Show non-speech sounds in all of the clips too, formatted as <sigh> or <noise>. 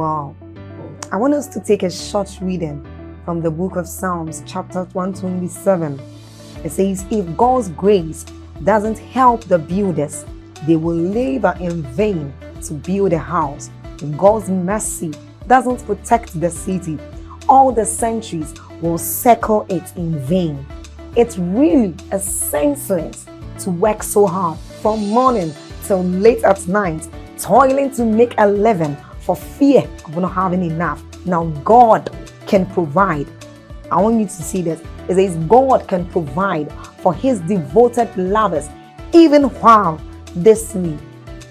Wow. I want us to take a short reading from the book of Psalms, chapter 127. It says, If God's grace doesn't help the builders, they will labor in vain to build a house. If God's mercy doesn't protect the city, all the centuries will circle it in vain. It's really a senseless to work so hard from morning till late at night, toiling to make a living for fear of not having enough. Now, God can provide. I want you to see this. It says God can provide for his devoted lovers even while they sleep.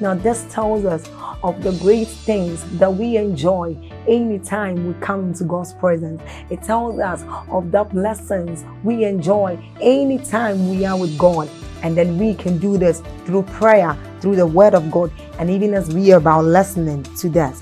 Now, this tells us of the great things that we enjoy anytime we come into God's presence. It tells us of the blessings we enjoy anytime we are with God. And then we can do this through prayer, through the Word of God, and even as we are about listening to this.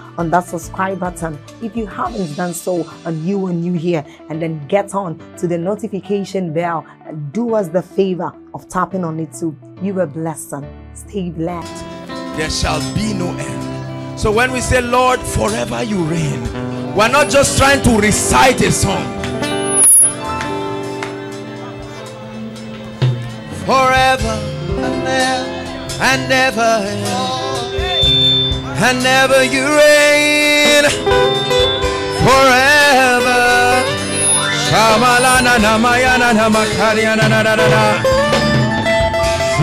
on that subscribe button. If you haven't done so and you are new here and then get on to the notification bell and do us the favor of tapping on it too. You are blessed and stay blessed. There shall be no end. So when we say lord forever you reign we're not just trying to recite a song. Forever and ever and ever and ever you reign forever. Shamalana namayana namakariana na na na na.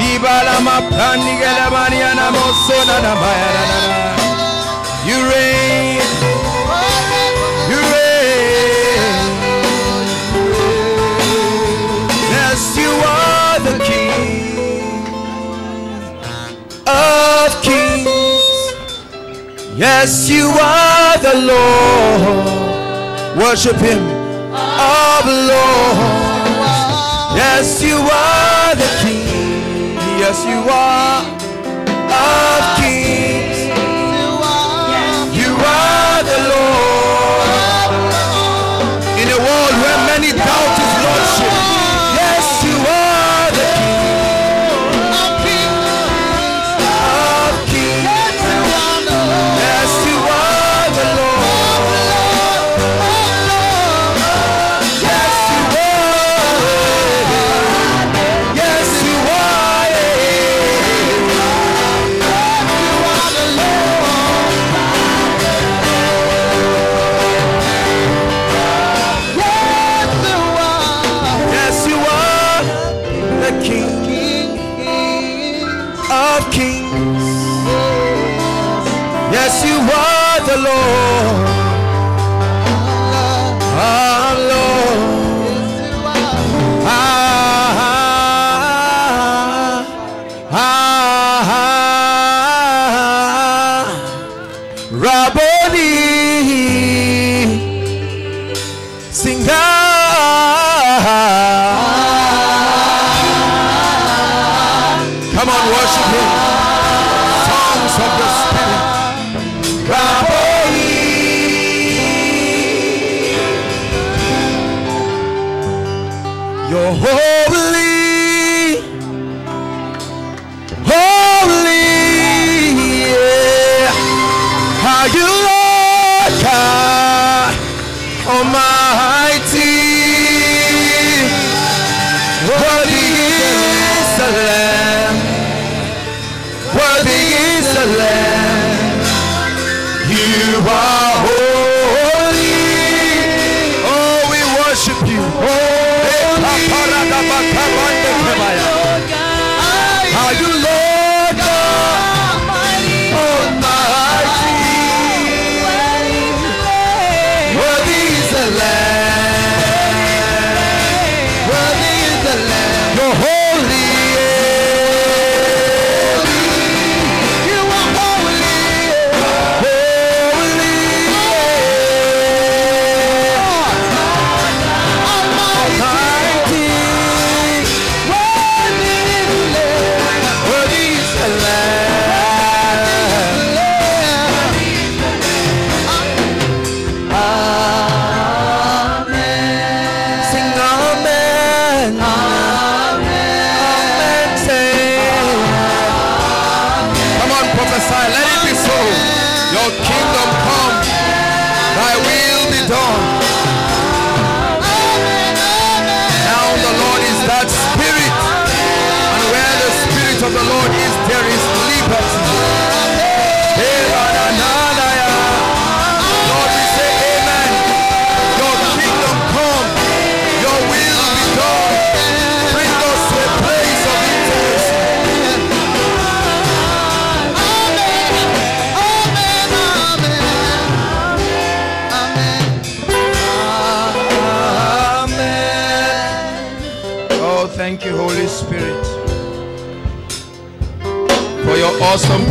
Ibala mapani gela mariana mosona namayana na na. You reign. You reign. Yes, you are the King of Kings. Yes, you are the Lord. Worship Him, of Lord. Yes, you are the King. Yes, you are of Kings.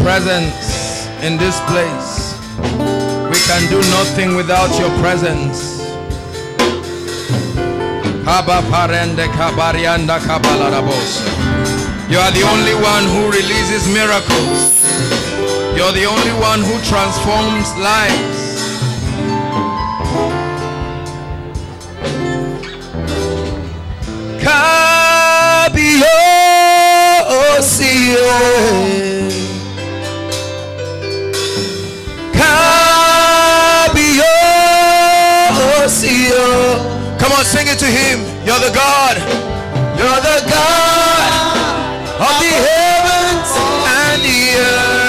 Presence in this place. We can do nothing without your presence. You are the only one who releases miracles. You're the only one who transforms lives. Come sing it to him. You're the God. You're the God of the heavens and the earth.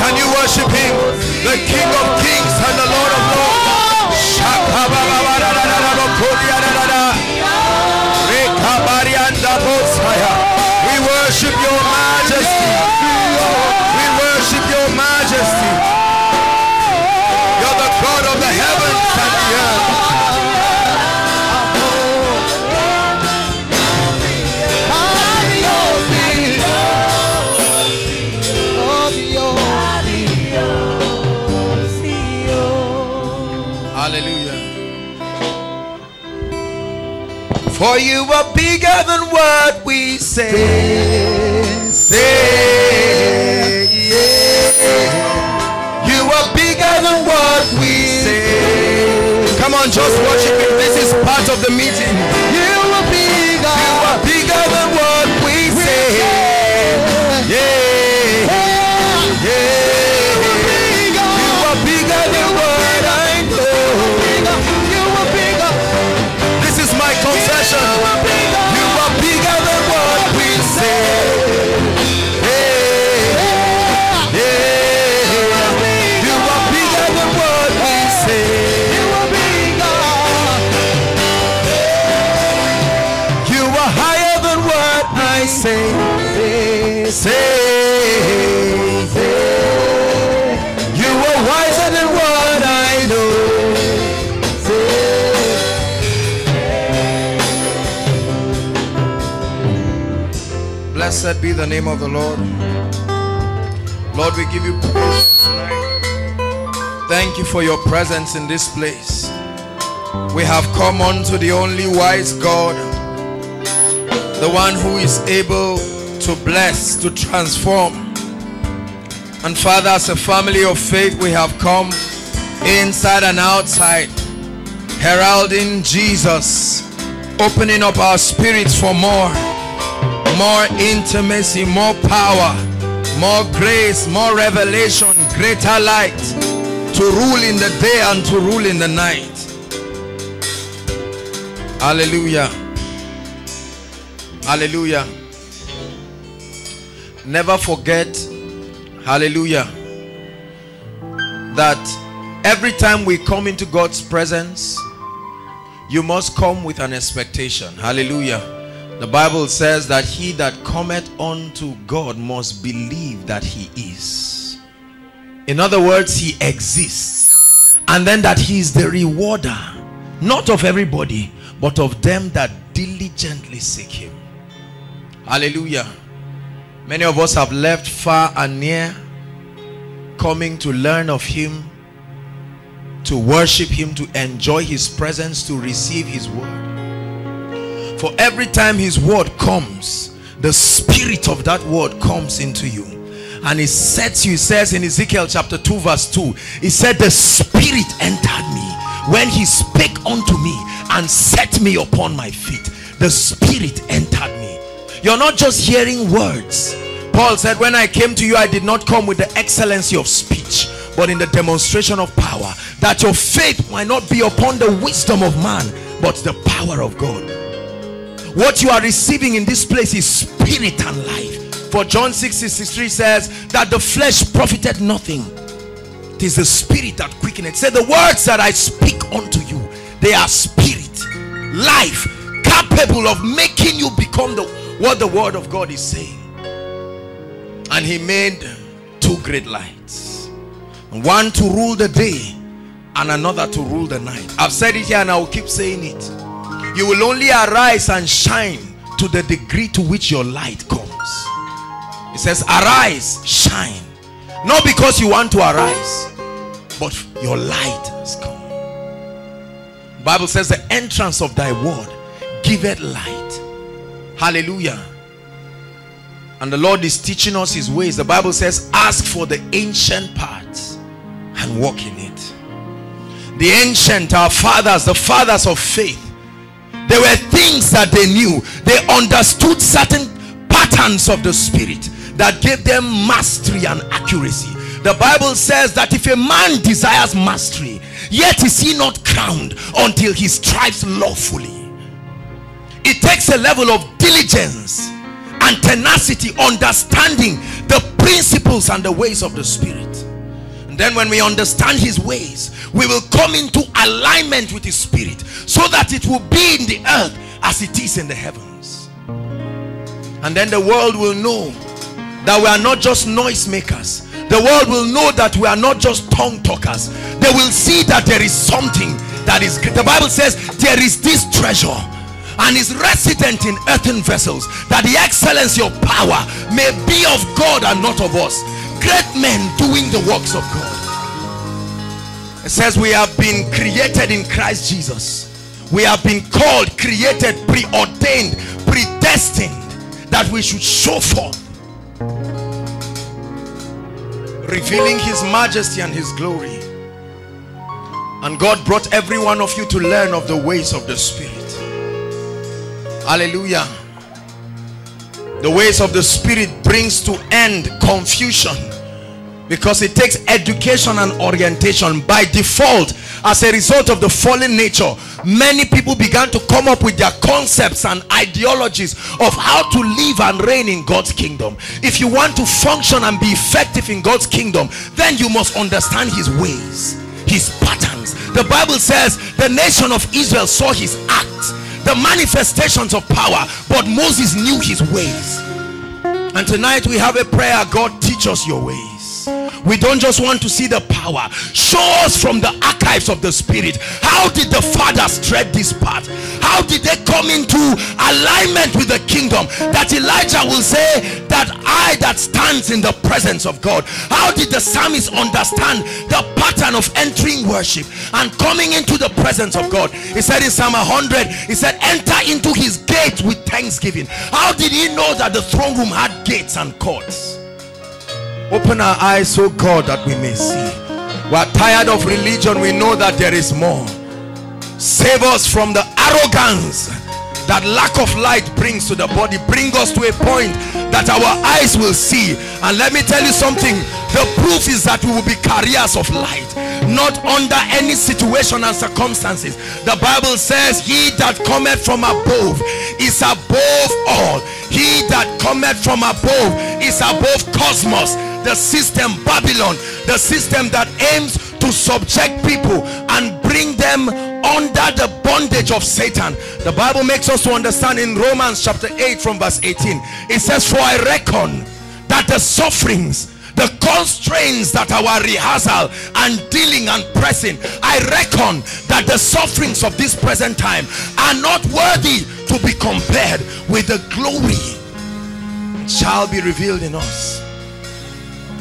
Can you worship him? The King of For you are bigger than what we say. Say, yeah. You are bigger than what we say. Come on, just worship him. This is part of the meeting. Blessed be the name of the Lord. Lord, we give you praise tonight. Thank you for your presence in this place. We have come unto the only wise God, the one who is able to bless, to transform. And Father, as a family of faith, we have come inside and outside, heralding Jesus, opening up our spirits for more more intimacy, more power, more grace, more revelation, greater light to rule in the day and to rule in the night. Hallelujah. Hallelujah. Never forget, hallelujah, that every time we come into God's presence, you must come with an expectation. Hallelujah. The Bible says that he that cometh unto God must believe that he is. In other words, he exists. And then that he is the rewarder, not of everybody, but of them that diligently seek him. Hallelujah. Many of us have left far and near, coming to learn of him, to worship him, to enjoy his presence, to receive his word. For every time his word comes, the spirit of that word comes into you. And it sets you, it says in Ezekiel chapter 2 verse 2, he said the spirit entered me when he spake unto me and set me upon my feet. The spirit entered me. You're not just hearing words. Paul said, when I came to you, I did not come with the excellency of speech, but in the demonstration of power, that your faith might not be upon the wisdom of man, but the power of God what you are receiving in this place is spirit and life. For John 6 63 says that the flesh profited nothing. It is the spirit that quickeneth. Say the words that I speak unto you they are spirit life capable of making you become the what the word of God is saying. And he made two great lights. One to rule the day and another to rule the night. I've said it here and I will keep saying it. You will only arise and shine to the degree to which your light comes. It says, arise, shine. Not because you want to arise, but your light has come. Bible says the entrance of thy word giveth light. Hallelujah. And the Lord is teaching us his ways. The Bible says, ask for the ancient paths and walk in it. The ancient, our fathers, the fathers of faith, there were things that they knew. They understood certain patterns of the spirit that gave them mastery and accuracy. The Bible says that if a man desires mastery, yet is he not crowned until he strives lawfully. It takes a level of diligence and tenacity, understanding the principles and the ways of the spirit. And then when we understand his ways, we will come into alignment with his spirit so that it will be in the earth as it is in the heavens. And then the world will know that we are not just noisemakers the world will know that we are not just tongue talkers. They will see that there is something that is the bible says there is this treasure and is resident in earthen vessels that the excellency of power may be of God and not of us. Great men doing the works of God it says we have been created in Christ Jesus. We have been called created preordained predestined that we should show forth revealing his majesty and his glory. And God brought every one of you to learn of the ways of the spirit. Hallelujah. The ways of the spirit brings to end confusion because it takes education and orientation by default. As a result of the fallen nature many people began to come up with their concepts and ideologies of how to live and reign in God's kingdom. If you want to function and be effective in God's kingdom then you must understand his ways his patterns. The Bible says the nation of Israel saw his acts the manifestations of power but Moses knew his ways. And tonight we have a prayer. God teach us your we don't just want to see the power. Show us from the archives of the spirit. How did the fathers tread this path? How did they come into alignment with the kingdom that elijah will say that i that stands in the presence of god? How did the psalmist understand the pattern of entering worship and coming into the presence of god? He said in psalm 100 he said enter into his gates with thanksgiving. How did he know that the throne room had gates and courts Open our eyes, oh God, that we may see. We are tired of religion. We know that there is more. Save us from the arrogance that lack of light brings to the body. Bring us to a point that our eyes will see. And let me tell you something. The proof is that we will be carriers of light. Not under any situation and circumstances. The Bible says, he that cometh from above is above all. He that cometh from above is above cosmos the system Babylon the system that aims to subject people and bring them under the bondage of Satan. The Bible makes us to understand in Romans chapter 8 from verse 18 it says for I reckon that the sufferings the constraints that our rehearsal and dealing and pressing I reckon that the sufferings of this present time are not worthy to be compared with the glory shall be revealed in us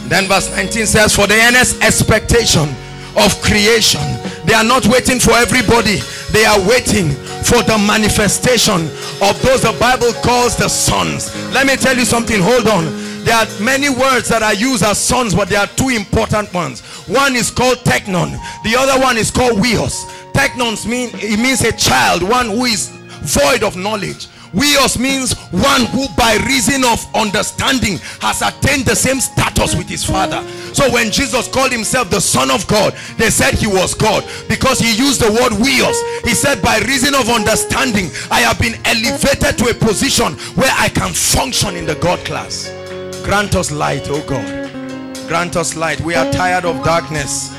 then verse 19 says, For the earnest expectation of creation. They are not waiting for everybody. They are waiting for the manifestation of those the Bible calls the sons. Let me tell you something. Hold on. There are many words that are used as sons, but there are two important ones. One is called teknon. The other one is called huios. Teknons mean it means a child, one who is void of knowledge. Huios means one who by reason of understanding has attained the same status with his father. So when Jesus called himself the son of God, they said he was God because he used the word huios. He said by reason of understanding, I have been elevated to a position where I can function in the God class. Grant us light, oh God. Grant us light. We are tired of darkness.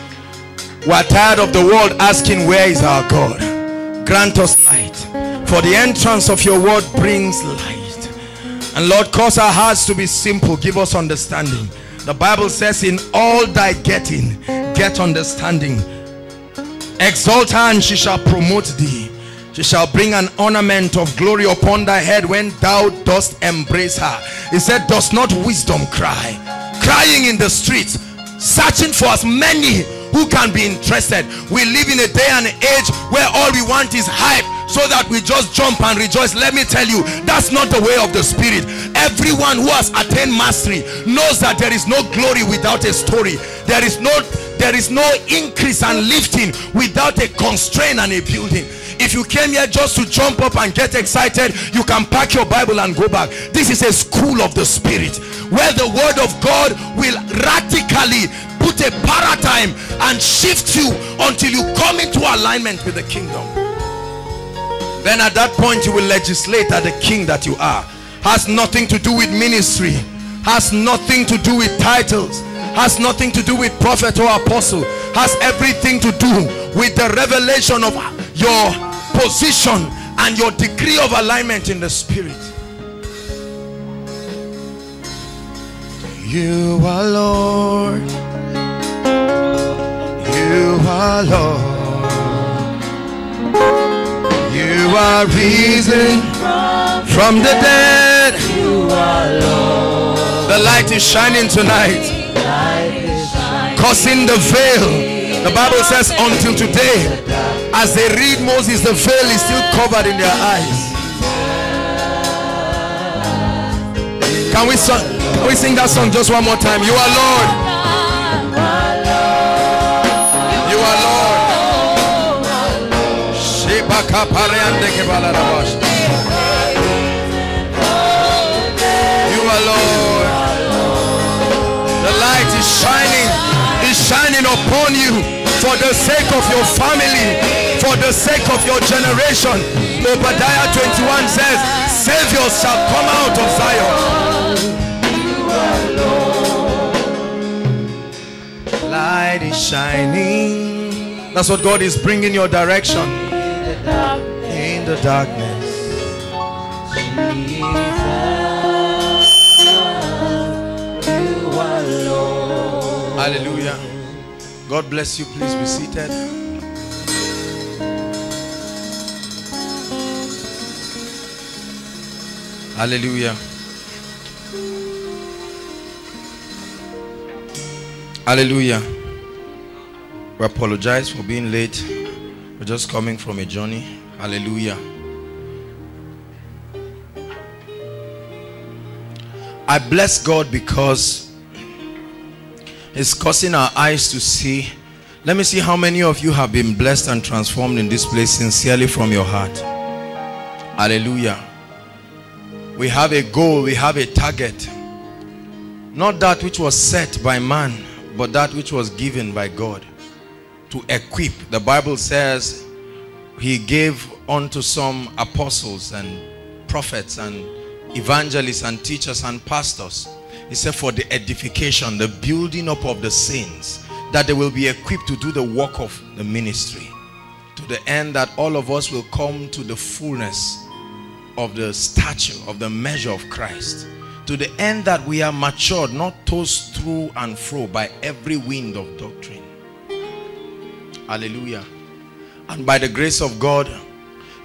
We are tired of the world asking where is our God. Grant us light. For the entrance of your word brings light. And Lord, cause our hearts to be simple. Give us understanding. The Bible says, in all thy getting, get understanding. Exalt her and she shall promote thee. She shall bring an ornament of glory upon thy head when thou dost embrace her. He said, Does not wisdom cry? Crying in the streets, searching for as many who can be interested. We live in a day and age where all we want is hype so that we just jump and rejoice. Let me tell you, that's not the way of the spirit. Everyone who has attained mastery knows that there is no glory without a story. There is no there is no increase and lifting without a constraint and a building. If you came here just to jump up and get excited, you can pack your Bible and go back. This is a school of the spirit where the word of God will radically put a paradigm and shift you until you come into alignment with the kingdom. Then at that point you will legislate as the king that you are. Has nothing to do with ministry. Has nothing to do with titles has nothing to do with prophet or apostle has everything to do with the revelation of your position and your degree of alignment in the spirit you are lord you are lord. You are risen from the dead. The light is shining tonight. Causing the veil. The bible says until today as they read moses the veil is still covered in their eyes. Can we can we sing that song just one more time? You are lord you are lord. The light is shining is shining upon you for the sake of your family for the sake of your generation. Obadiah 21 says saviors shall come out of Zion. Light is shining. That's what God is bringing your direction in the darkness Hallelujah. God bless you. Please be seated. Hallelujah. Hallelujah. We apologize for being late. We're just coming from a journey. Hallelujah. I bless God because He's causing our eyes to see. Let me see how many of you have been blessed and transformed in this place sincerely from your heart. Hallelujah. We have a goal, we have a target. Not that which was set by man, but that which was given by God to equip. The Bible says he gave unto some apostles and prophets and evangelists and teachers and pastors. He said for the edification, the building up of the saints, that they will be equipped to do the work of the ministry. To the end that all of us will come to the fullness of the stature, of the measure of Christ. To the end that we are matured, not tossed through and fro by every wind of doctrine. Hallelujah. And by the grace of God,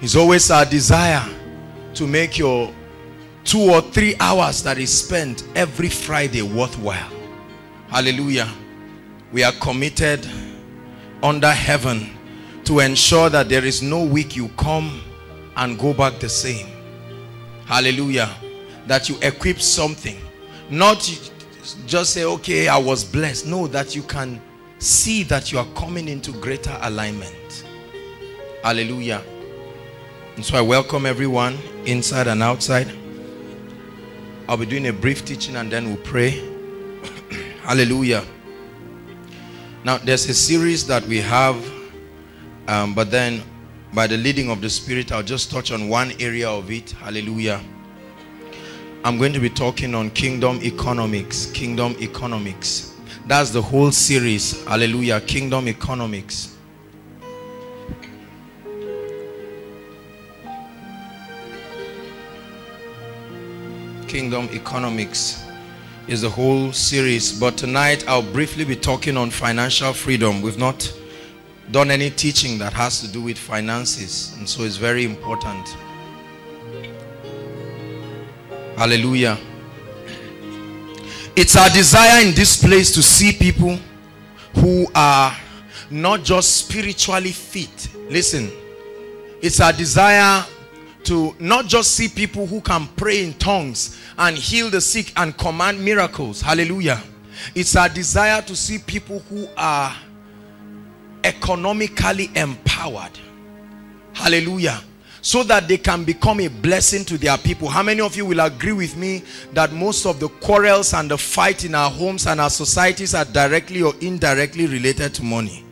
it's always our desire to make your two or three hours that is spent every Friday worthwhile. Hallelujah. We are committed under heaven to ensure that there is no week you come and go back the same. Hallelujah. That you equip something. Not just say, okay, I was blessed. No, that you can see that you are coming into greater alignment. Hallelujah. And so I welcome everyone inside and outside. I'll be doing a brief teaching and then we'll pray. <clears throat> Hallelujah. Now, there's a series that we have, um, but then by the leading of the Spirit, I'll just touch on one area of it. Hallelujah. I'm going to be talking on kingdom economics. Kingdom economics. That's the whole series. Hallelujah. Kingdom economics. Kingdom economics is the whole series. But tonight I'll briefly be talking on financial freedom. We've not done any teaching that has to do with finances. And so it's very important. Hallelujah. It's our desire in this place to see people who are not just spiritually fit. Listen, it's our desire to not just see people who can pray in tongues and heal the sick and command miracles. Hallelujah. It's our desire to see people who are economically empowered. Hallelujah. So that they can become a blessing to their people. How many of you will agree with me that most of the quarrels and the fight in our homes and our societies are directly or indirectly related to money?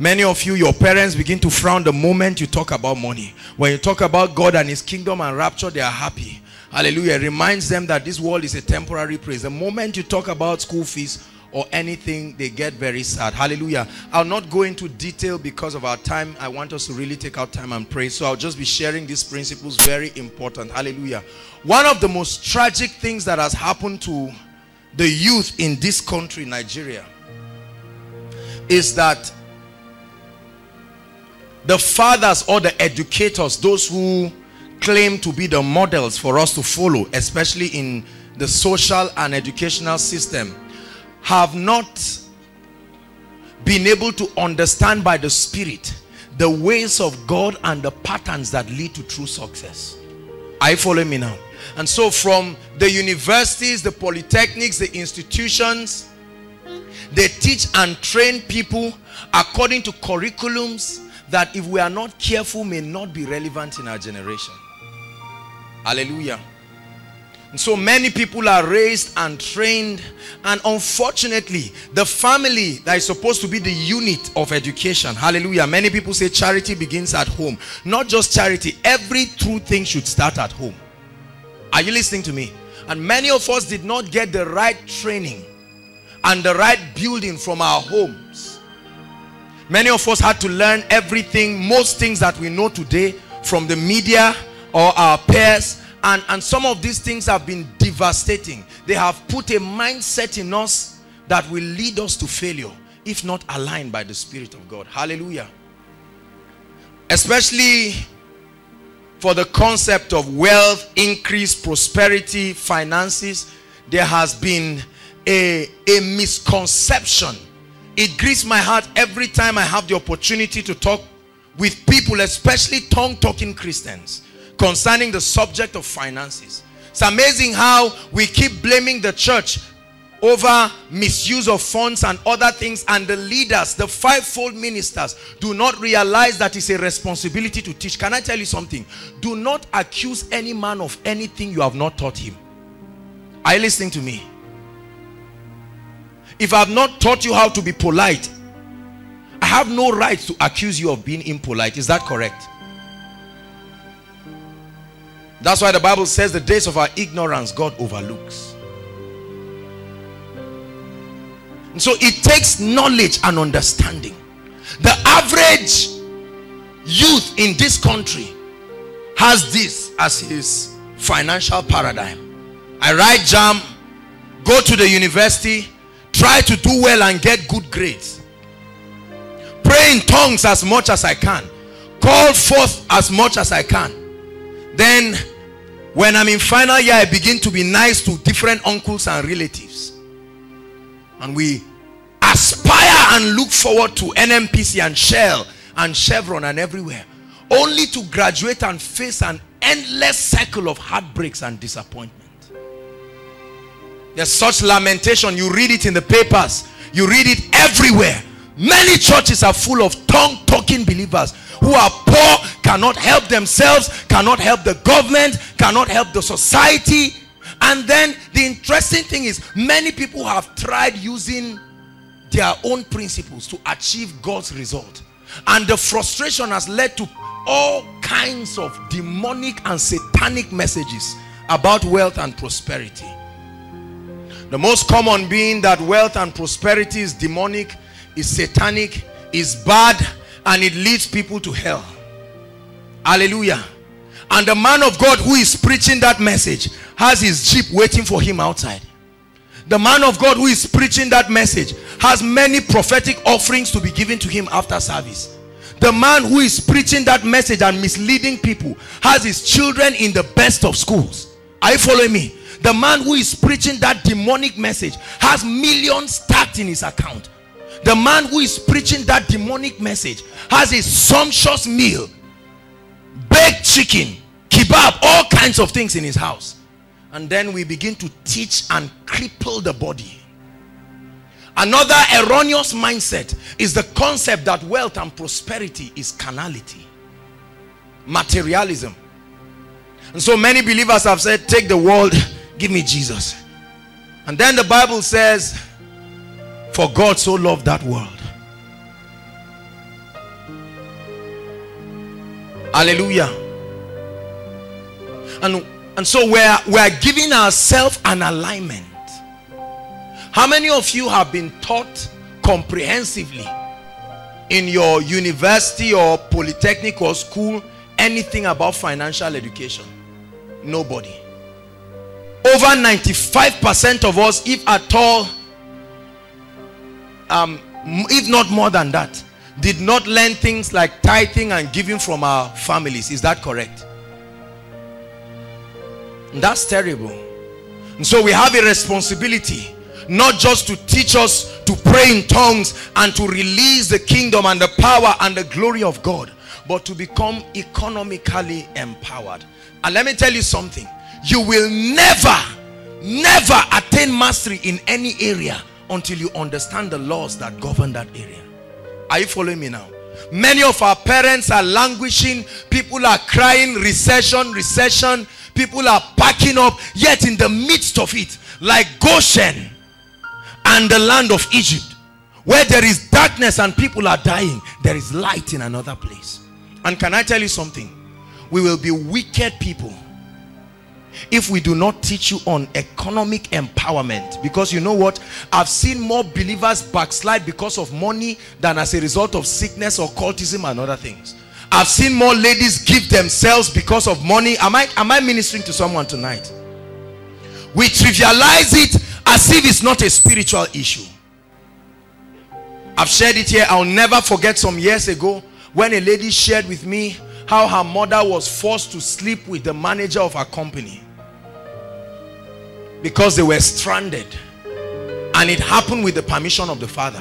Many of you, your parents begin to frown the moment you talk about money. When you talk about God and his kingdom and rapture, they are happy. Hallelujah. It reminds them that this world is a temporary place. The moment you talk about school fees or anything, they get very sad. Hallelujah. I'll not go into detail because of our time. I want us to really take our time and pray. So I'll just be sharing these principles. Very important. Hallelujah. One of the most tragic things that has happened to the youth in this country, Nigeria, is that the fathers or the educators, those who claim to be the models for us to follow, especially in the social and educational system, have not been able to understand by the Spirit the ways of God and the patterns that lead to true success. You following me now? And so from the universities, the polytechnics, the institutions, they teach and train people according to curriculums that if we are not careful may not be relevant in our generation. Hallelujah. So many people are raised and trained and unfortunately the family that is supposed to be the unit of education hallelujah many people say charity begins at home. Not just charity every true thing should start at home. Are you listening to me? And many of us did not get the right training and the right building from our homes. Many of us had to learn everything most things that we know today from the media or our peers and and some of these things have been devastating. They have put a mindset in us that will lead us to failure if not aligned by the spirit of god. Hallelujah. Especially for the concept of wealth increase prosperity finances there has been a a misconception. It grieves my heart every time i have the opportunity to talk with people especially tongue talking christians concerning the subject of finances. It's amazing how we keep blaming the church over misuse of funds and other things and the leaders, the fivefold ministers do not realize that it's a responsibility to teach. Can I tell you something? Do not accuse any man of anything you have not taught him. Are you listening to me? If I have not taught you how to be polite, I have no right to accuse you of being impolite. Is that correct? That's why the Bible says the days of our ignorance God overlooks. And so it takes knowledge and understanding. The average youth in this country has this as his financial paradigm. I write JAMB, go to the university, try to do well and get good grades. Pray in tongues as much as I can. Call forth as much as I can. Then when I'm in final year, I begin to be nice to different uncles and relatives. And we aspire and look forward to NNPC and Shell and Chevron and everywhere. Only to graduate and face an endless cycle of heartbreaks and disappointment. There's such lamentation. You read it in the papers. You read it everywhere. Many churches are full of tongue-talking believers who are poor, cannot help themselves, cannot help the government, cannot help the society. And then the interesting thing is many people have tried using their own principles to achieve God's result. And the frustration has led to all kinds of demonic and satanic messages about wealth and prosperity. The most common being that wealth and prosperity is demonic, is satanic, is bad, and it leads people to hell hallelujah and the man of God who is preaching that message has his jeep waiting for him outside The man of God who is preaching that message has many prophetic offerings to be given to him after service. The man who is preaching that message and misleading people has his children in the best of schools. Are you following me? The man who is preaching that demonic message has millions stacked in his account. The man who is preaching that demonic message has a sumptuous meal, baked chicken, kebab, all kinds of things in his house. And then we begin to teach and cripple the body. Another erroneous mindset is the concept that wealth and prosperity is carnality. Materialism. And so many believers have said, take the world, give me Jesus. And then the Bible says, for God so loved that world. Hallelujah. And, and so we're, we're giving ourselves an alignment. How many of you have been taught comprehensively in your university or polytechnic or school anything about financial education? Nobody. Over 95% of us, if at all, um, if not more than that, did not learn things like tithing and giving from our families. Is that correct? That's terrible. And so we have a responsibility not just to teach us to pray in tongues and to release the kingdom and the power and the glory of God, but to become economically empowered. And let me tell you something. You will never, never attain mastery in any area until you understand the laws that govern that area. Are you following me now? Many of our parents are languishing. People are crying, recession, recession. People are packing up. Yet in the midst of it, like Goshen and the land of Egypt, where there is darkness and people are dying, there is light in another place. And can I tell you something? We will be wicked people if we do not teach you on economic empowerment. Because you know what? I've seen more believers backslide because of money than as a result of sickness or cultism and other things. I've seen more ladies give themselves because of money. Am i am i ministering to someone tonight? We trivialize it as if it's not a spiritual issue. I've shared it here. I'll never forget some years ago when a lady shared with me how her mother was forced to sleep with the manager of her company because they were stranded. And it happened with the permission of the father.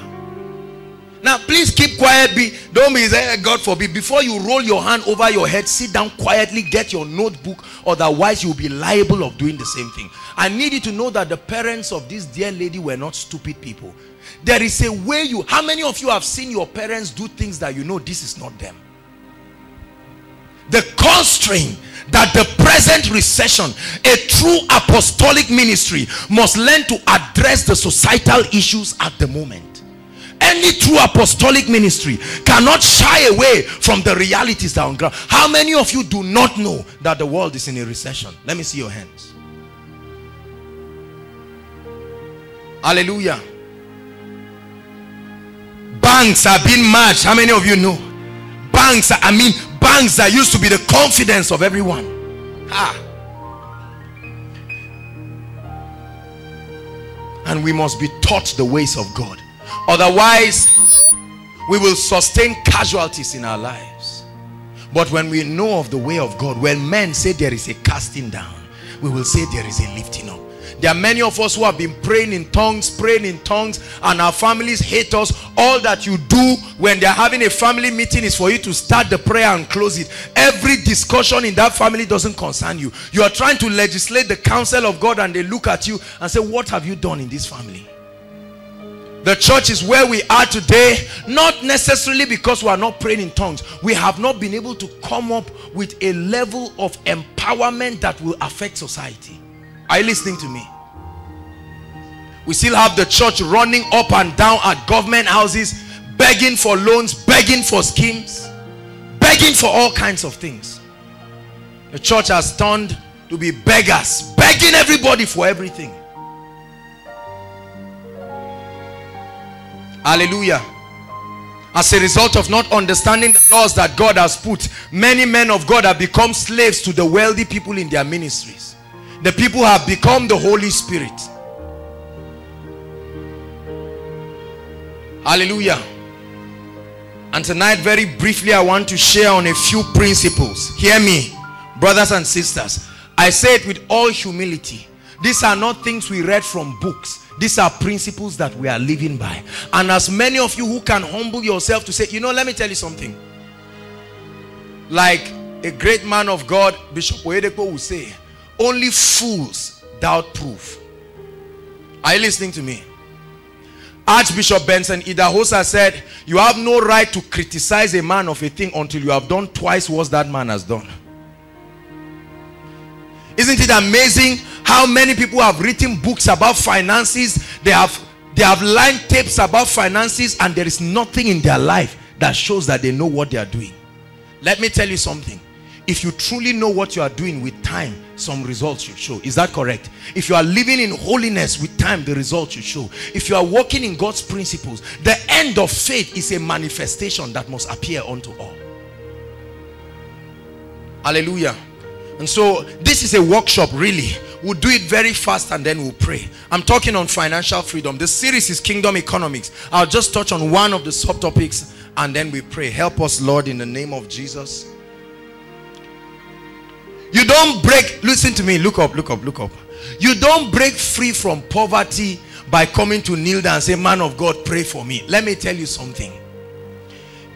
Now please keep quiet. Be don't be saying god forbid. Before you roll your hand over your head sit down quietly get your notebook. Otherwise you'll be liable of doing the same thing. I need you to know that the parents of this dear lady were not stupid people. There is a way you how many of you have seen your parents do things that you know this is not them the constraint that the present recession a true apostolic ministry must learn to address the societal issues at the moment. Any true apostolic ministry cannot shy away from the realities that on ground. How many of you do not know that the world is in a recession? Let me see your hands. Hallelujah. Banks are being merged. How many of you know? Banks are, i mean banks that used to be the confidence of everyone. Ah and we must be taught the ways of God. Otherwise we will sustain casualties in our lives. But when we know of the way of God when men say there is a casting down we will say there is a lifting up there are many of us who have been praying in tongues, praying in tongues, and our families hate us. All that you do when they're having a family meeting is for you to start the prayer and close it. Every discussion in that family doesn't concern you. You are trying to legislate the counsel of God and they look at you and say, what have you done in this family? The church is where we are today, not necessarily because we are not praying in tongues. We have not been able to come up with a level of empowerment that will affect society. Are you listening to me? We still have the church running up and down at government houses, begging for loans, begging for schemes, begging for all kinds of things. The church has turned to be beggars, begging everybody for everything. Hallelujah. As a result of not understanding the laws that God has put, many men of God have become slaves to the wealthy people in their ministries the people have become the Holy Spirit. Hallelujah. And tonight, very briefly, I want to share on a few principles. Hear me, brothers and sisters. I say it with all humility. These are not things we read from books. These are principles that we are living by. And as many of you who can humble yourself to say, you know, let me tell you something. Like a great man of God, Bishop Oyedepo will say, only fools doubt proof. Are you listening to me? Archbishop Benson Idahosa said, you have no right to criticize a man of a thing until you have done twice what that man has done. Isn't it amazing how many people have written books about finances? They have they have line tapes about finances and there is nothing in their life that shows that they know what they are doing. Let me tell you something if you truly know what you are doing with time some results should show. Is that correct? If you are living in holiness with time the results should show. If you are walking in God's principles the end of faith is a manifestation that must appear unto all. Hallelujah. And so this is a workshop really. We'll do it very fast and then we'll pray. I'm talking on financial freedom. The series is kingdom economics. I'll just touch on one of the subtopics and then we pray. Help us lord in the name of jesus you don't break, listen to me, look up, look up, look up. You don't break free from poverty by coming to kneel down and say, man of God, pray for me. Let me tell you something.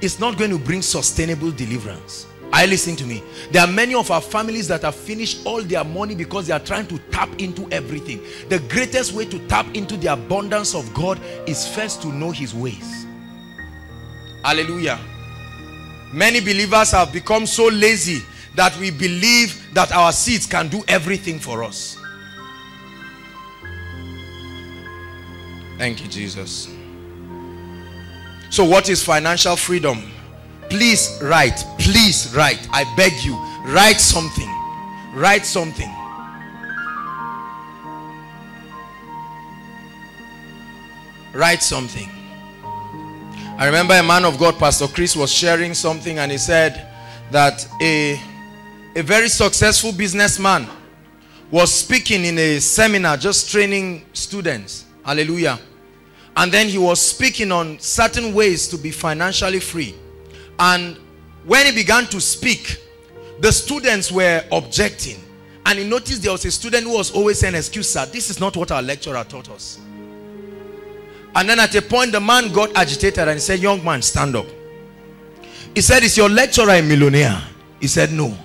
It's not going to bring sustainable deliverance. I listen to me. There are many of our families that have finished all their money because they are trying to tap into everything. The greatest way to tap into the abundance of God is first to know his ways. Hallelujah. Many believers have become so lazy that we believe that our seeds can do everything for us. Thank you, Jesus. So what is financial freedom? Please write. Please write. I beg you. Write something. Write something. Write something. I remember a man of God, Pastor Chris, was sharing something and he said that a a very successful businessman was speaking in a seminar just training students. Hallelujah. And then he was speaking on certain ways to be financially free. And when he began to speak the students were objecting. And he noticed there was a student who was always saying excuse sir this is not what our lecturer taught us. And then at a point the man got agitated and said young man stand up. He said is your lecturer a millionaire? He said no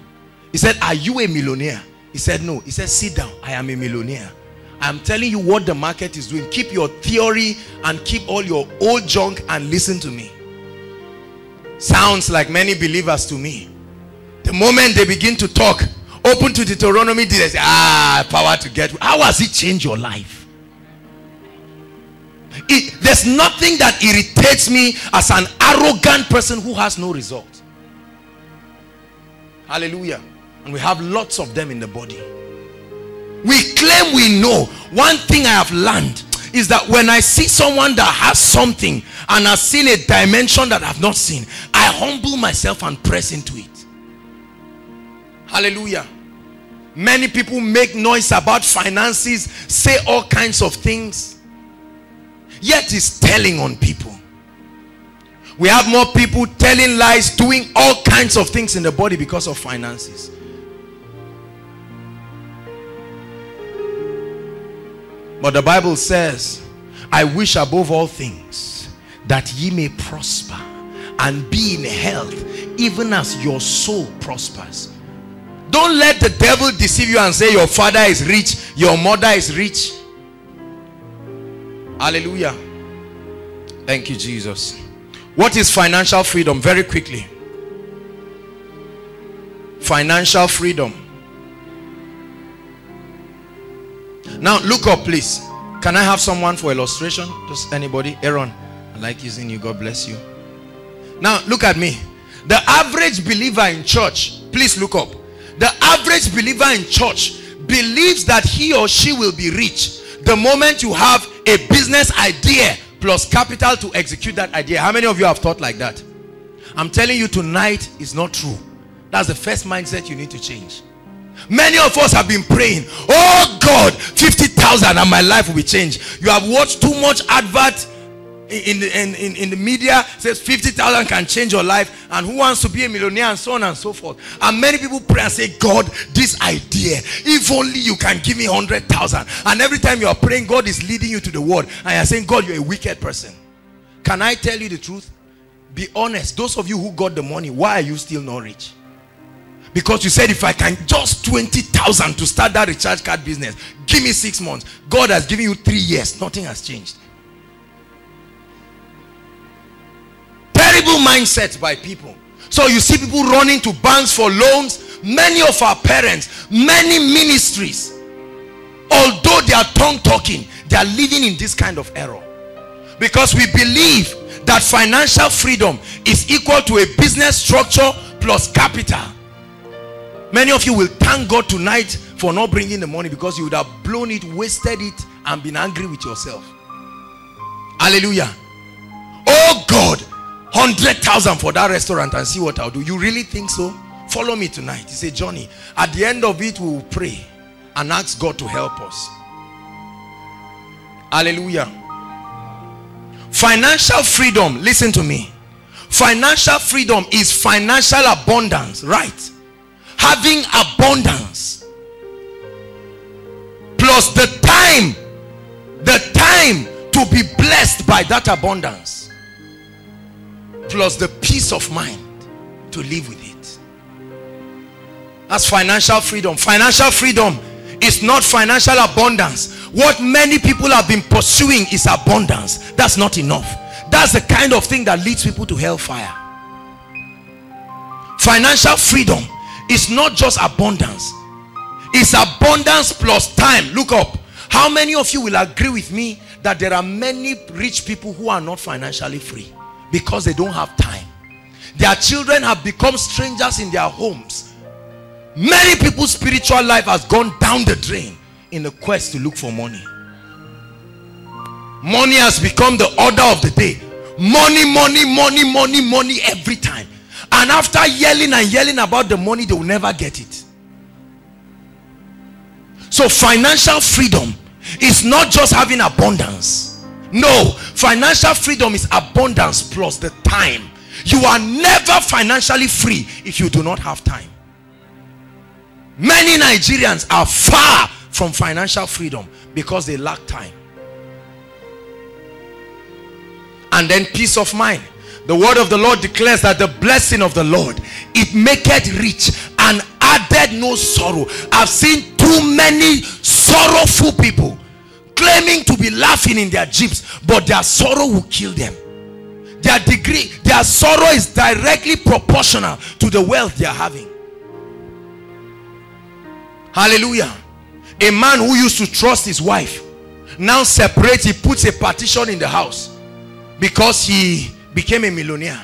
he said, are you a millionaire? He said, no. He said, sit down. I am a millionaire. I'm telling you what the market is doing. Keep your theory and keep all your old junk and listen to me. Sounds like many believers to me. The moment they begin to talk, open to Deuteronomy, they say, ah, power to get. How has it changed your life? It, there's nothing that irritates me as an arrogant person who has no result. Hallelujah. And we have lots of them in the body. We claim we know. One thing I have learned is that when I see someone that has something and has seen a dimension that I've not seen, I humble myself and press into it. Hallelujah. Many people make noise about finances, say all kinds of things, yet it's telling on people. We have more people telling lies, doing all kinds of things in the body because of finances. But the Bible says, I wish above all things that ye may prosper and be in health, even as your soul prospers. Don't let the devil deceive you and say your father is rich, your mother is rich. Hallelujah. Thank you, Jesus. What is financial freedom? Very quickly. Financial freedom Now look up please. Can I have someone for illustration? Just anybody? Aaron, I like using you. God bless you. Now look at me. The average believer in church, please look up. The average believer in church believes that he or she will be rich the moment you have a business idea plus capital to execute that idea. How many of you have thought like that? I'm telling you tonight is not true. That's the first mindset you need to change. Many of us have been praying, oh God, 50,000 and my life will be changed. You have watched too much advert in the, in, in, in the media says 50,000 can change your life and who wants to be a millionaire and so on and so forth. And many people pray and say, God, this idea, if only you can give me 100,000. And every time you are praying, God is leading you to the word. And you're saying, God, you're a wicked person. Can I tell you the truth? Be honest. Those of you who got the money, why are you still not rich? Because you said, if I can just 20,000 to start that recharge card business, give me six months. God has given you three years. Nothing has changed. terrible mindset by people so you see people running to banks for loans many of our parents many ministries although they are tongue talking they are living in this kind of error because we believe that financial freedom is equal to a business structure plus capital many of you will thank God tonight for not bringing the money because you would have blown it wasted it and been angry with yourself hallelujah oh God 100,000 for that restaurant and see what I'll do. You really think so? Follow me tonight. He said, Johnny, at the end of it, we will pray and ask God to help us. Hallelujah. Financial freedom, listen to me. Financial freedom is financial abundance, right? Having abundance. Plus the time, the time to be blessed by that abundance. Plus the peace of mind to live with it. That's financial freedom. Financial freedom is not financial abundance. What many people have been pursuing is abundance. That's not enough. That's the kind of thing that leads people to hellfire. Financial freedom is not just abundance. It's abundance plus time. Look up. How many of you will agree with me that there are many rich people who are not financially free because they don't have time? Their children have become strangers in their homes. Many people's spiritual life has gone down the drain in the quest to look for money. Money has become the order of the day. Money money money money money every time and after yelling and yelling about the money they will never get it so financial freedom is not just having abundance no, financial freedom is abundance plus the time. You are never financially free if you do not have time. Many Nigerians are far from financial freedom because they lack time. And then peace of mind. The word of the Lord declares that the blessing of the Lord, it maketh rich and added no sorrow. I've seen too many sorrowful people claiming to be laughing in their jeeps but their sorrow will kill them. Their degree their sorrow is directly proportional to the wealth they are having. Hallelujah. A man who used to trust his wife now separates he puts a partition in the house because he became a millionaire.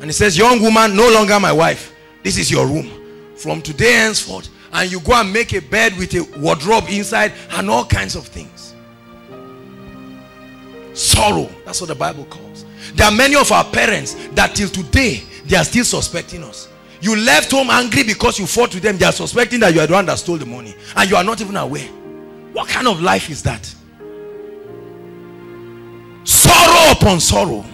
And he says young woman no longer my wife. This is your room. From today henceforth and you go and make a bed with a wardrobe inside and all kinds of things. Sorrow. That's what the bible calls. There are many of our parents that till today they are still suspecting us. You left home angry because you fought with them. They are suspecting that you are the one that stole the money. And you are not even aware. What kind of life is that? Sorrow upon sorrow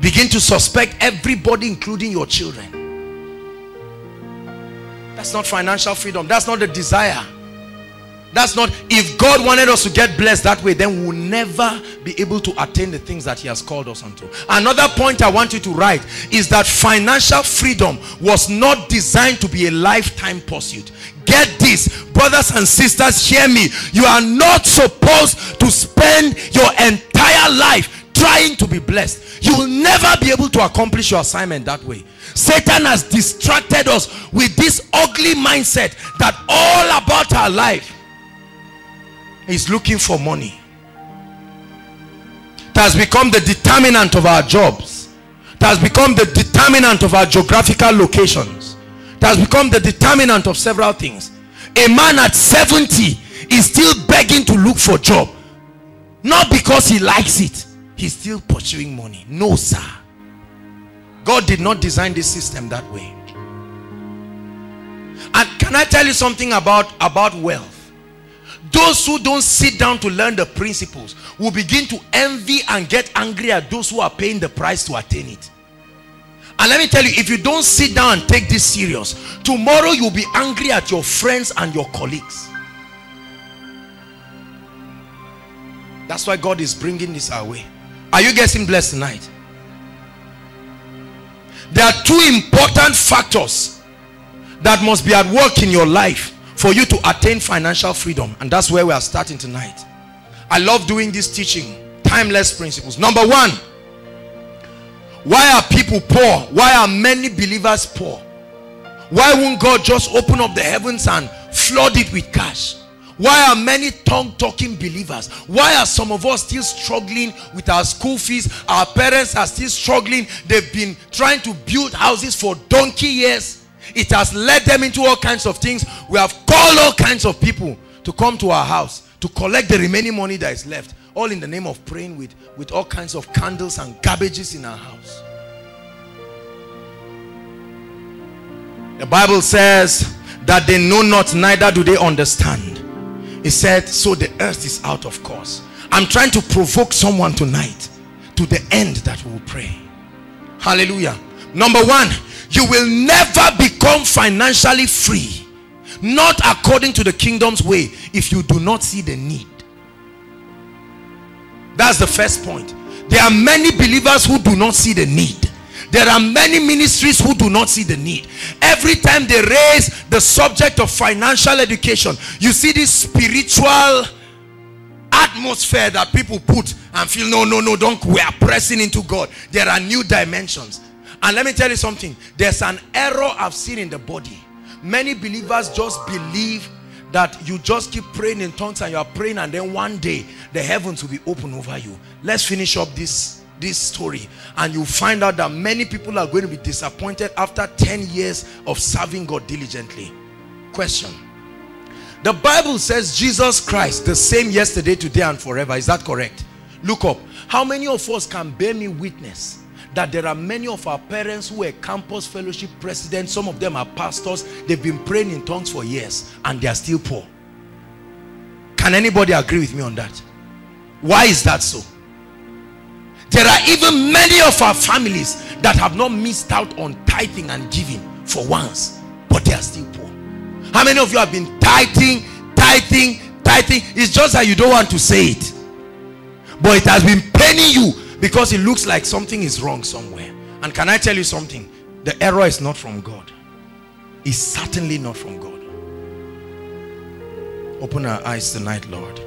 begin to suspect everybody including your children that's not financial freedom that's not the desire that's not, if God wanted us to get blessed that way, then we'll never be able to attain the things that he has called us unto. Another point I want you to write is that financial freedom was not designed to be a lifetime pursuit. Get this, brothers and sisters, hear me. You are not supposed to spend your entire life trying to be blessed. You will never be able to accomplish your assignment that way. Satan has distracted us with this ugly mindset that all about our life is looking for money. It has become the determinant of our jobs. It has become the determinant of our geographical locations. It has become the determinant of several things. A man at 70 is still begging to look for job. Not because he likes it. He's still pursuing money. No, sir. God did not design this system that way. And can I tell you something about, about wealth? those who don't sit down to learn the principles will begin to envy and get angry at those who are paying the price to attain it and let me tell you if you don't sit down and take this serious tomorrow you'll be angry at your friends and your colleagues that's why God is bringing this our way are you getting blessed tonight? There are two important factors that must be at work in your life for you to attain financial freedom and that's where we are starting tonight. I love doing this teaching timeless principles. Number one why are people poor? Why are many believers poor? Why won't god just open up the heavens and flood it with cash why are many tongue-talking believers? Why are some of us still struggling with our school fees? Our parents are still struggling. They've been trying to build houses for donkey years. It has led them into all kinds of things. We have called all kinds of people to come to our house to collect the remaining money that is left all in the name of praying with with all kinds of candles and garbages in our house. The bible says that they know not neither do they understand he said so the earth is out of course. I'm trying to provoke someone tonight to the end that we will pray. Hallelujah. Number one you will never become financially free. Not according to the kingdom's way if you do not see the need. That's the first point. There are many believers who do not see the need there are many ministries who do not see the need every time they raise the subject of financial education you see this spiritual atmosphere that people put and feel no no no don't we are pressing into god there are new dimensions and let me tell you something. There's an error I've seen in the body. Many believers just believe that you just keep praying in tongues and you are praying and then one day the heavens will be open over you. Let's finish up this this story and you find out that many people are going to be disappointed after 10 years of serving God diligently. Question. The Bible says Jesus Christ the same yesterday, today and forever. Is that correct? Look up. How many of us can bear me witness that there are many of our parents who were campus fellowship presidents some of them are pastors they've been praying in tongues for years and they are still poor can anybody agree with me on that why is that so there are even many of our families that have not missed out on tithing and giving for once but they are still poor. How many of you have been tithing tithing tithing? It's just that you don't want to say it. But it has been paining you because it looks like something is wrong somewhere. And can I tell you something? The error is not from God. It's certainly not from God. Open our eyes tonight Lord.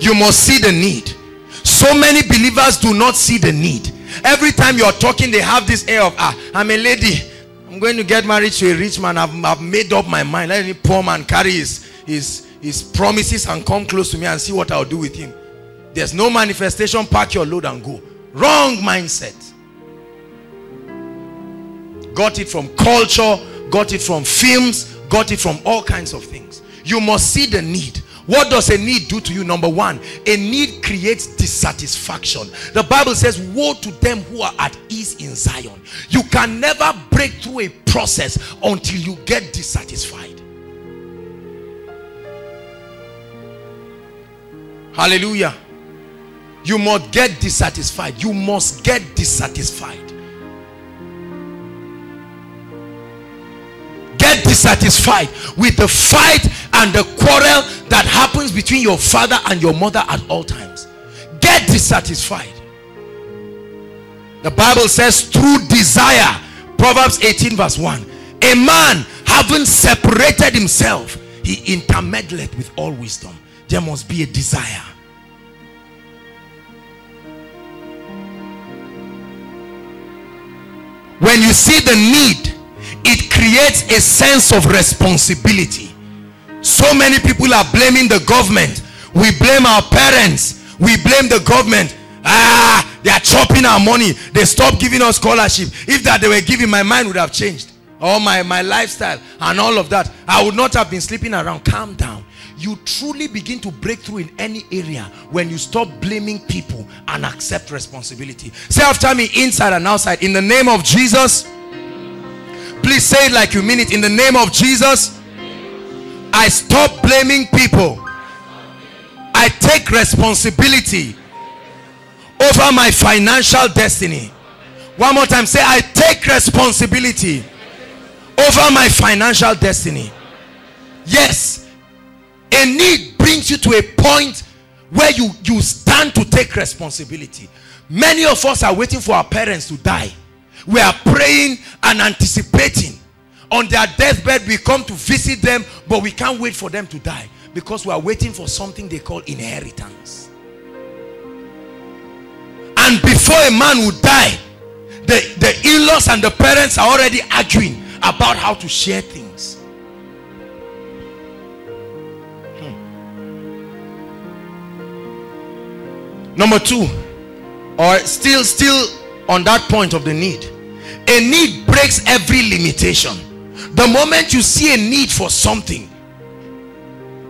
You must see the need so many believers do not see the need. Every time you're talking they have this air of ah I'm a lady. I'm going to get married to a rich man. I've, I've made up my mind. Let any poor man carry his, his his promises and come close to me and see what I'll do with him. There's no manifestation. Pack your load and go. Wrong mindset. Got it from culture, got it from films, got it from all kinds of things. You must see the need. What does a need do to you? Number one, a need creates dissatisfaction. The Bible says, woe to them who are at ease in Zion. You can never break through a process until you get dissatisfied. Hallelujah. You must get dissatisfied. You must get dissatisfied. Get dissatisfied with the fight and the quarrel that happens between your father and your mother at all times. Get dissatisfied. The Bible says through desire, Proverbs 18 verse 1, a man having separated himself, he intermeddled with all wisdom. There must be a desire. when you see the need it creates a sense of responsibility so many people are blaming the government. We blame our parents. We blame the government. Ah they are chopping our money. They stop giving us scholarship. If that they were giving my mind would have changed. Or my my lifestyle and all of that. I would not have been sleeping around. Calm down. You truly begin to break through in any area when you stop blaming people and accept responsibility. Say after me inside and outside in the name of jesus. Please say it like you mean it. In the name of jesus i stop blaming people I take responsibility over my financial destiny. One more time. Say, I take responsibility over my financial destiny. Yes. A need brings you to a point where you, you stand to take responsibility. Many of us are waiting for our parents to die. We are praying and anticipating. On their deathbed, we come to visit them, but we can't wait for them to die because we are waiting for something they call inheritance. And before a man would die, the, the in-laws and the parents are already arguing about how to share things. Hmm. Number two, or still, still on that point of the need. A need breaks every limitation. The moment you see a need for something,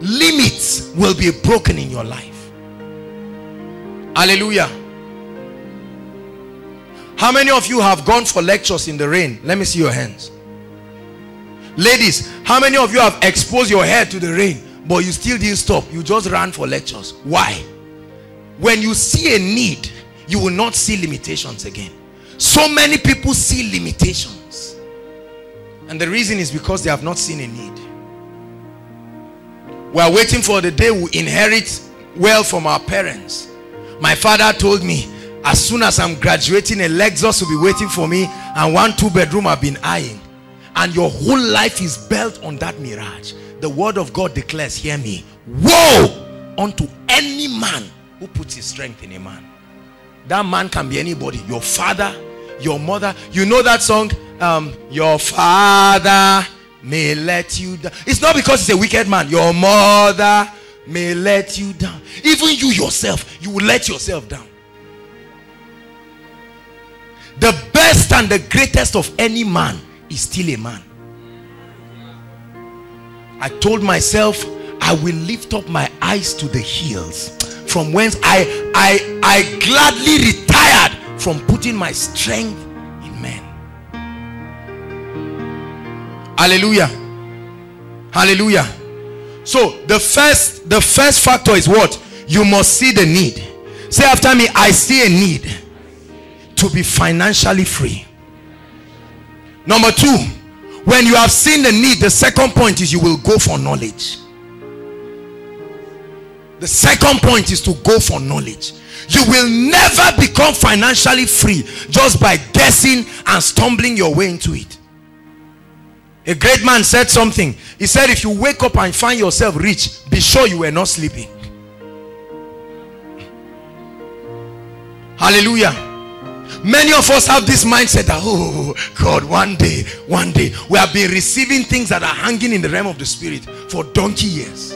limits will be broken in your life. Hallelujah. How many of you have gone for lectures in the rain? Let me see your hands. Ladies, how many of you have exposed your hair to the rain, but you still didn't stop? You just ran for lectures. Why? When you see a need, you will not see limitations again. So many people see limitations. And the reason is because they have not seen a need. We are waiting for the day we inherit wealth from our parents. My father told me, as soon as I'm graduating, a Lexus will be waiting for me and one two bedroom I've been eyeing. And your whole life is built on that mirage. The word of God declares, hear me, woe unto any man who puts his strength in a man. That man can be anybody. Your father, your mother. You know that song? Um, your father may let you down. It's not because he's a wicked man. Your mother may let you down. Even you yourself, you will let yourself down. The best and the greatest of any man is still a man. I told myself, I will lift up my eyes to the hills from whence I, I, I gladly retired from putting my strength Hallelujah. Hallelujah. So the first, the first factor is what? You must see the need. Say after me, I see a need to be financially free. Number two, when you have seen the need, the second point is you will go for knowledge. The second point is to go for knowledge. You will never become financially free just by guessing and stumbling your way into it. A great man said something. He said, if you wake up and find yourself rich, be sure you were not sleeping. Hallelujah. Many of us have this mindset that, oh, God, one day, one day, we have been receiving things that are hanging in the realm of the spirit for donkey years.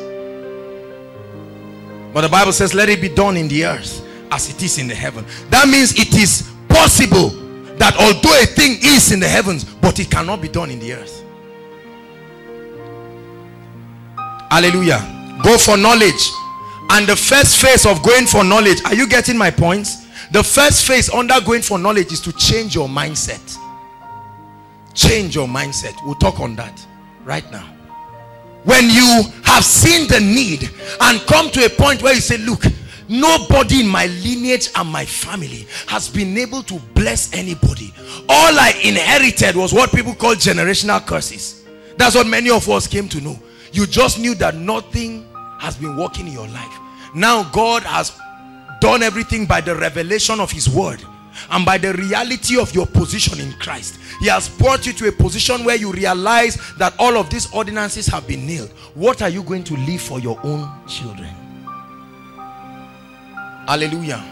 But the Bible says, let it be done in the earth as it is in the heaven. That means it is possible that although a thing is in the heavens, but it cannot be done in the earth. Hallelujah. Go for knowledge. And the first phase of going for knowledge, are you getting my points? The first phase under going for knowledge is to change your mindset. Change your mindset. We'll talk on that right now. When you have seen the need and come to a point where you say, look, nobody in my lineage and my family has been able to bless anybody. All I inherited was what people call generational curses. That's what many of us came to know. You just knew that nothing has been working in your life. Now God has done everything by the revelation of his word and by the reality of your position in Christ. He has brought you to a position where you realize that all of these ordinances have been nailed. What are you going to leave for your own children? Hallelujah.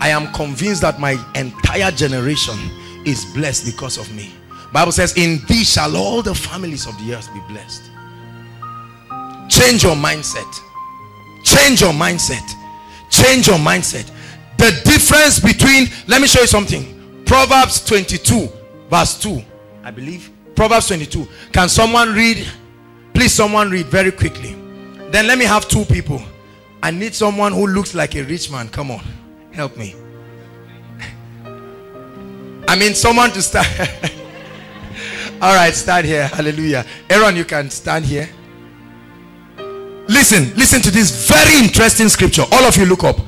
I am convinced that my entire generation is blessed because of me. Bible says, in thee shall all the families of the earth be blessed. Change your mindset. Change your mindset. Change your mindset. The difference between, let me show you something. Proverbs 22 verse 2. I believe. Proverbs 22. Can someone read? Please someone read very quickly. Then let me have two people. I need someone who looks like a rich man. Come on. Help me. <laughs> I mean someone to start. <laughs> All right, stand here. Hallelujah. Aaron, you can stand here. Listen, listen to this very interesting scripture. All of you look up.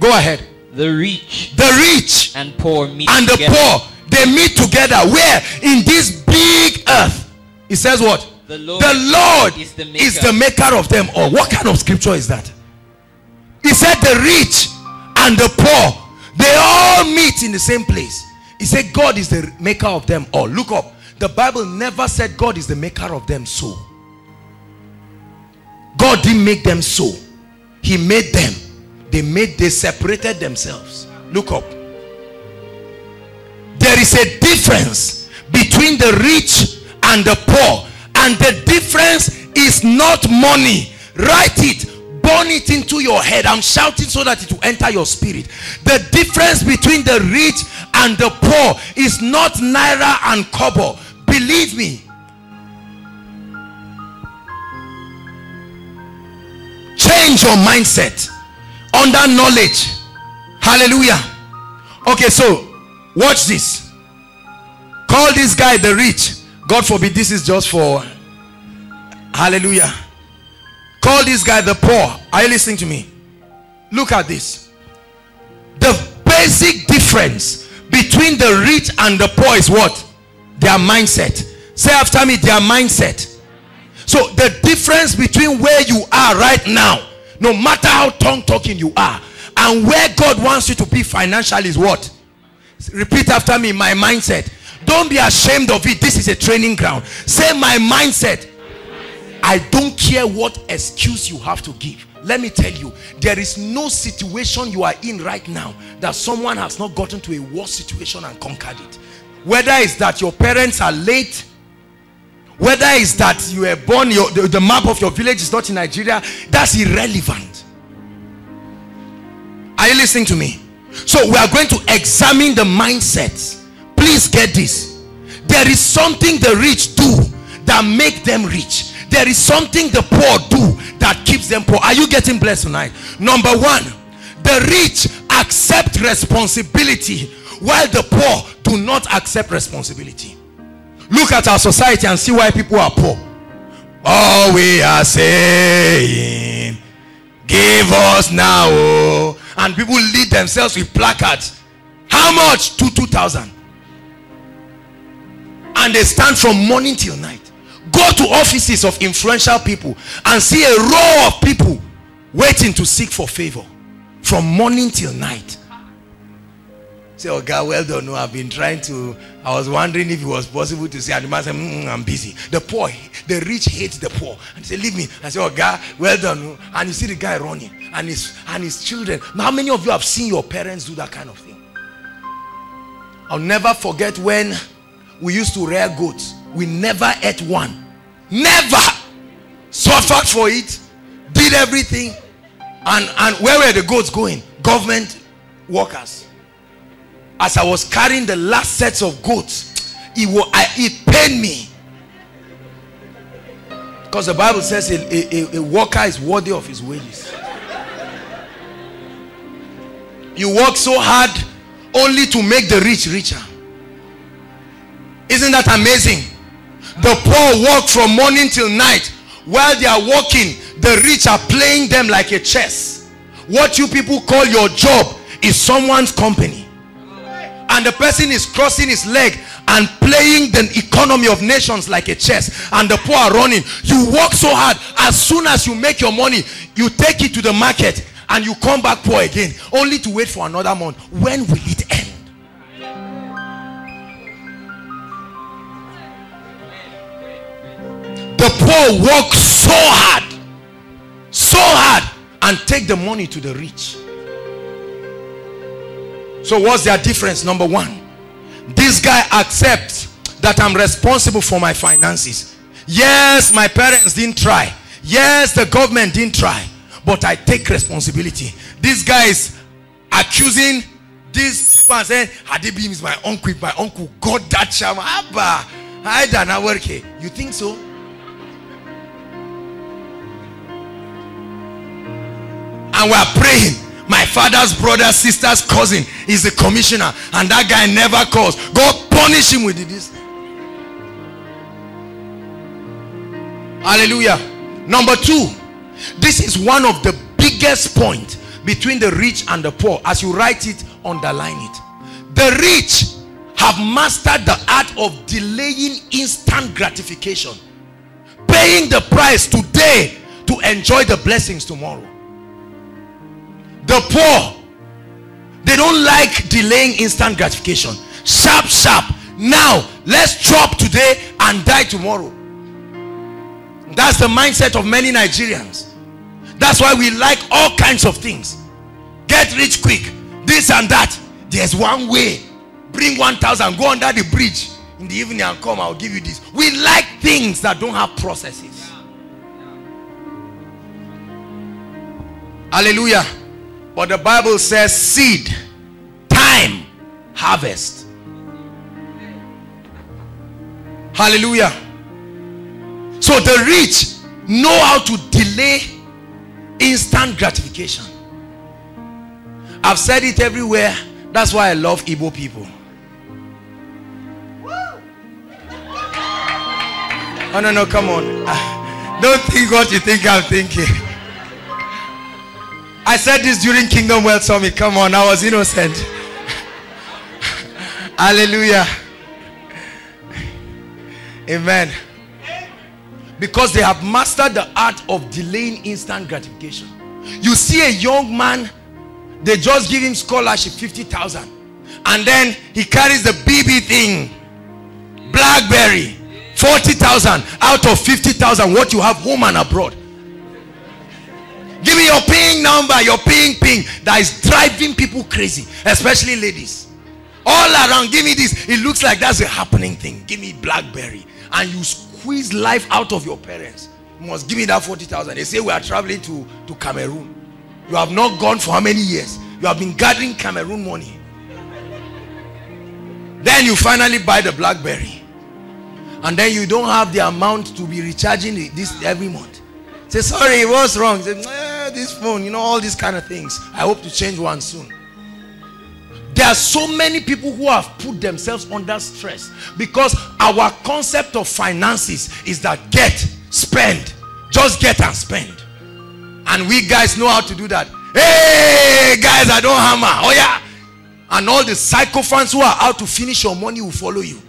Go ahead. The rich The rich and poor meet and the poor they meet together where in this big earth it says what The Lord the lord is the is maker. the maker of them all what kind of scripture is that he said the rich and the poor they all meet in the same place he said god is the maker of them all look up the bible never said god is the maker of them so. God didn't make them so. He made them. They made they separated themselves. Look up. There is a difference between the rich and the poor and the difference is not money. Write it. Burn it into your head i'm shouting so that it will enter your spirit. The difference between the rich and the poor is not naira and kobo believe me. Change your mindset. Under knowledge. Hallelujah. Okay so watch this. Call this guy the rich. God forbid this is just for hallelujah. Call this guy the poor. Are you listening to me? Look at this. The basic difference between the rich and the poor is what their mindset say after me their mindset so the difference between where you are right now, no matter how tongue talking you are, and where God wants you to be financially is what? Repeat after me, my mindset. Don't be ashamed of it. This is a training ground. Say my mindset. I don't care what excuse you have to give. Let me tell you, there is no situation you are in right now that someone has not gotten to a worse situation and conquered it. Whether it's that your parents are late, whether it's that you were born your, the, the map of your village is not in nigeria that's irrelevant. Are you listening to me? So we are going to examine the mindset. Please get this. There is something the rich do that make them rich. There is something the poor do that keeps them poor. Are you getting blessed tonight? Number one the rich accept responsibility while the poor do not accept responsibility Look at our society and see why people are poor. All we are saying, give us now. oh." And people lead themselves with placards. How much? To 2,000. And they stand from morning till night. Go to offices of influential people and see a row of people waiting to seek for favor from morning till night. Say, oh God, well done. No, I've been trying to. I was wondering if it was possible to say, and the man said, "Mm, I'm busy. The poor, the rich hate the poor. And said, Leave me. I said, Oh God, well done. no." And you see the guy running and his and his children. How many of you have seen your parents do that kind of thing? I'll never forget when we used to rear goats. We never ate one. Never suffered for it, did everything. And and where were the goats going? Government workers as I was carrying the last sets of goats, it, was, I, it pained me. Because the Bible says a, a, a worker is worthy of his wages. You work so hard only to make the rich richer. Isn't that amazing? The poor work from morning till night. While they are working, the rich are playing them like a chess. What you people call your job is someone's company and the person is crossing his leg and playing the economy of nations like a chess. And the poor are running. You work so hard. As soon as you make your money you take it to the market and you come back poor again only to wait for another month. When will it end? The poor work so hard so hard and take the money to the rich so what's their difference? Number one, this guy accepts that I'm responsible for my finances. Yes, my parents didn't try. Yes, the government didn't try. But I take responsibility. This guy is accusing these people and saying, Hadibim is my uncle. My uncle got that charm. Abba, I done work here. You think so? And we are praying my father's brother sister's cousin is the commissioner and that guy never calls god punish him with this hallelujah number two This is one of the biggest point between the rich and the poor. As you write it, underline it. The rich have mastered the art of delaying instant gratification. Paying the price today to enjoy the blessings tomorrow. Poor, they don't like delaying instant gratification. Sharp, sharp. Now, let's chop today and die tomorrow. That's the mindset of many Nigerians. That's why we like all kinds of things. Get rich quick. This and that. There's one way. Bring 1,000. Go under the bridge. In the evening and come. I'll give you this. We like things that don't have processes. Hallelujah. But the Bible says seed, time, harvest. Hallelujah. So the rich know how to delay instant gratification. I've said it everywhere. That's why I love Igbo people. Oh, no, no, come on. <laughs> Don't think what you think I'm thinking. I said this during Kingdom Wealth Summit. Come on, I was innocent. <laughs> Hallelujah. Amen. Because they have mastered the art of delaying instant gratification. You see a young man, they just give him scholarship 50,000. And then he carries the BB thing, Blackberry, 40,000 out of 50,000. What you have home and abroad. Give me your ping number, your ping ping that is driving people crazy, especially ladies. All around, give me this. It looks like that's a happening thing. Give me Blackberry. And you squeeze life out of your parents. You must give me that 40,000. They say we are traveling to, to Cameroon. You have not gone for how many years? You have been gathering Cameroon money. Then you finally buy the Blackberry. And then you don't have the amount to be recharging this every month. Say, sorry, what's wrong? Say, this phone, you know, all these kind of things. I hope to change one soon. There are so many people who have put themselves under stress because our concept of finances is that get, spend, just get and spend. And we guys know how to do that. Hey, guys, I don't hammer. Oh, yeah. And all the psychophants who are out to finish your money will follow you.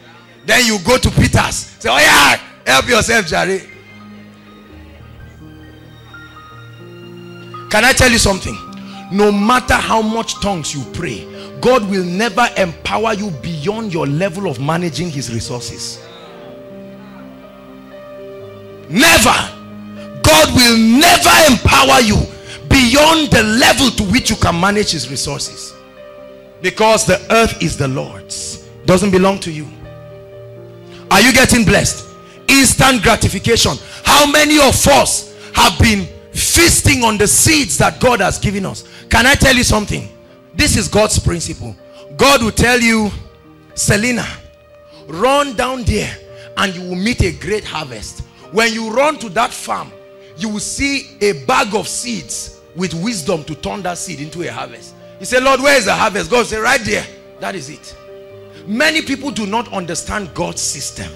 Then you go to Peter's. Say, oh, yeah, help yourself, Jerry. Can I tell you something? No matter how much tongues you pray, God will never empower you beyond your level of managing his resources. Never. God will never empower you beyond the level to which you can manage his resources. Because the earth is the Lord's. Doesn't belong to you. Are you getting blessed? Instant gratification. How many of us have been feasting on the seeds that God has given us. Can I tell you something? This is God's principle. God will tell you, Selena, run down there and you will meet a great harvest. When you run to that farm, you will see a bag of seeds with wisdom to turn that seed into a harvest. You say, Lord, where is the harvest? God say, right there. That is it. Many people do not understand God's system.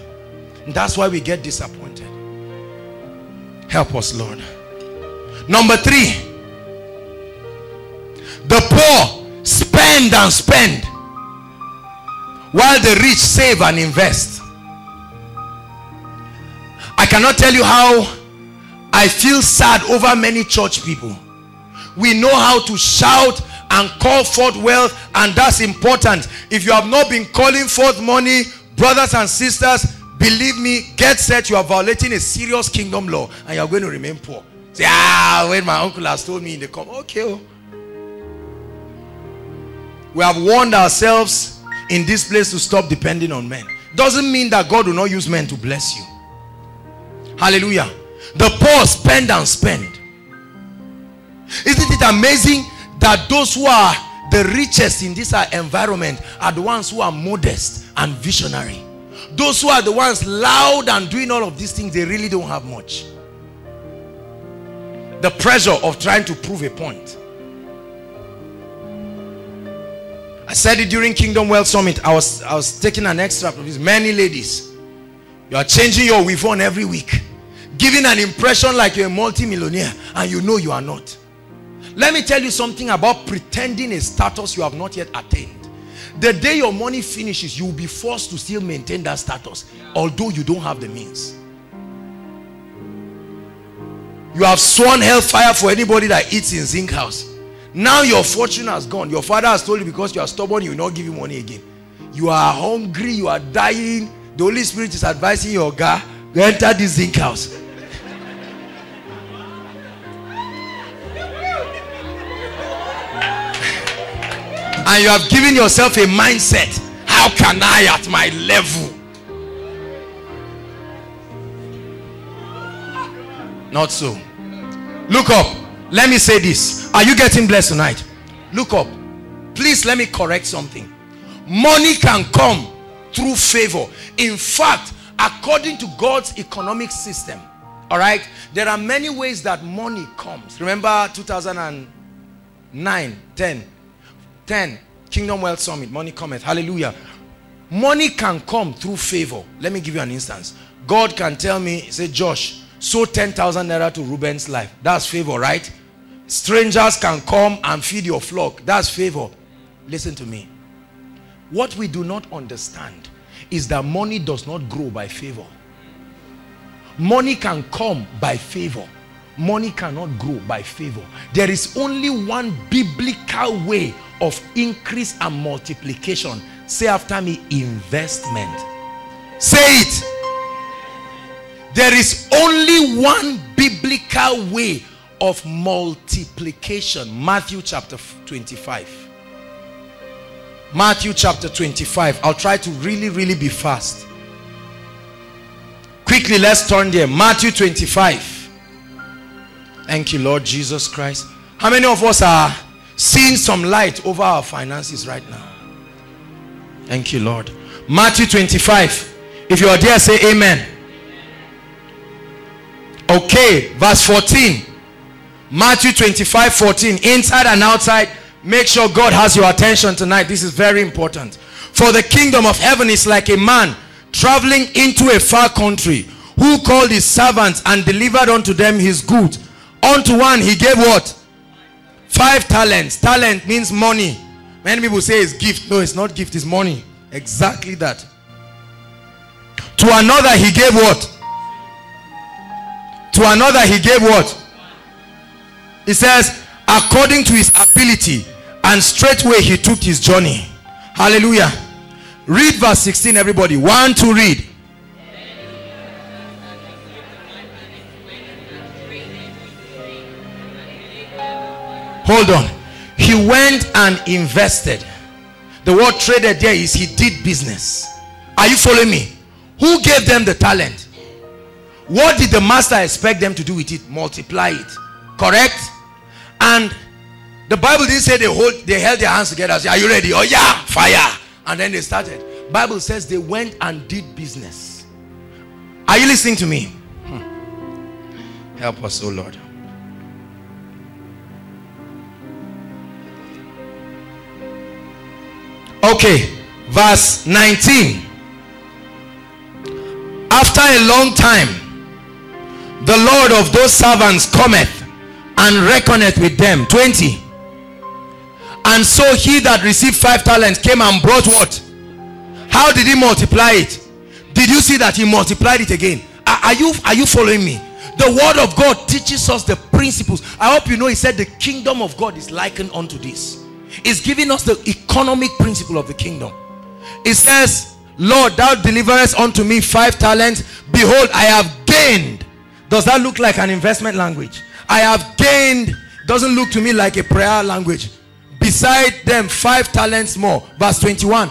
That's why we get disappointed. Help us, Lord. Number three, the poor spend and spend while the rich save and invest. I cannot tell you how I feel sad over many church people. We know how to shout and call forth wealth and that's important. If you have not been calling forth money, brothers and sisters, believe me, get set. You are violating a serious kingdom law and you are going to remain poor. Say, ah, when my uncle has told me in the come, okay. Oh. We have warned ourselves in this place to stop depending on men. Doesn't mean that God will not use men to bless you. Hallelujah. The poor spend and spend. Isn't it amazing that those who are the richest in this environment are the ones who are modest and visionary. Those who are the ones loud and doing all of these things, they really don't have much the pressure of trying to prove a point. I said it during Kingdom Wealth Summit. I was, I was taking an extract of this. Many ladies, you are changing your weave on every week. giving an impression like you're a multi-millionaire and you know you are not let me tell you something about pretending a status you have not yet attained the day your money finishes you will be forced to still maintain that status although you don't have the means you have sworn hellfire for anybody that eats in zinc house. Now your fortune has gone. Your father has told you because you are stubborn you will not give you money again. You are hungry you are dying. The holy spirit is advising your guy enter this zinc house. <laughs> And you have given yourself a mindset. How can i at my level not so. Look up. Let me say this. Are you getting blessed tonight? Look up. Please let me correct something. Money can come through favor. In fact according to god's economic system all right there are many ways that money comes. Remember 2009 10 10 kingdom wealth summit money cometh. Hallelujah. Money can come through favor. Let me give you an instance. God can tell me say josh sow 10,000 naira to Reuben's life. That's favor right? Strangers can come and feed your flock. That's favor. Listen to me. What we do not understand is that money does not grow by favor. Money can come by favor. Money cannot grow by favor. There is only one biblical way of increase and multiplication. Say after me investment. Say it there is only one biblical way of multiplication matthew chapter 25 matthew chapter 25 i'll try to really really be fast quickly let's turn there matthew 25 Thank you, Lord Jesus Christ. How many of us are seeing some light over our finances right now? Thank you, Lord. Matthew 25. If you are there, say amen. Okay, verse 14. Matthew 25, 14. Inside and outside, make sure God has your attention tonight. This is very important. For the kingdom of heaven is like a man traveling into a far country who called his servants and delivered unto them his goods unto one he gave what five talents talent means money many people say it's gift no it's not gift it's money exactly that to another he gave what to another he gave what? He says according to his ability and straightway he took his journey. Hallelujah. Read verse 16 everybody. One to read. Hold on. He went and invested. The word traded there is he did business. Are you following me? Who gave them the talent what did the master expect them to do with it? Multiply it. Correct? And the bible didn't say they hold they held their hands together say are you ready? Oh yeah fire. And then they started. Bible says they went and did business. Are you listening to me? Hmm. help us oh lord. Okay verse 19 after a long time the lord of those servants cometh and reckoneth with them. 20 and so he that received five talents came and brought what? How did he multiply it? Did you see that he multiplied it again? Are, you are you following me? The word of god teaches us the principles. I hope you know he said the kingdom of god is likened unto this. Is giving us the economic principle of the kingdom. It says lord thou deliverest unto me five talents. Behold i have gained does that look like an investment language? I have gained doesn't look to me like a prayer language. Beside them five talents more. Verse 21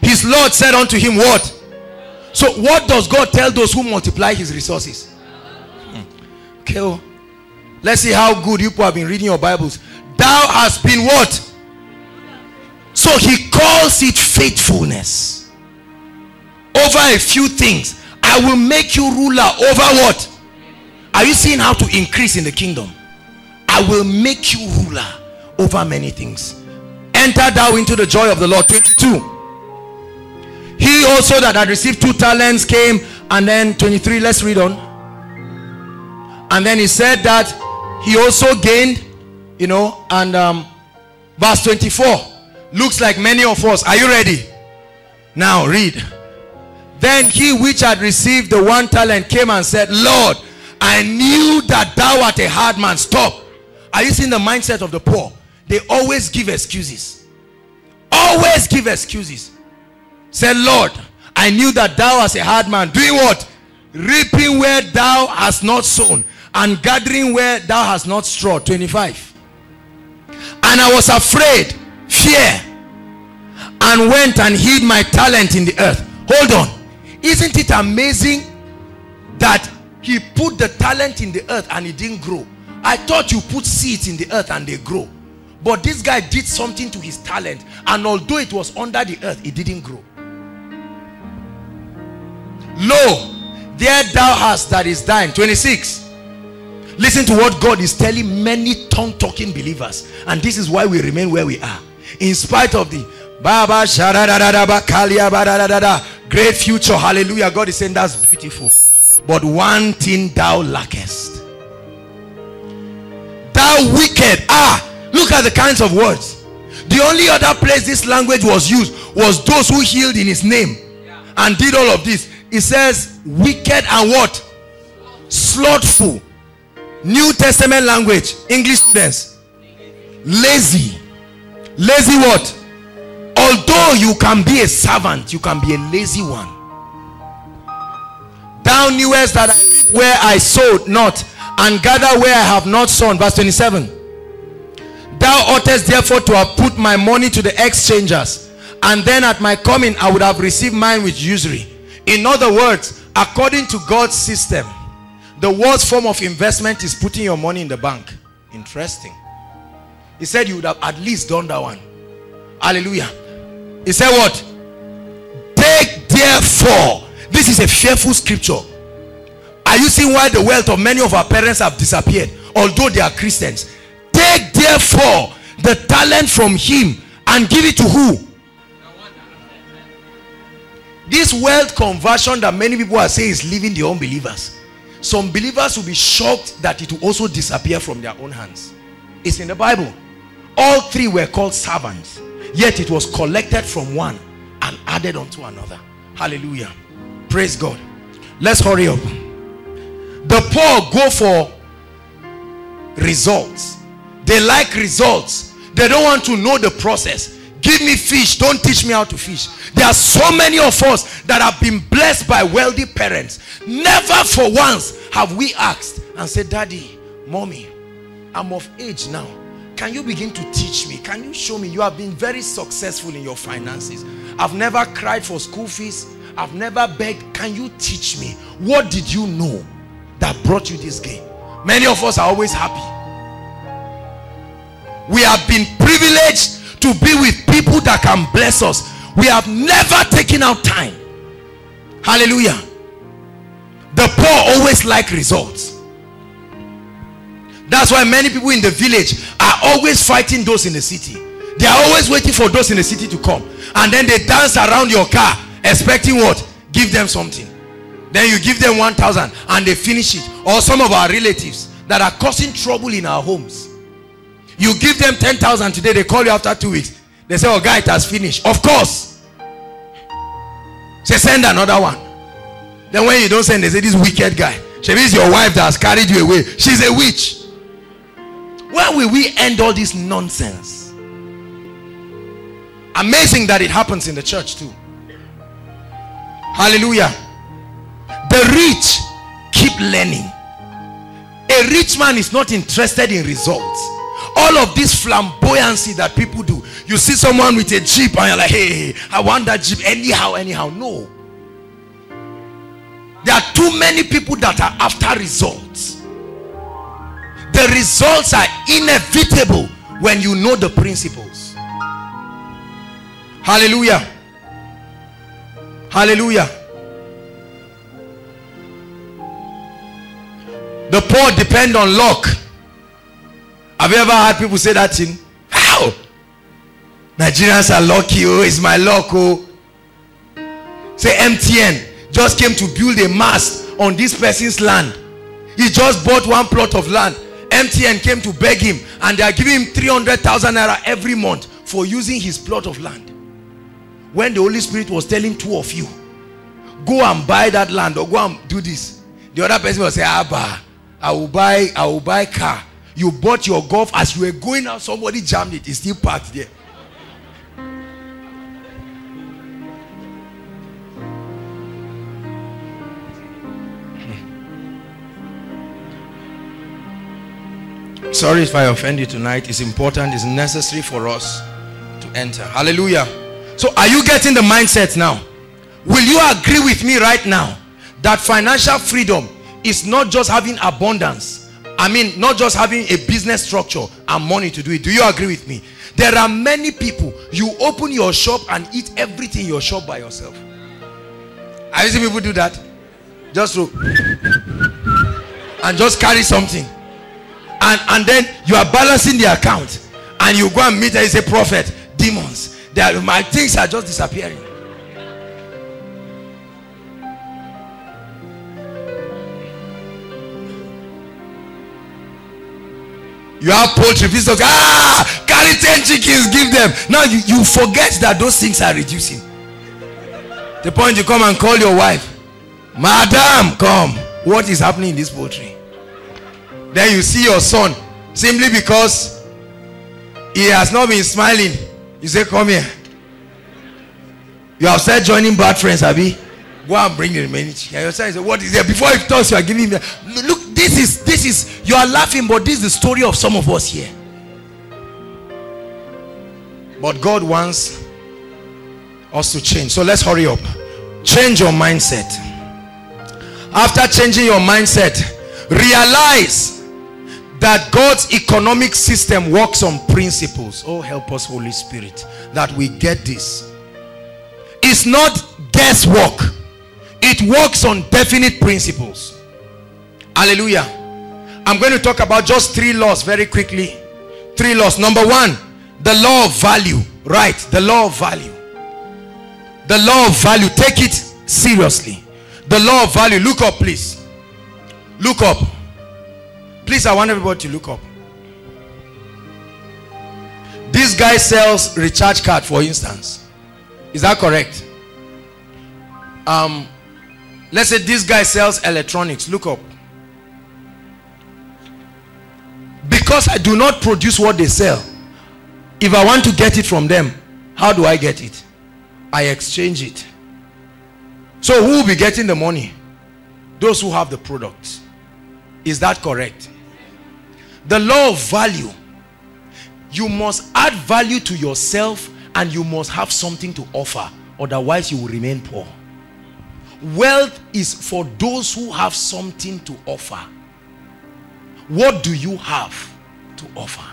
his lord said unto him what? So what does god tell those who multiply his resources? Hmm. okay oh. let's see how good you people have been reading your bibles. Thou hast been what? So he calls it faithfulness over a few things i will make you ruler over what? Are you seeing how to increase in the kingdom? I will make you ruler over many things. Enter thou into the joy of the lord. 22 he also that had received two talents came and then 23 let's read on. And then he said that he also gained, you know, and um, verse 24 looks like many of us. Are you ready? Now read. Then he which had received the one talent came and said, Lord, I knew that thou art a hard man. Stop. Are you seeing the mindset of the poor? They always give excuses. Always give excuses. Say, Lord, I knew that thou art a hard man. Doing what? Reaping where thou hast not sown and gathering where thou hast not strawed 25 and i was afraid fear and went and hid my talent in the earth hold on isn't it amazing that he put the talent in the earth and it didn't grow i thought you put seeds in the earth and they grow but this guy did something to his talent and although it was under the earth it didn't grow lo there thou hast that is thine 26 Listen to what God is telling many tongue-talking believers. And this is why we remain where we are. In spite of the Baba great future. Hallelujah. God is saying that's beautiful. But one thing thou lackest. Thou wicked. Ah, look at the kinds of words. The only other place this language was used was those who healed in his name and did all of this. It says wicked and what? Slothful New Testament language, English students. Lazy. Lazy what? Although you can be a servant, you can be a lazy one. Thou knewest that I where I sowed not, and gather where I have not sown. Verse 27. Thou oughtest therefore to have put my money to the exchangers, and then at my coming I would have received mine with usury. In other words, according to God's system, the worst form of investment is putting your money in the bank. Interesting. He said you would have at least done that one. Hallelujah. He said what? Take therefore. This is a fearful scripture. Are you seeing why the wealth of many of our parents have disappeared? Although they are Christians. Take therefore the talent from him and give it to who? This wealth conversion that many people are saying is leaving the unbelievers some believers will be shocked that it will also disappear from their own hands it's in the bible all three were called servants yet it was collected from one and added onto another. Hallelujah. Praise god. Let's hurry up. The poor go for results. They like results. They don't want to know the process. Give me fish. Don't teach me how to fish. There are so many of us that have been blessed by wealthy parents. Never for once have we asked and said daddy mommy i'm of age now can you begin to teach me? Can you show me? You have been very successful in your finances. I've never cried for school fees. I've never begged. Can you teach me? What did you know that brought you this game many of us are always happy. We have been privileged to be with people that can bless us. We have never taken out time. Hallelujah. The poor always like results that's why many people in the village are always fighting those in the city. They are always waiting for those in the city to come. And then they dance around your car expecting what? Give them something. Then you give them 1000 and they finish it. Or some of our relatives that are causing trouble in our homes. You give them 10,000 today they call you after two weeks. They say oh guy it has finished. Of course. Say send another one. Then when you don't send they say this wicked guy. She means your wife that has carried you away. She's a witch where will we end all this nonsense? Amazing that it happens in the church too. Hallelujah. The rich keep learning. A rich man is not interested in results. All of this flamboyancy that people do. You see someone with a jeep and you're like hey i want that jeep anyhow anyhow. No. There are too many people that are after results the results are inevitable when you know the principles hallelujah hallelujah the poor depend on luck have you ever heard people say that thing? How? Nigerians are lucky. Oh, it's my luck. Oh. Say MTN just came to build a mast on this person's land. He just bought one plot of land. MTN came to beg him and they are giving him 300,000 naira every month for using his plot of land. When the Holy Spirit was telling two of you, go and buy that land or go and do this. The other person will say, Abba, I will buy, I will buy car. You bought your golf as you were going out, somebody jammed it. It's still parked there. Sorry if I offend you tonight. It's important, it's necessary for us to enter. Hallelujah. So, are you getting the mindset now? Will you agree with me right now that financial freedom is not just having abundance? I mean, not just having a business structure and money to do it. Do you agree with me? There are many people, you open your shop and eat everything in your shop by yourself. Have you seen people do that? Just to and just carry something and and then you are balancing the account. And you go and meet there is a prophet demons. Are my things are just disappearing. You have poultry visitors ah carry 10 chickens give them. Now you, you forget that those things are reducing. The point you come and call your wife madam come. What is happening in this poultry then you see your son simply because he has not been smiling. You say come here. You have started joining bad friends Abby go and bring the remaining your son say what is there? Before he talks you are giving him look this is this is you are laughing but this is the story of some of us here. But God wants us to change. So let's hurry up. Change your mindset. After changing your mindset realize that God's economic system works on principles. Oh, help us, Holy Spirit, that we get this. It's not guesswork. It works on definite principles. Hallelujah. I'm going to talk about just three laws very quickly. Three laws. Number one, the law of value. Right. The law of value. The law of value. Take it seriously. The law of value. Look up, please. Look up. Please, I want everybody to look up. This guy sells recharge card, for instance. Is that correct? Um, let's say this guy sells electronics. Look up. Because I do not produce what they sell, if I want to get it from them, how do I get it? I exchange it. So who will be getting the money? Those who have the products. Is that correct? The law of value. You must add value to yourself and you must have something to offer. Otherwise you will remain poor. Wealth is for those who have something to offer. What do you have to offer?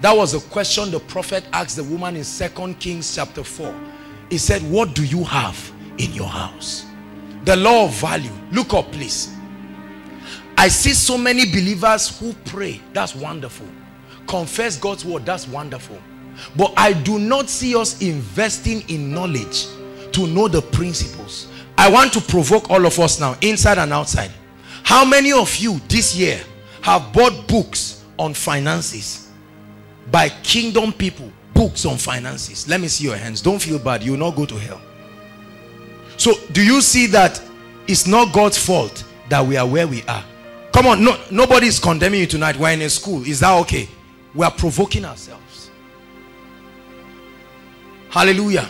That was a question the prophet asked the woman in Second Kings chapter 4. He said, what do you have in your house? The law of value. Look up please. I see so many believers who pray. That's wonderful. Confess God's word. That's wonderful. But I do not see us investing in knowledge to know the principles. I want to provoke all of us now, inside and outside. How many of you this year have bought books on finances by kingdom people? Books on finances. Let me see your hands. Don't feel bad. You will not go to hell. So do you see that it's not God's fault that we are where we are? Come on, no, nobody is condemning you tonight. We're in a school. Is that okay? We are provoking ourselves. Hallelujah.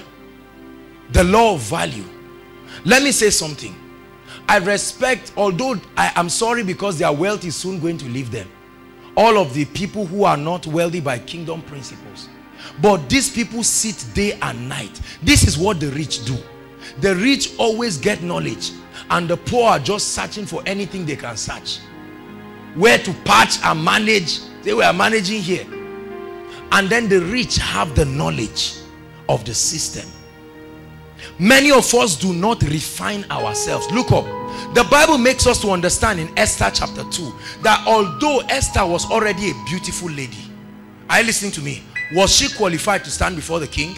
The law of value. Let me say something. I respect, although I am sorry because their wealth is soon going to leave them. All of the people who are not wealthy by kingdom principles. But these people sit day and night. This is what the rich do. The rich always get knowledge and the poor are just searching for anything they can search where to patch and manage. They were managing here. And then the rich have the knowledge of the system. Many of us do not refine ourselves. Look up. The bible makes us to understand in esther chapter 2 that although esther was already a beautiful lady are you listening to me? Was she qualified to stand before the king?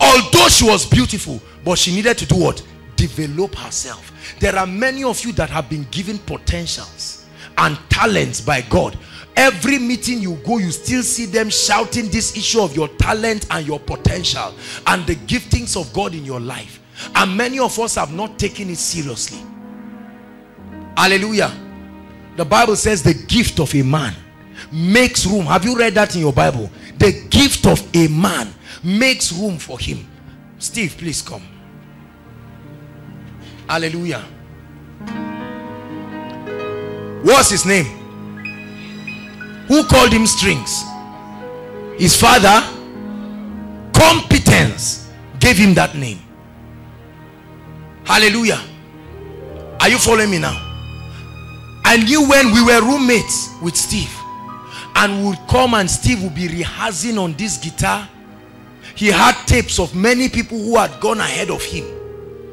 Although she was beautiful but she needed to do what? Develop herself. There are many of you that have been given potentials and talents by God. Every meeting you go, you still see them shouting this issue of your talent and your potential and the giftings of God in your life. And many of us have not taken it seriously. Hallelujah. The Bible says the gift of a man makes room. Have you read that in your Bible? The gift of a man makes room for him. Steve, please come. Hallelujah. What's his name? Who called him strings? His father, competence, gave him that name. Hallelujah. Are you following me now? I knew when we were roommates with Steve and would come and Steve would be rehearsing on this guitar. He had tapes of many people who had gone ahead of him.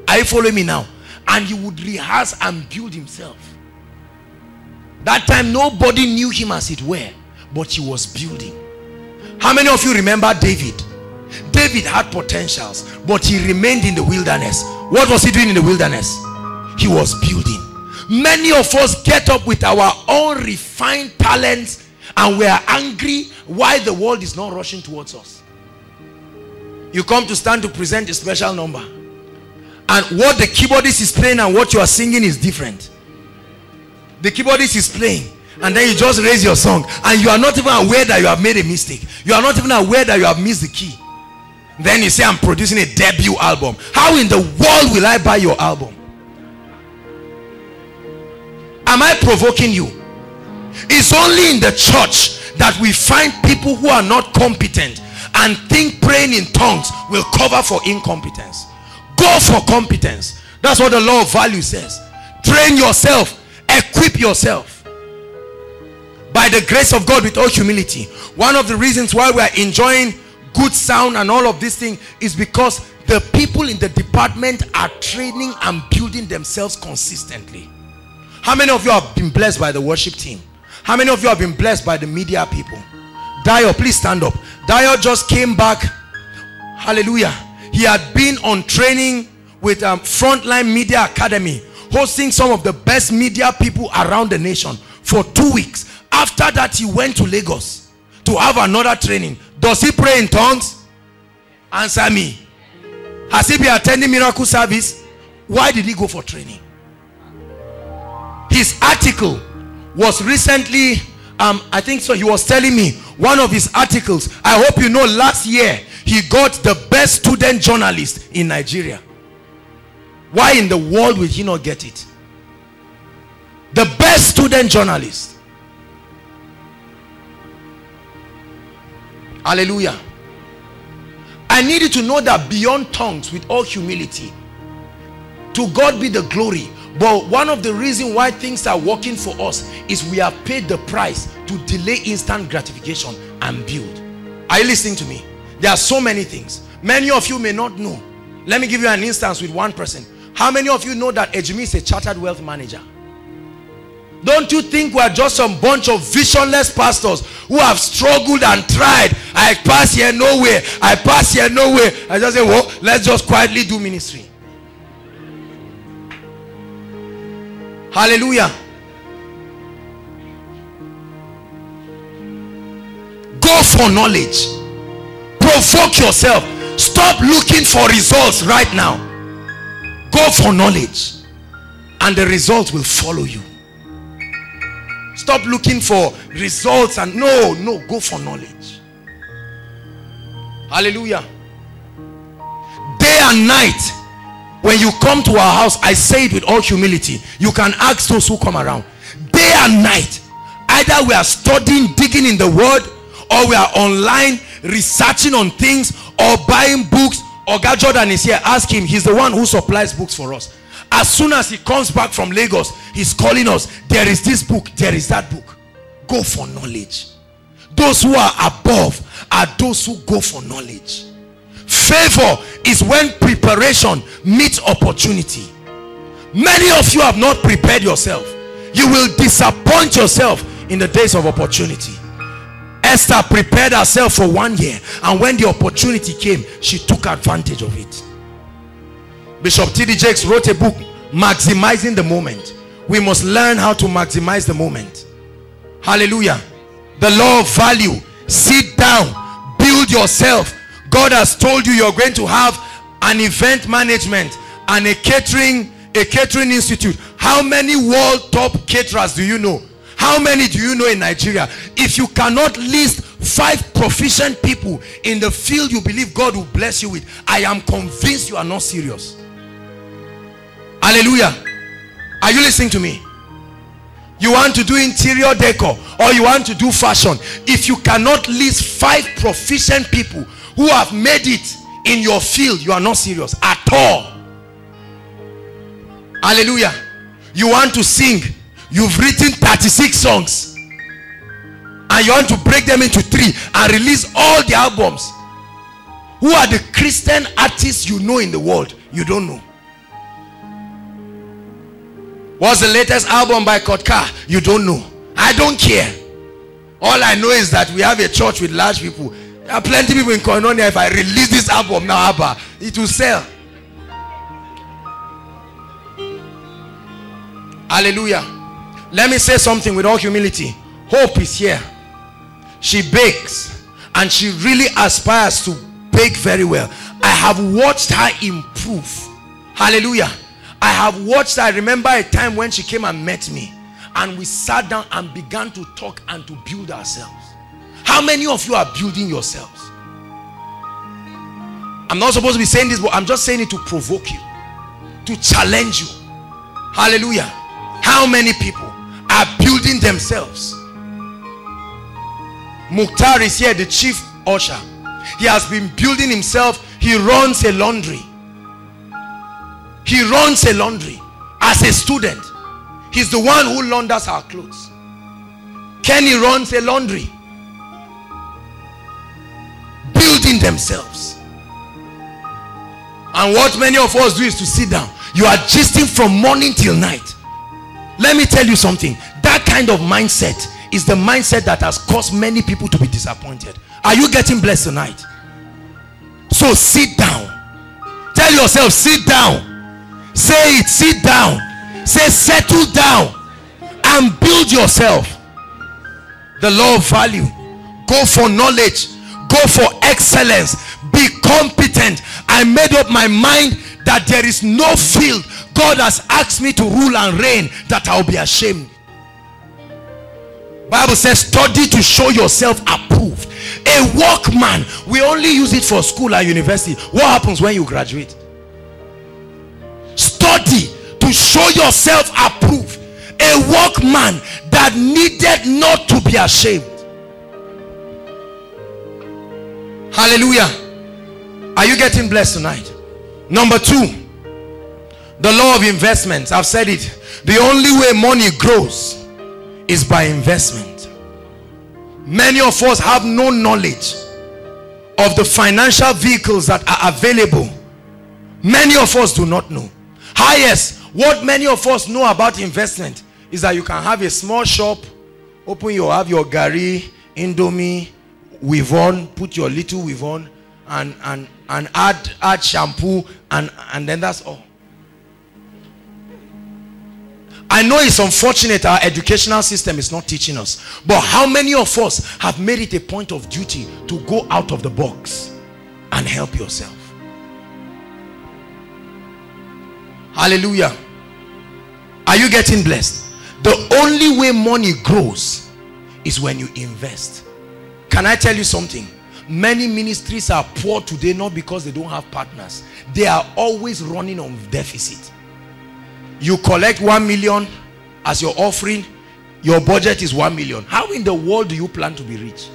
Are you following me now? And he would rehearse and build himself. That time nobody knew him as it were, but he was building. How many of you remember David? David had potentials, but he remained in the wilderness. What was he doing in the wilderness? He was building. Many of us get up with our own refined talents and we are angry why the world is not rushing towards us. You come to stand to present a special number and what the keyboardist is playing and what you are singing is different. The keyboardist is playing and then you just raise your song and you are not even aware that you have made a mistake. You are not even aware that you have missed the key. Then you say, I'm producing a debut album. How in the world will I buy your album? Am I provoking you? It's only in the church that we find people who are not competent and think praying in tongues will cover for incompetence. Go for competence. That's what the law of value says. Train yourself. Equip yourself. By the grace of God with all humility. One of the reasons why we are enjoying good sound and all of this thing is because the people in the department are training and building themselves consistently. How many of you have been blessed by the worship team? How many of you have been blessed by the media people? Dio, please stand up. Dio just came back. Hallelujah. He had been on training with um, Frontline Media Academy, hosting some of the best media people around the nation for two weeks. After that, he went to Lagos to have another training. Does he pray in tongues? Answer me. Has he been attending miracle service? Why did he go for training? His article was recently, um, I think so, he was telling me, one of his articles, I hope you know last year, he got the best student journalist in Nigeria. Why in the world will he not get it? The best student journalist. Hallelujah. I need you to know that beyond tongues with all humility, to God be the glory. But one of the reasons why things are working for us is we have paid the price to delay instant gratification and build. Are you listening to me? There are so many things. Many of you may not know. Let me give you an instance with one person. How many of you know that Ejimi is a chartered wealth manager? Don't you think we're just some bunch of visionless pastors who have struggled and tried? I pass here nowhere. I pass here nowhere. I just say, well, let's just quietly do ministry. Hallelujah. Go for knowledge. Provoke yourself. Stop looking for results right now. Go for knowledge. And the results will follow you. Stop looking for results and no, no, go for knowledge. Hallelujah. Day and night, when you come to our house, I say it with all humility. You can ask those who come around. Day and night, either we are studying, digging in the word, or we are online researching on things, or buying books. Oga Jordan is here. Ask him. He's the one who supplies books for us. As soon as he comes back from Lagos, he's calling us. There is this book. There is that book. Go for knowledge. Those who are above are those who go for knowledge. Favor is when preparation meets opportunity. Many of you have not prepared yourself. You will disappoint yourself in the days of opportunity. Esther prepared herself for one year and when the opportunity came, she took advantage of it. Bishop T.D. Jakes wrote a book, Maximizing the Moment. we must learn how to maximize the moment hallelujah the law of value sit down build yourself god has told you you're going to have an event management and a catering a catering institute how many world top caterers do you know how many do you know in nigeria? If you cannot list five proficient people in the field you believe god will bless you with i am convinced you are not serious. Hallelujah. Are you listening to me? You want to do interior decor or you want to do fashion? If you cannot list five proficient people who have made it in your field you are not serious at all. Hallelujah. You want to sing you've written 36 songs. And you want to break them into three and release all the albums. Who are the christian artists you know in the world? You don't know. What's the latest album by kotka you don't know. I don't care. All i know is that we have a church with large people. There are plenty people in koinonia. If i release this album now Abba, it will sell. Hallelujah let me say something with all humility. Hope is here. She bakes and she really aspires to bake very well. I have watched her improve. Hallelujah. I have watched i remember a time when she came and met me and we sat down and began to talk and to build ourselves. How many of you are building yourselves? I'm not supposed to be saying this but i'm just saying it to provoke you to challenge you. Hallelujah. How many people are building themselves. Mukhtar is here the chief usher. He has been building himself. He runs a laundry. He runs a laundry. As a student he's the one who launders our clothes. Kenny runs a laundry. Building themselves. And what many of us do is to sit down. You are gisting from morning till night. Let me tell you something kind of mindset is the mindset that has caused many people to be disappointed. Are you getting blessed tonight? So sit down. Tell yourself sit down. Say it sit down. Say settle down and build yourself. The law of value. Go for knowledge. Go for excellence. Be competent. I made up my mind that there is no field God has asked me to rule and reign that I'll be ashamed Bible says study to show yourself approved. A workman we only use it for school and university. What happens when you graduate? Study to show yourself approved. A workman that needed not to be ashamed. Hallelujah. Are you getting blessed tonight? Number two the law of investments. I've said it. The only way money grows is by investment. Many of us have no knowledge of the financial vehicles that are available. Many of us do not know. Highest what many of us know about investment is that you can have a small shop open your have your gari indomie weave on put your little weave on and and and add add shampoo and and then that's all I know it's unfortunate our educational system is not teaching us. But how many of us have made it a point of duty to go out of the box and help yourself? Hallelujah. Are you getting blessed? The only way money grows is when you invest. Can I tell you something? Many ministries are poor today not because they don't have partners. They are always running on deficit you collect 1 million as your offering your budget is 1 million. How in the world do you plan to be rich?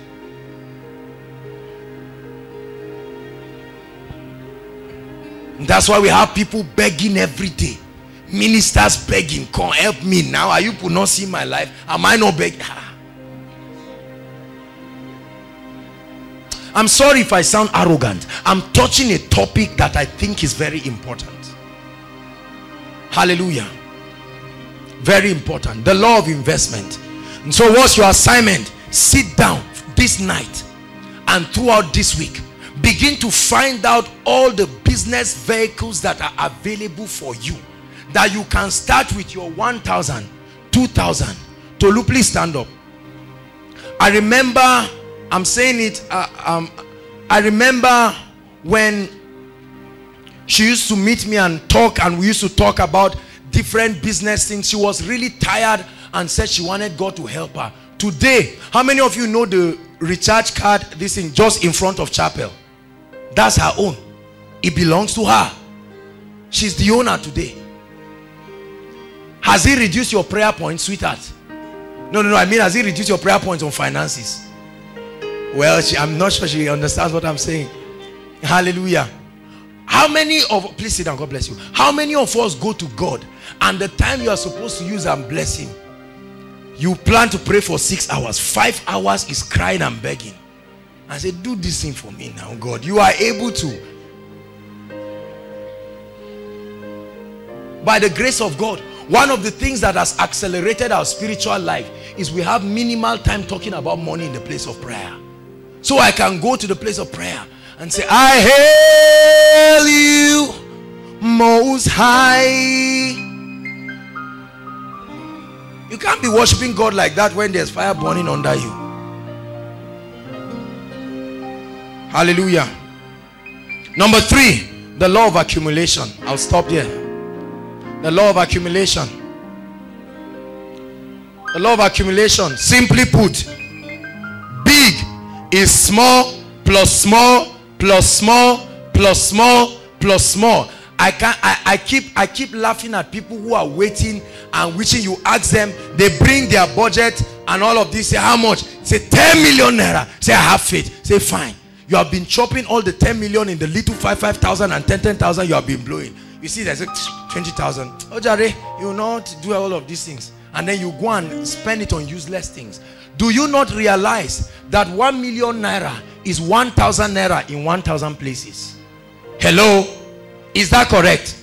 That's why we have people begging every day. Ministers begging come help me now. Are you not see my life? Am i not begging? I'm sorry if i sound arrogant. I'm touching a topic that i think is very important hallelujah very important the law of investment and so what's your assignment sit down this night and throughout this week begin to find out all the business vehicles that are available for you that you can start with your 1,000, 2,000. Tolu, please stand up. I remember, I'm saying it, uh, um, I remember when she used to meet me and talk and we used to talk about different business things. She was really tired and said she wanted God to help her. Today, how many of you know the recharge card, this thing, just in front of chapel? That's her own. It belongs to her. She's the owner today. Has he reduced your prayer points, sweetheart? No, no, no. I mean, has he reduced your prayer points on finances? Well, she, I'm not sure she understands what I'm saying. Hallelujah. How many of, please sit down, God bless you. How many of us go to God and the time you are supposed to use and bless him, you plan to pray for six hours. Five hours is crying and begging. I say, do this thing for me now, God. You are able to. By the grace of God, one of the things that has accelerated our spiritual life is we have minimal time talking about money in the place of prayer. So I can go to the place of prayer and say, I hail you most high. You can't be worshiping God like that when there's fire burning under you. Hallelujah. Number three, the law of accumulation. I'll stop there. The law of accumulation. The law of accumulation. Simply put, big is small plus small plus more, plus more, plus more. I can I, I keep I keep laughing at people who are waiting and wishing you ask them, they bring their budget and all of this. Say how much? Say 10 million naira. Say I have faith. Say fine. You have been chopping all the 10 million in the little 5 5,000 and 10 10,000 you have been blowing. You see there's a 20,000. Oh Jare, you will not do all of these things. And then you go and spend it on useless things. Do you not realize that 1 million naira is 1,000 naira in 1,000 places? Hello? Is that correct?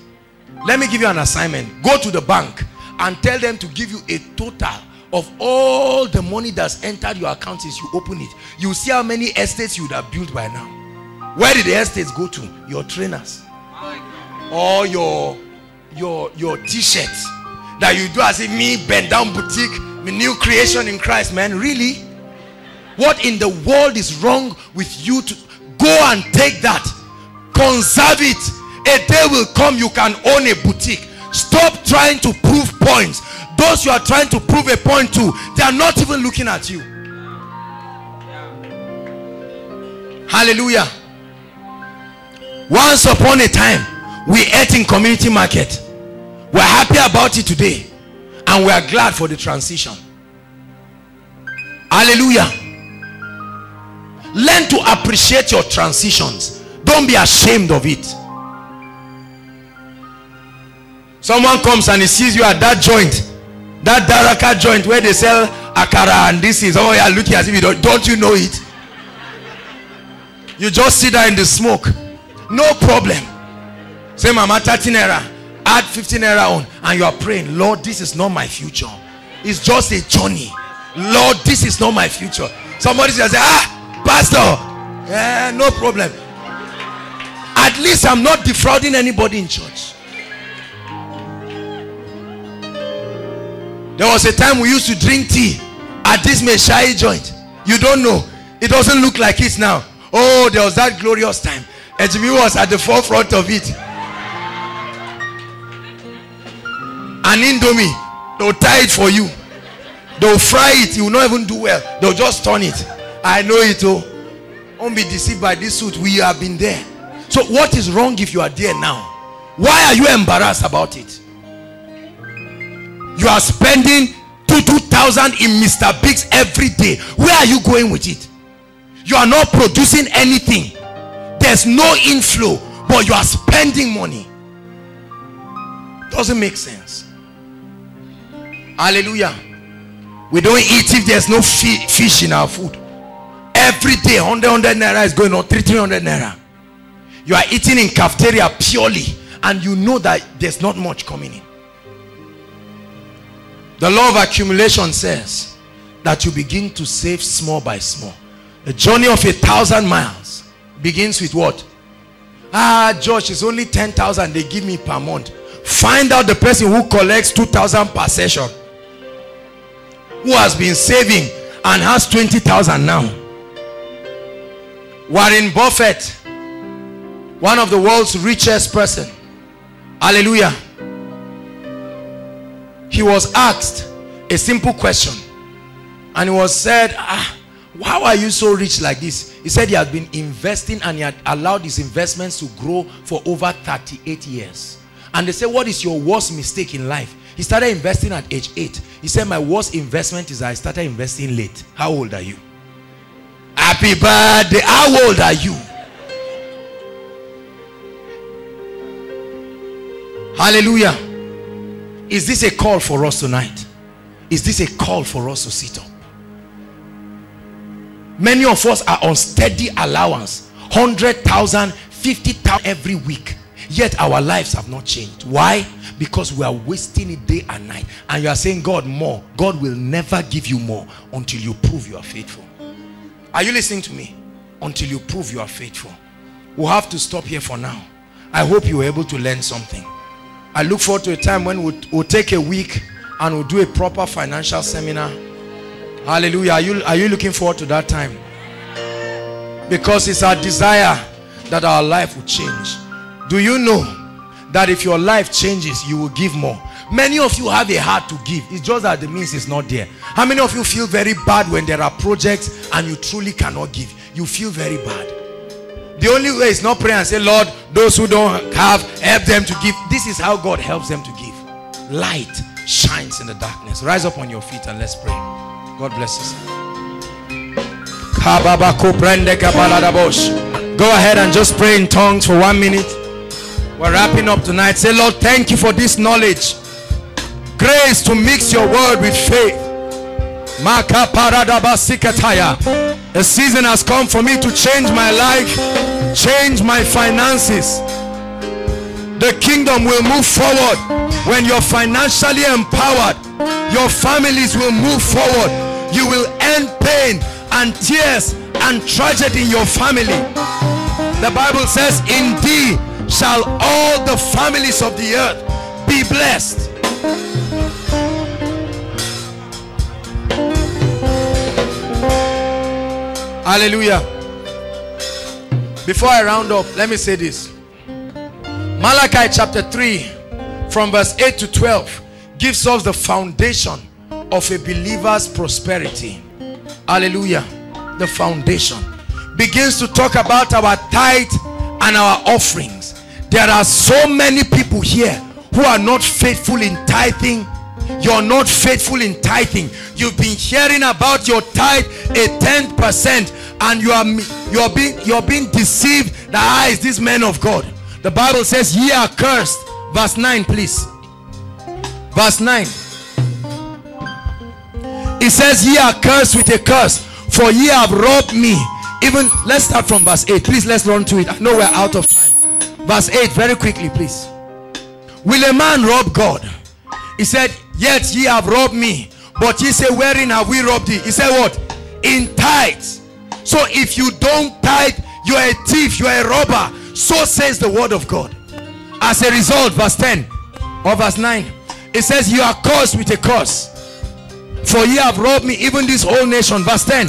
Let me give you an assignment. Go to the bank and tell them to give you a total of all the money that's entered your account since you open it. You see how many estates you would have built by now. Where did the estates go to? Your trainers. Or your your your t-shirts that you do as if me bend down boutique, my new creation in Christ, man. Really? What in the world is wrong with you to go and take that? Conserve it a day will come you can own a boutique stop trying to prove points those you are trying to prove a point to they are not even looking at you hallelujah once upon a time we ate in community market we're happy about it today and we are glad for the transition hallelujah learn to appreciate your transitions don't be ashamed of it Someone comes and he sees you at that joint, that Daraka joint where they sell akara and this is, oh yeah, looking as if you don't, don't you know it? You just sit there in the smoke. No problem. Say, Mama, 13 naira, add 15 naira on, and you are praying, Lord, this is not my future. It's just a journey. Lord, this is not my future. Somebody says, ah, Pastor, eh, no problem. At least I'm not defrauding anybody in church. There was a time we used to drink tea at this Meshai joint. You don't know. It doesn't look like it now. Oh, there was that glorious time. Ejimi was at the forefront of it. An indomie, they'll tie it for you. They'll fry it. You will not even do well. They'll just turn it. I know it. Oh, don't be deceived by this suit. We have been there. So what is wrong if you are there now? Why are you embarrassed about it? you are spending two two thousand in mr biggs every day where are you going with it you are not producing anything there's no inflow but you are spending money doesn't make sense hallelujah we don't eat if there's no fish in our food every day 100 100 naira is going on 3 300 naira you are eating in cafeteria purely and you know that there's not much coming in the law of accumulation says that you begin to save small by small. The journey of a thousand miles begins with what? Ah, George, it's only 10,000 they give me per month. find out the person who collects 2000 per session who has been saving and has 20,000 now. Warren Buffett one of the world's richest person. Hallelujah. He was asked a simple question. And he was said ah, how are you so rich like this? He said he had been investing and he had allowed his investments to grow for over 38 years. And they said what is your worst mistake in life? He started investing at age 8 he said my worst investment is i started investing late. How old are you? Happy birthday. How old are you? Hallelujah. Is this a call for us tonight? Is this a call for us to sit up? Many of us are on steady allowance. 100,000 50,000 every week yet our lives have not changed. Why? Because we are wasting it day and night. And you are saying God more. God will never give you more until you prove you are faithful. Are you listening to me? Until you prove you are faithful. We'll have to stop here for now. I hope you were able to learn something. I look forward to a time when we'll, we'll take a week and we'll do a proper financial seminar. Hallelujah. Are you are you looking forward to that time? Because it's our desire that our life will change do you know that if your life changes you will give more? Many of you have a heart to give. It's just that the means is not there. How many of you feel very bad when there are projects and you truly cannot give? You feel very bad. The only way is not pray and say lord those who don't have help them to give. This is how god helps them to give. Light shines in the darkness. Rise up on your feet and let's pray. God bless you go ahead and just pray in tongues for one minute we're wrapping up tonight. Say lord thank you for this knowledge. Grace to mix your word with faith. The season has come for me to change my life change my finances. The kingdom will move forward. When you're financially empowered your families will move forward. You will end pain and tears and tragedy in your family. The bible says indeed shall all the families of the earth be blessed. Hallelujah. Before i round up let me say this. Malachi chapter 3 from verse 8 to 12 gives us the foundation of a believer's prosperity. Hallelujah. The foundation begins to talk about our tithe and our offerings there are so many people here who are not faithful in tithing. You're not faithful in tithing. You've been hearing about your tithe a 10% and you are you're being you're being deceived. The is this man of god. The bible says ye are cursed. Verse 9 please. Verse 9 it says ye are cursed with a curse for ye have robbed me. Even let's start from verse 8 please let's run to it. I know we're out of time verse 8 very quickly please. Will a man rob god? He said yet ye have robbed me. But ye say wherein have we robbed thee? He said what? In tithes. So if you don't tithe you're a thief you're a robber. So says the word of god. As a result verse 10 or verse 9 it says you are cursed with a curse for ye have robbed me even this whole nation. Verse 10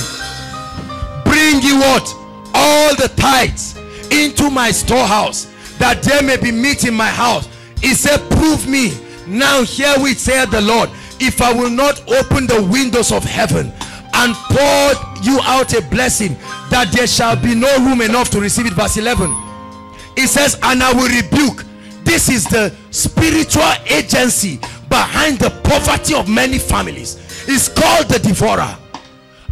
bring ye what? All the tithes into my storehouse that there may be meat in my house. He said prove me. Now herewith saith the lord if i will not open the windows of heaven and pour you out a blessing that there shall be no room enough to receive it. Verse 11 it says and i will rebuke. This is the spiritual agency behind the poverty of many families. It's called the devourer.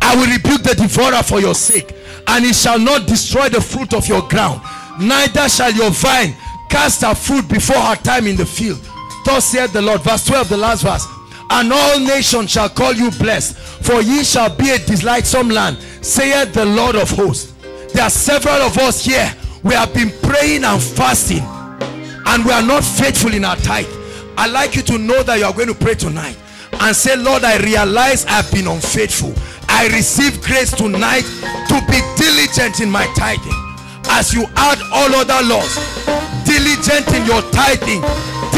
I will rebuke the devourer for your sake and it shall not destroy the fruit of your ground neither shall your vine cast her fruit before her time in the field. Thus saith the lord verse 12 the last verse. And all nations shall call you blessed for ye shall be a delightsome land saith the lord of hosts. There are several of us here we have been praying and fasting and we are not faithful in our tithe. I'd like you to know that you are going to pray tonight and say lord i realize i've been unfaithful. I receive grace tonight to be diligent in my tithing as you add all other laws diligent in your tithing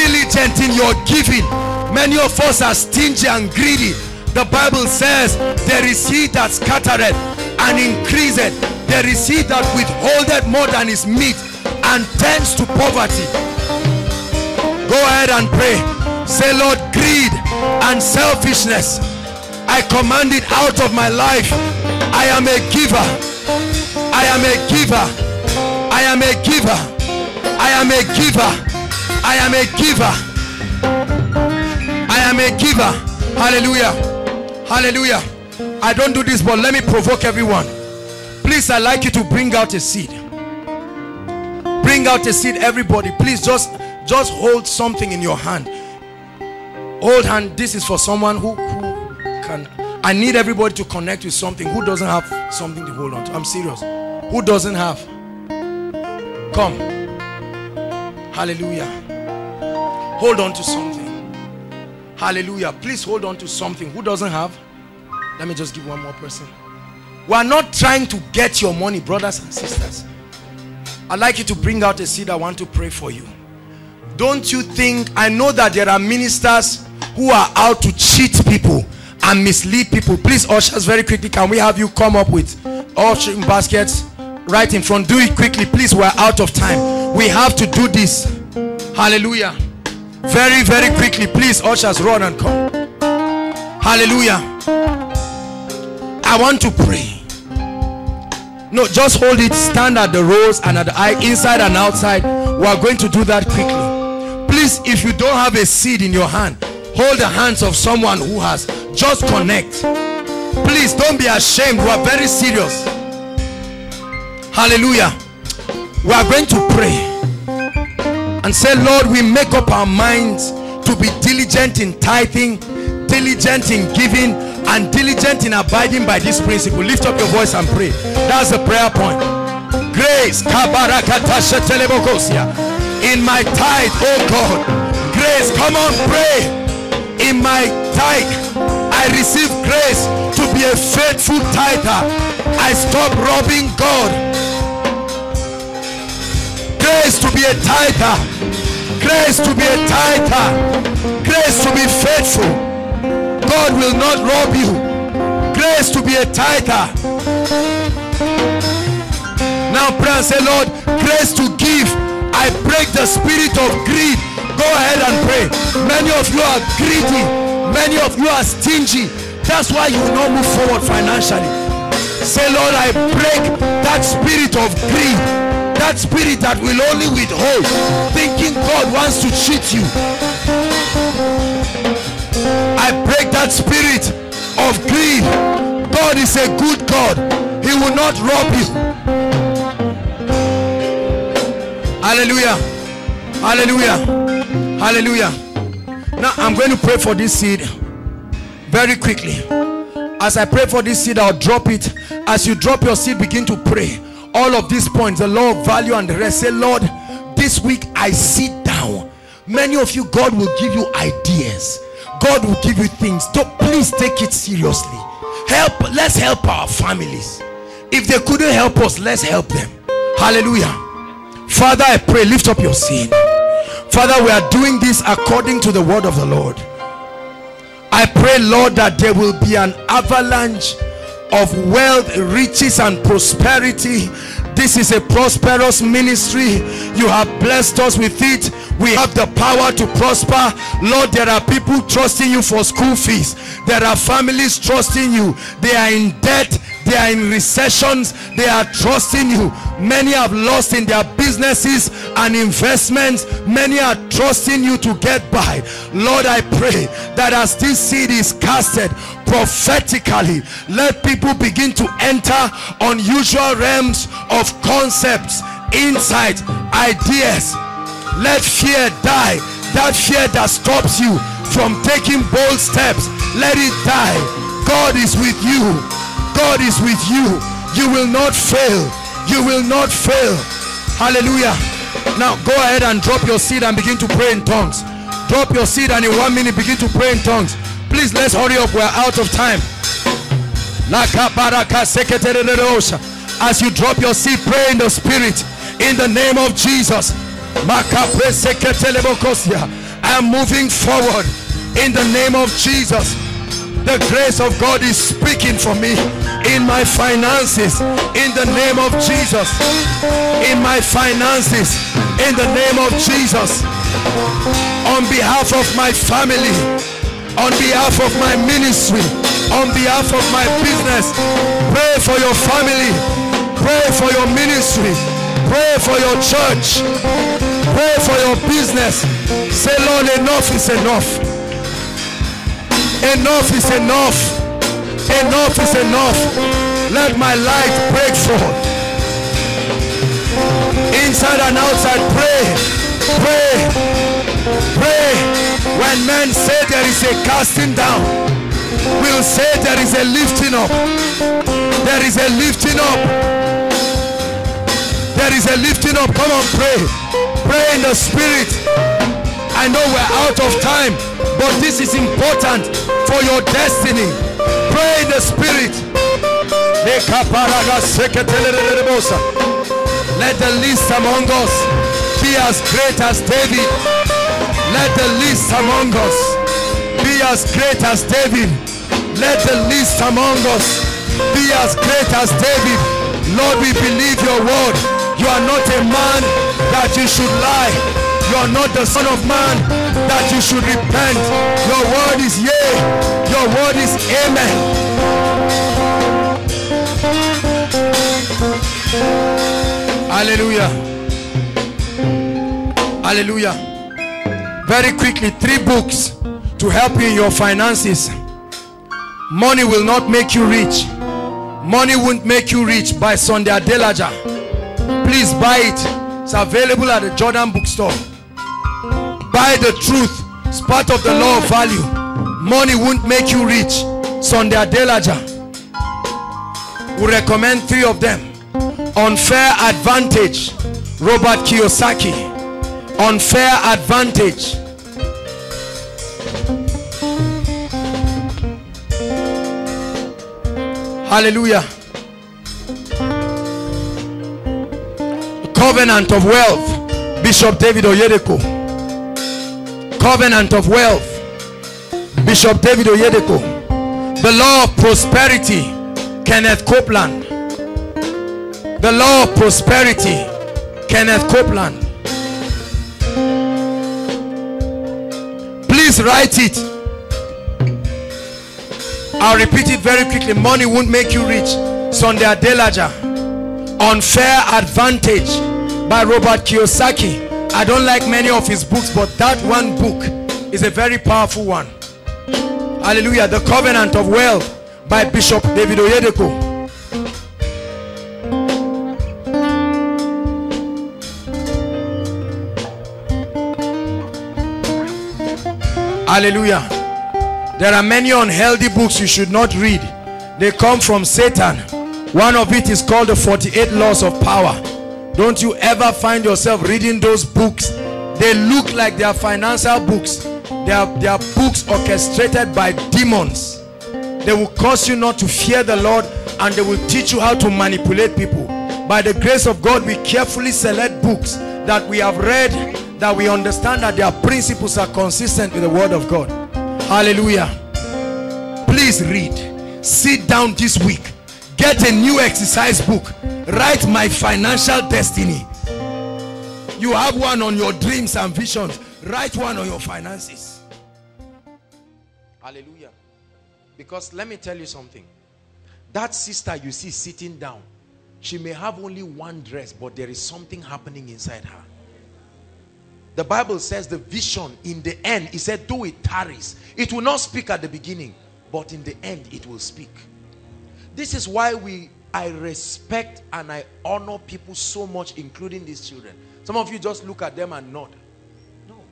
diligent in your giving. Many of us are stingy and greedy. The Bible says, There is he that scattereth and increaseth. There is he that withholdeth more than is meet and tends to poverty. Go ahead and pray. Say, Lord, greed and selfishness. I command it out of my life. I am a giver. I am a giver. I am a giver. I am a giver. I am a giver. I am a giver. Hallelujah. Hallelujah. I don't do this, but let me provoke everyone. Please, I'd like you to bring out a seed. Bring out a seed, everybody. Please just just hold something in your hand. Hold hand. This is for someone who, who can. I need everybody to connect with something. Who doesn't have something to hold on to? I'm serious. Who doesn't have? Come. Hallelujah. Hold on to something. Hallelujah. Please hold on to something. Who doesn't have? Let me just give one more person. We are not trying to get your money, brothers and sisters. I'd like you to bring out a seed. I want to pray for you. Don't you think, I know that there are ministers who are out to cheat people and mislead people. Please, ushers, very quickly, can we have you come up with ushering baskets right in front? Do it quickly, please. We're out of time. We have to do this. Hallelujah. Very, very quickly, please, ushers, run and come. Hallelujah. I want to pray. No, just hold it, stand at the rows and at the eye, inside and outside. We are going to do that quickly please if you don't have a seed in your hand hold the hands of someone who has just connect please don't be ashamed we are very serious hallelujah. We are going to pray and say lord we make up our minds to be diligent in tithing diligent in giving and diligent in abiding by this principle. Lift up your voice and pray. That's the prayer point. Grace in my tithe oh God. Grace come on pray. In my tithe I receive grace to be a faithful tither I stop robbing God grace to be a tither grace to be a tither grace to be faithful God will not rob you grace to be a tither now pray and say Lord grace to give I break the spirit of greed. Go ahead and pray. Many of you are greedy. Many of you are stingy. That's why you will not move forward financially. Say, Lord, I break that spirit of greed. That spirit that will only withhold. Thinking God wants to cheat you. I break that spirit of greed. God is a good God. He will not rob you. Hallelujah. Hallelujah. Hallelujah. Now I'm going to pray for this seed very quickly. As I pray for this seed, I'll drop it. As you drop your seed, begin to pray. All of these points, the law of value and the rest. Say, Lord, this week I sit down. Many of you, God will give you ideas. God will give you things. So please take it seriously. Help. Let's help our families. If they couldn't help us, let's help them. Hallelujah. Father, I pray, lift up your seed. Father, we are doing this according to the word of the Lord. I pray, Lord, that there will be an avalanche of wealth, riches, and prosperity. This is a prosperous ministry. You have blessed us with it. We have the power to prosper. Lord, there are people trusting you for school fees. There are families trusting you. They are in debt they are in recessions they are trusting you. Many have lost in their businesses and investments. Many are trusting you to get by. Lord i pray that as this seed is casted prophetically let people begin to enter unusual realms of concepts insight ideas. Let fear die. That fear that stops you from taking bold steps let it die. God is with you God is with you. You will not fail. You will not fail. Hallelujah. Now go ahead and drop your seed and begin to pray in tongues. Drop your seed and in one minute begin to pray in tongues. Please let's hurry up. We're out of time. As you drop your seed, pray in the spirit. In the name of Jesus. I am moving forward in the name of Jesus. The grace of God is speaking for me in my finances in the name of Jesus. In my finances in the name of Jesus. On behalf of my family, on behalf of my ministry, on behalf of my business, pray for your family, pray for your ministry, pray for your church, pray for your business. Say, Lord, enough is enough. Enough is enough. Enough is enough. Let my light break forth. Inside and outside, pray. Pray. Pray. When men say there is a casting down, we'll say there is a lifting up. There is a lifting up. There is a lifting up. Come on, pray. Pray in the spirit. I know we're out of time, but this is important for your destiny. Pray in the spirit. Let the least among us be as great as David. Let the least among us be as great as David. Let the least among us be as great as David. Lord, we believe your word. You are not a man that you should lie. You are not the son of man that you should repent. Your word is yea. Your word is amen. Hallelujah. Hallelujah. Very quickly, three books to help you in your finances. Money will not make you rich. Money won't make you rich by Sunday Adelaja. Please buy it. It's available at the Jordan bookstore. Buy the truth. It's part of the law of value. Money won't make you rich. Sunday Adelaja. We recommend three of them. Unfair Advantage. Robert Kiyosaki. Unfair Advantage. Hallelujah. Covenant of Wealth. Bishop David Oyedepo. Covenant of Wealth. Bishop David Oyedepo. The Law of Prosperity. Kenneth Copeland. The Law of Prosperity. Kenneth Copeland. Please write it. I'll repeat it very quickly. Money won't make you rich. Sunday Adelaja. Unfair Advantage by Robert Kiyosaki. I don't like many of his books, but that one book is a very powerful one. Hallelujah. The Covenant of Wealth by Bishop David Oyedepo. Hallelujah. There are many unhealthy books you should not read. They come from Satan. One of it is called the 48 Laws of Power. Don't you ever find yourself reading those books. They look like they are financial books. They are, they are books orchestrated by demons. They will cause you not to fear the Lord and they will teach you how to manipulate people. By the grace of God, we carefully select books that we have read, that we understand that their principles are consistent with the word of God. Hallelujah. Please read. Sit down this week. Get a new exercise book. Write my financial destiny. You have one on your dreams and visions. Write one on your finances. Hallelujah. Because let me tell you something. That sister you see sitting down, she may have only one dress, but there is something happening inside her. The Bible says the vision in the end, he said, though it tarries, it will not speak at the beginning, but in the end it will speak. This is why we I respect and I honor people so much, including these children. Some of you just look at them and nod. No.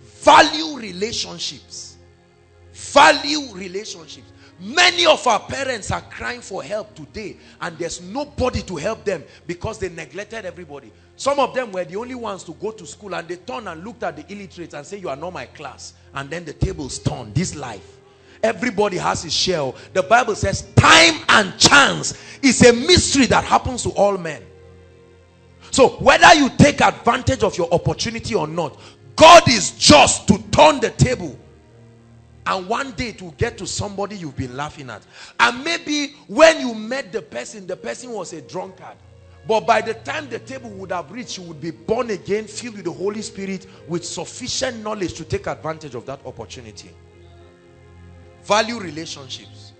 Value relationships. Value relationships. Many of our parents are crying for help today and there's nobody to help them because they neglected everybody. Some of them were the only ones to go to school and they turned and looked at the illiterates and say, you are not my class. And then the tables turned, this life. Everybody has his share. The Bible says time and chance is a mystery that happens to all men. So whether you take advantage of your opportunity or not, God is just to turn the table and one day it will get to somebody you've been laughing at and maybe when you met the person the person was a drunkard but by the time the table would have reached you would be born again filled with the Holy Spirit with sufficient knowledge to take advantage of that opportunity value relationships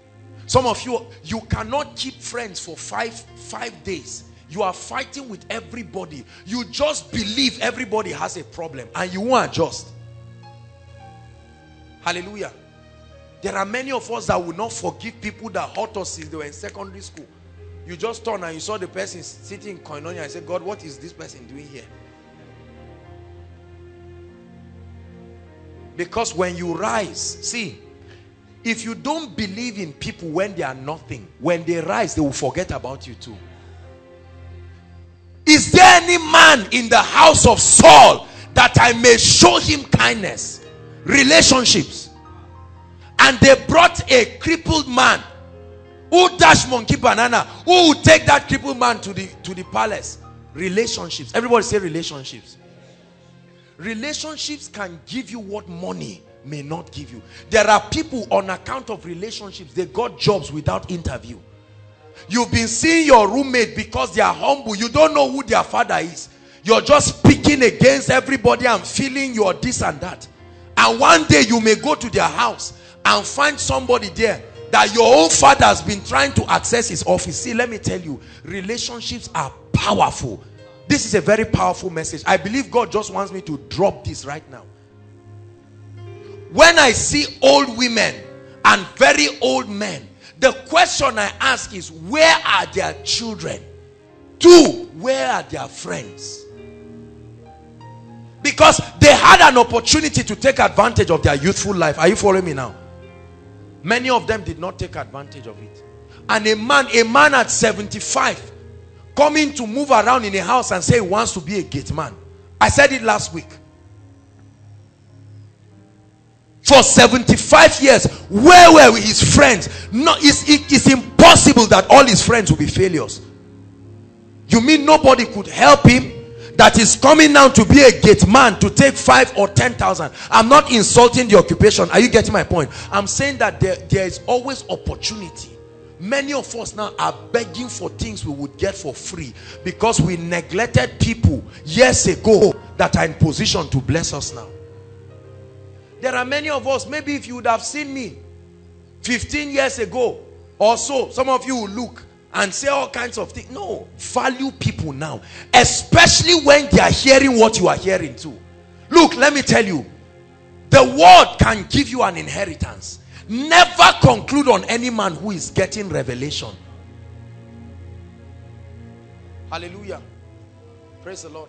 some of you you cannot keep friends for five five days you are fighting with everybody you just believe everybody has a problem and you won't adjust Hallelujah. There are many of us that will not forgive people that hurt us since they were in secondary school. You just turn and you saw the person sitting in koinonia and say, God, what is this person doing here? Because when you rise, see, if you don't believe in people when they are nothing, when they rise, they will forget about you too. Is there any man in the house of Saul that I may show him kindness? relationships? And they brought a crippled man. Who dash monkey banana? Who would take that crippled man to the to the palace? Relationships. Everybody say relationships. Relationships can give you what money may not give you. There are people on account of relationships they got jobs without interview. You've been seeing your roommate because they are humble. You don't know who their father is. You're just speaking against everybody and feeling you're this and that. And one day you may go to their house and find somebody there that your own father has been trying to access his office. See let me tell you relationships are powerful. This is a very powerful message. I believe god just wants me to drop this right now when i see old women and very old men the question i ask is where are their children? Two where are their friends? Because they had an opportunity to take advantage of their youthful life. Are you following me now? Many of them did not take advantage of it. And a man a man at 75 coming to move around in a house and say he wants to be a gate man. I said it last week for 75 years where were his friends. No it's, it, it's impossible that all his friends will be failures. You mean nobody could help him that is coming now to be a gate man to take five or ten thousand? I'm not insulting the occupation. Are you getting my point? I'm saying that there, there is always opportunity. Many of us now are begging for things we would get for free because we neglected people years ago that are in position to bless us now there are many of us maybe if you would have seen me 15 years ago or so some of you will look and say all kinds of things. No, value people now, especially when they are hearing what you are hearing too. Look, let me tell you, the word can give you an inheritance. Never conclude on any man who is getting revelation. Hallelujah. Praise the Lord.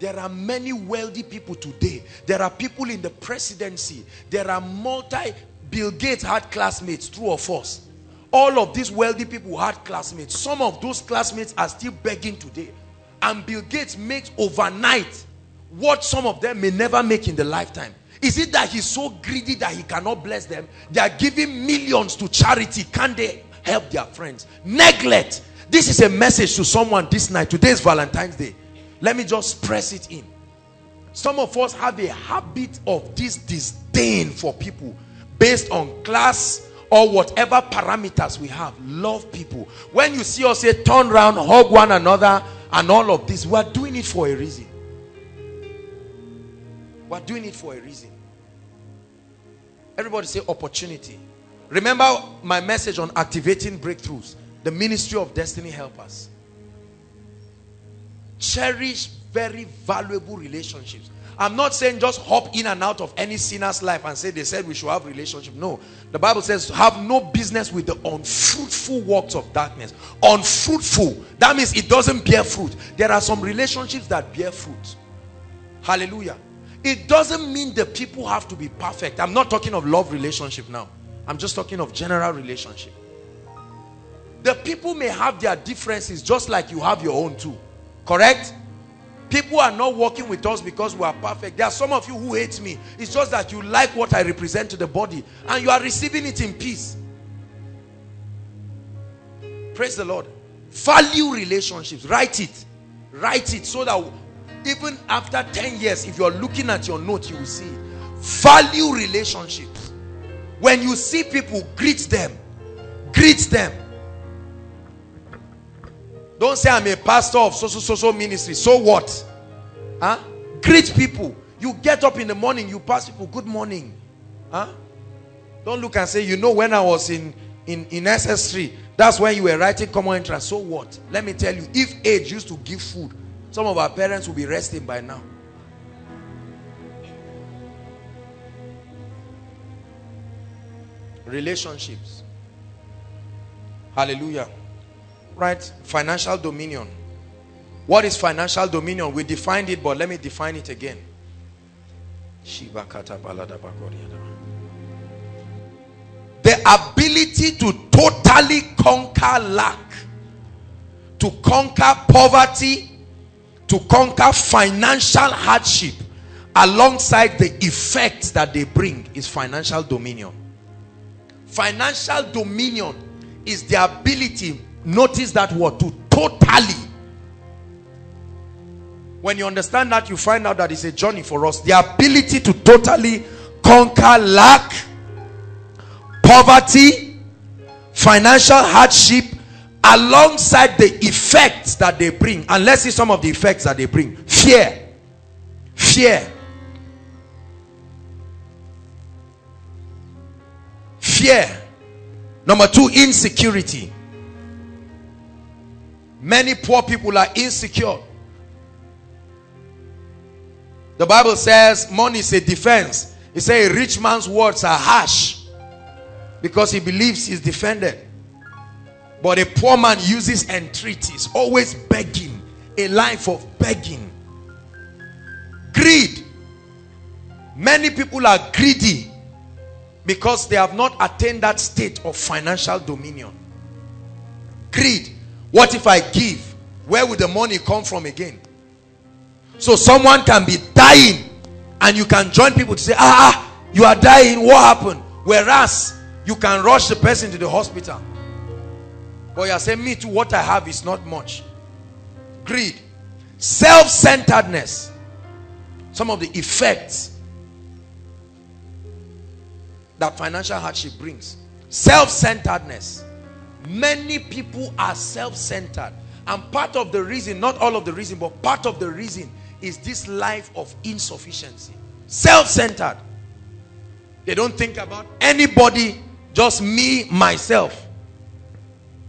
There are many wealthy people today. There are people in the presidency. There are multi Bill Gates had classmates, true or false? All of these wealthy people had classmates. Some of those classmates are still begging today. And Bill Gates makes overnight what some of them may never make in the lifetime. Is it that he's so greedy that he cannot bless them? They are giving millions to charity. Can they help their friends? Neglect. This is a message to someone this night. Today is Valentine's Day let me just press it in. Some of us have a habit of this disdain for people based on class or whatever parameters we have. Love people. When you see us say turn around hug one another and all of this we're doing it for a reason. We're doing it for a reason. Everybody say opportunity. Remember my message on activating breakthroughs? The ministry of destiny helpers cherish very valuable relationships I'm not saying just hop in and out of any sinner's life and say they said we should have relationship. No. The Bible says have no business with the unfruitful works of darkness. Unfruitful. That means it doesn't bear fruit. There are some relationships that bear fruit. Hallelujah. It doesn't mean the people have to be perfect. I'm not talking of love relationship now. I'm just talking of general relationship. The people may have their differences just like you have your own too. Correct? People are not working with us because we are perfect. There are some of you who hate me. It's just that you like what I represent to the body and you are receiving it in peace. Praise the Lord. Value relationships. Write it. Write it so that even after 10 years if you're looking at your note you will see value relationships when you see people greet them greet them don't say i'm a pastor of so so so so ministry. So what? Huh? Greet people. You get up in the morning you pass people good morning. Huh? Don't look and say you know when i was in in in ss3 that's when you were writing common entrance. So what? Let me tell you if age used to give food some of our parents will be resting by now. Relationships. Hallelujah. Right? Financial dominion. What is financial dominion? We defined it, but let me define it again. The ability to totally conquer lack, to conquer poverty, to conquer financial hardship alongside the effects that they bring is financial dominion. Financial dominion is the ability, notice that word, to totally. When you understand that, you find out that it's a journey for us. The ability to totally conquer lack, poverty, financial hardship, alongside the effects that they bring. And let's see some of the effects that they bring. Fear. Fear. Fear. Number two insecurity many poor people are insecure the bible says money is a defense it says a rich man's words are harsh because he believes he's defended but a poor man uses entreaties, always begging, a life of begging. Greed. Many people are greedy because they have not attained that state of financial dominion. Greed. What if I give? Where will the money come from again? So someone can be dying and you can join people to say, ah, ah you are dying, what happened? Whereas you can rush the person to the hospital but you are saying, me too, what I have is not much. Greed. Self-centeredness. Some of the effects that financial hardship brings. Self-centeredness. Many people are self-centered. And part of the reason, not all of the reason, but part of the reason is this life of insufficiency. Self-centered. They don't think about anybody, just me, myself.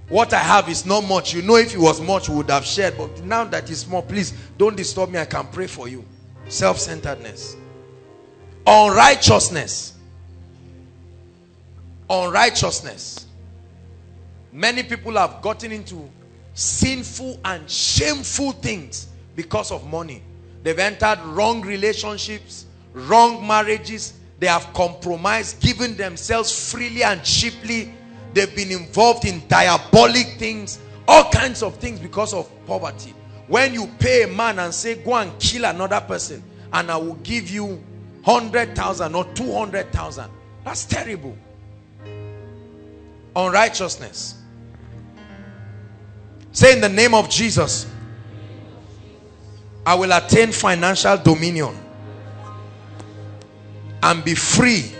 What I have is not much. You know, if it was much, we would have shared. But now that it's small, please don't disturb me. I can pray for you. Self-centeredness. Unrighteousness. Unrighteousness. Many people have gotten into sinful and shameful things because of money. They've entered wrong relationships, wrong marriages. They have compromised, given themselves freely and cheaply They've been involved in diabolic things, all kinds of things because of poverty. When you pay a man and say, go and kill another person, and I will give you 100,000 or 200,000. That's terrible. Unrighteousness. Say in the name of Jesus, I will attain financial dominion and be free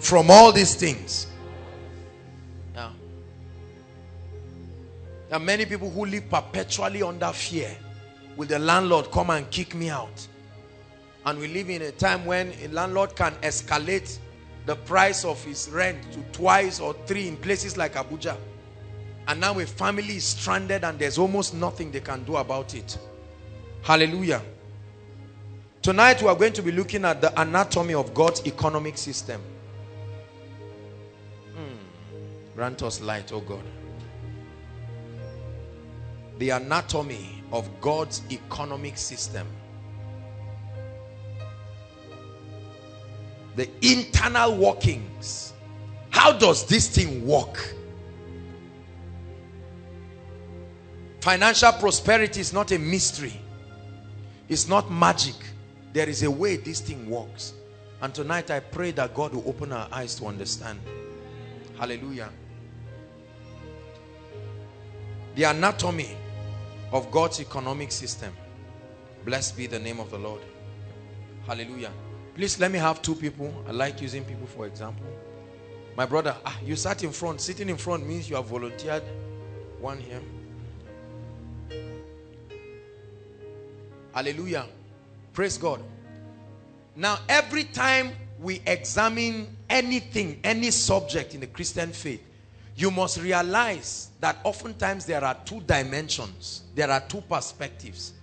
from all these things. There are many people who live perpetually under fear. Will the landlord come and kick me out? And we live in a time when a landlord can escalate the price of his rent to twice or three in places like Abuja. And now a family is stranded and there's almost nothing they can do about it. Hallelujah. Tonight we are going to be looking at the anatomy of God's economic system. Hmm. Grant us light, oh God the anatomy of God's economic system. The internal workings. How does this thing work? Financial prosperity is not a mystery. It's not magic. There is a way this thing works. And tonight I pray that God will open our eyes to understand. Hallelujah. The anatomy of God's economic system. Blessed be the name of the Lord. Hallelujah. Please let me have two people. I like using people for example. My brother, ah, you sat in front. Sitting in front means you have volunteered. One here. Hallelujah. Praise God. Now, every time we examine anything, any subject in the Christian faith, you must realize that oftentimes there are two dimensions. There are two perspectives.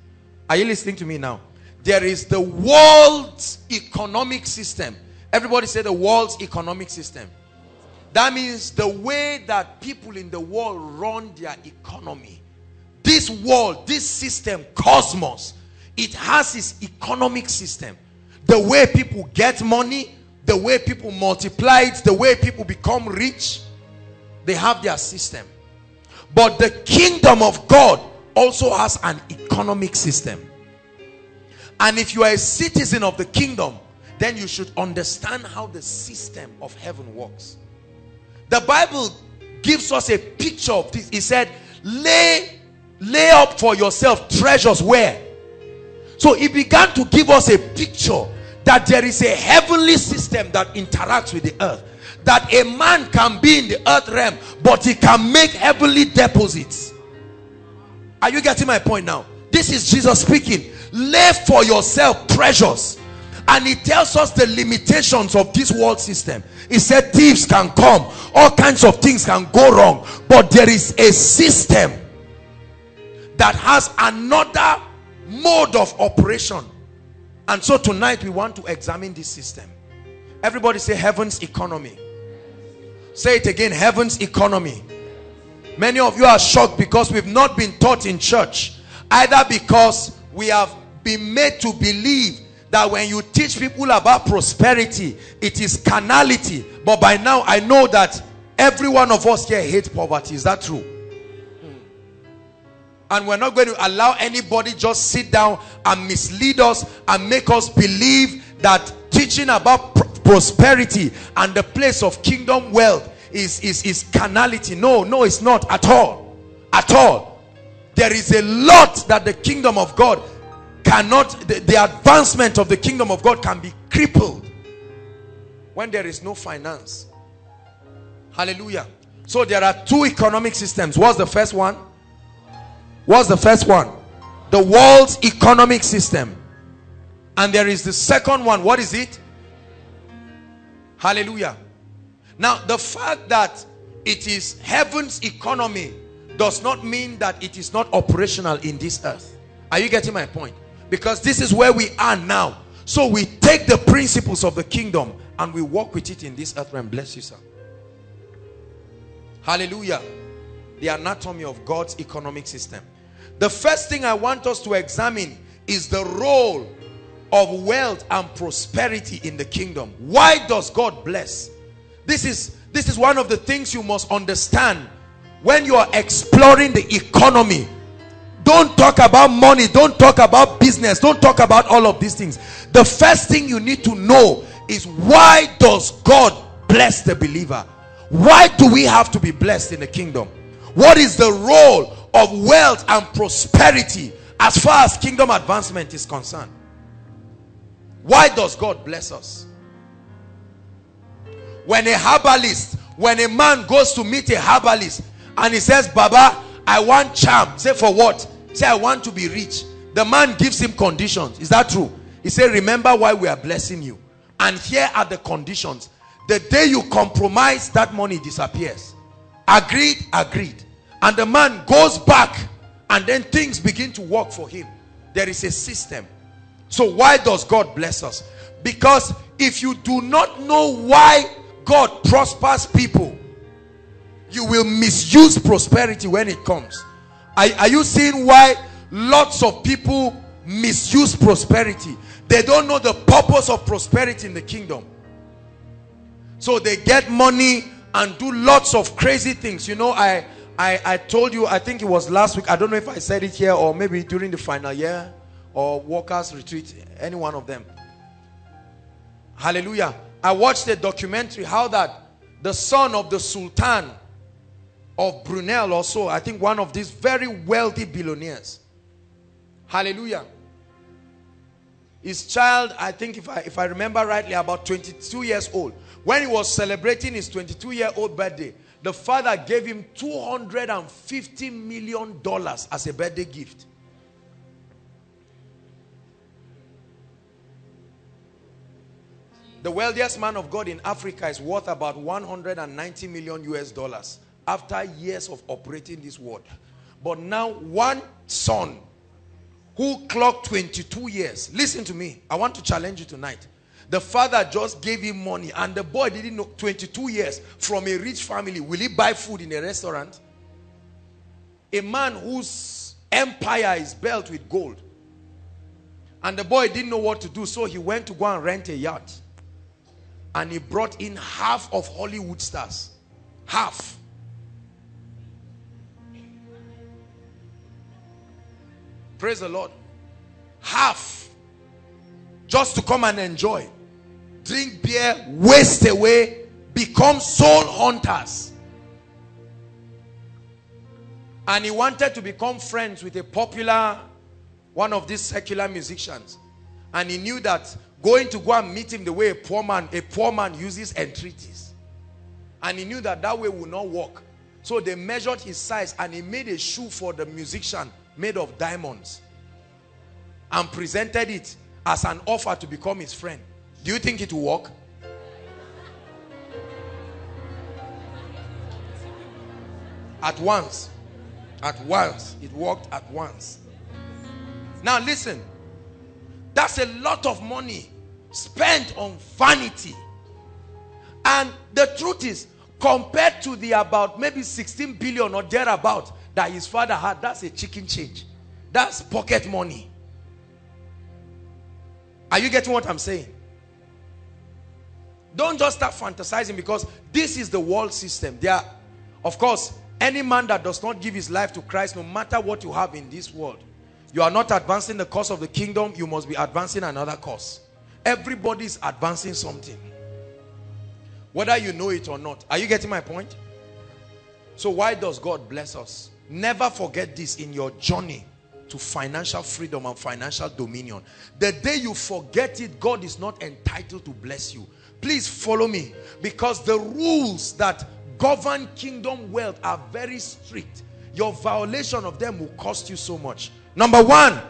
Are you listening to me now? There is the world's economic system. Everybody say the world's economic system. That means the way that people in the world run their economy. This world, this system, cosmos, it has its economic system. The way people get money, the way people multiply it, the way people become rich, they have their system. But the kingdom of God also has an economic system. And if you are a citizen of the kingdom, then you should understand how the system of heaven works. The Bible gives us a picture of this. He said, lay, lay up for yourself treasures where? So he began to give us a picture that there is a heavenly system that interacts with the earth. That a man can be in the earth realm, but he can make heavenly deposits. Are you getting my point now? This is Jesus speaking. Lay for yourself treasures and he tells us the limitations of this world system he said thieves can come all kinds of things can go wrong but there is a system that has another mode of operation and so tonight we want to examine this system everybody say heaven's economy say it again heaven's economy many of you are shocked because we've not been taught in church either because we have been made to believe that when you teach people about prosperity, it is carnality. But by now, I know that every one of us here hates poverty. Is that true? And we're not going to allow anybody just sit down and mislead us and make us believe that teaching about pr prosperity and the place of kingdom wealth is, is, is carnality. No, no, it's not at all. At all. There is a lot that the kingdom of God cannot the, the advancement of the kingdom of God can be crippled when there is no finance hallelujah so there are two economic systems what's the first one what's the first one? The world's economic system. And there is the second one. What is it? Hallelujah. Now the fact that it is heaven's economy does not mean that it is not operational in this earth. Are you getting my point? Because this is where we are now. So we take the principles of the kingdom and we walk with it in this earth realm. Bless you sir. Hallelujah. The anatomy of God's economic system the first thing I want us to examine is the role of wealth and prosperity in the kingdom why does God bless this is this is one of the things you must understand when you are exploring the economy don't talk about money. Don't talk about business. Don't talk about all of these things. The first thing you need to know is why does God bless the believer? Why do we have to be blessed in the kingdom? What is the role of wealth and prosperity as far as kingdom advancement is concerned? Why does God bless us? When a herbalist, when a man goes to meet a herbalist and he says, Baba, I want charm. Say for what? Say, I want to be rich. The man gives him conditions. Is that true? He said, remember why we are blessing you. And here are the conditions. The day you compromise, that money disappears. Agreed? Agreed. And the man goes back and then things begin to work for him. There is a system. So why does God bless us? Because if you do not know why God prospers people, you will misuse prosperity when it comes. Are, are you seeing why lots of people misuse prosperity? They don't know the purpose of prosperity in the kingdom. So they get money and do lots of crazy things. You know, I, I, I told you, I think it was last week. I don't know if I said it here or maybe during the final year or workers retreat, any one of them. Hallelujah. I watched a documentary how that the son of the Sultan of Brunei also, I think one of these very wealthy billionaires. Hallelujah. his child, I think if I, if I remember rightly, about 22 years old. When he was celebrating his 22 year old birthday, the father gave him 250 million dollars as a birthday gift. The wealthiest man of God in Africa is worth about 190 million US dollars after years of operating this world. But now one son who clocked 22 years. Listen to me. I want to challenge you tonight. The father just gave him money and the boy didn't know 22 years from a rich family. Will he buy food in a restaurant? A man whose empire is built with gold. And the boy didn't know what to do so he went to go and rent a yacht and he brought in half of Hollywood stars. Half. Praise the Lord. Half. Just to come and enjoy. Drink beer, waste away, become soul hunters. And he wanted to become friends with a popular, one of these secular musicians. And he knew that going to go and meet him the way a poor man a poor man uses entreaties and he knew that that way would not work so they measured his size and he made a shoe for the musician made of diamonds and presented it as an offer to become his friend do you think it will work at once at once it worked at once now listen that's a lot of money spent on vanity. And the truth is, compared to the about maybe 16 billion or thereabout that his father had, that's a chicken change. That's pocket money. Are you getting what I'm saying? Don't just start fantasizing because this is the world system. There, of course, any man that does not give his life to Christ, no matter what you have in this world, you are not advancing the cause of the kingdom, you must be advancing another cause. Everybody is advancing something. Whether you know it or not. Are you getting my point? So why does God bless us? Never forget this in your journey to financial freedom and financial dominion. The day you forget it, God is not entitled to bless you. Please follow me. Because the rules that govern kingdom wealth are very strict. Your violation of them will cost you so much. Number one,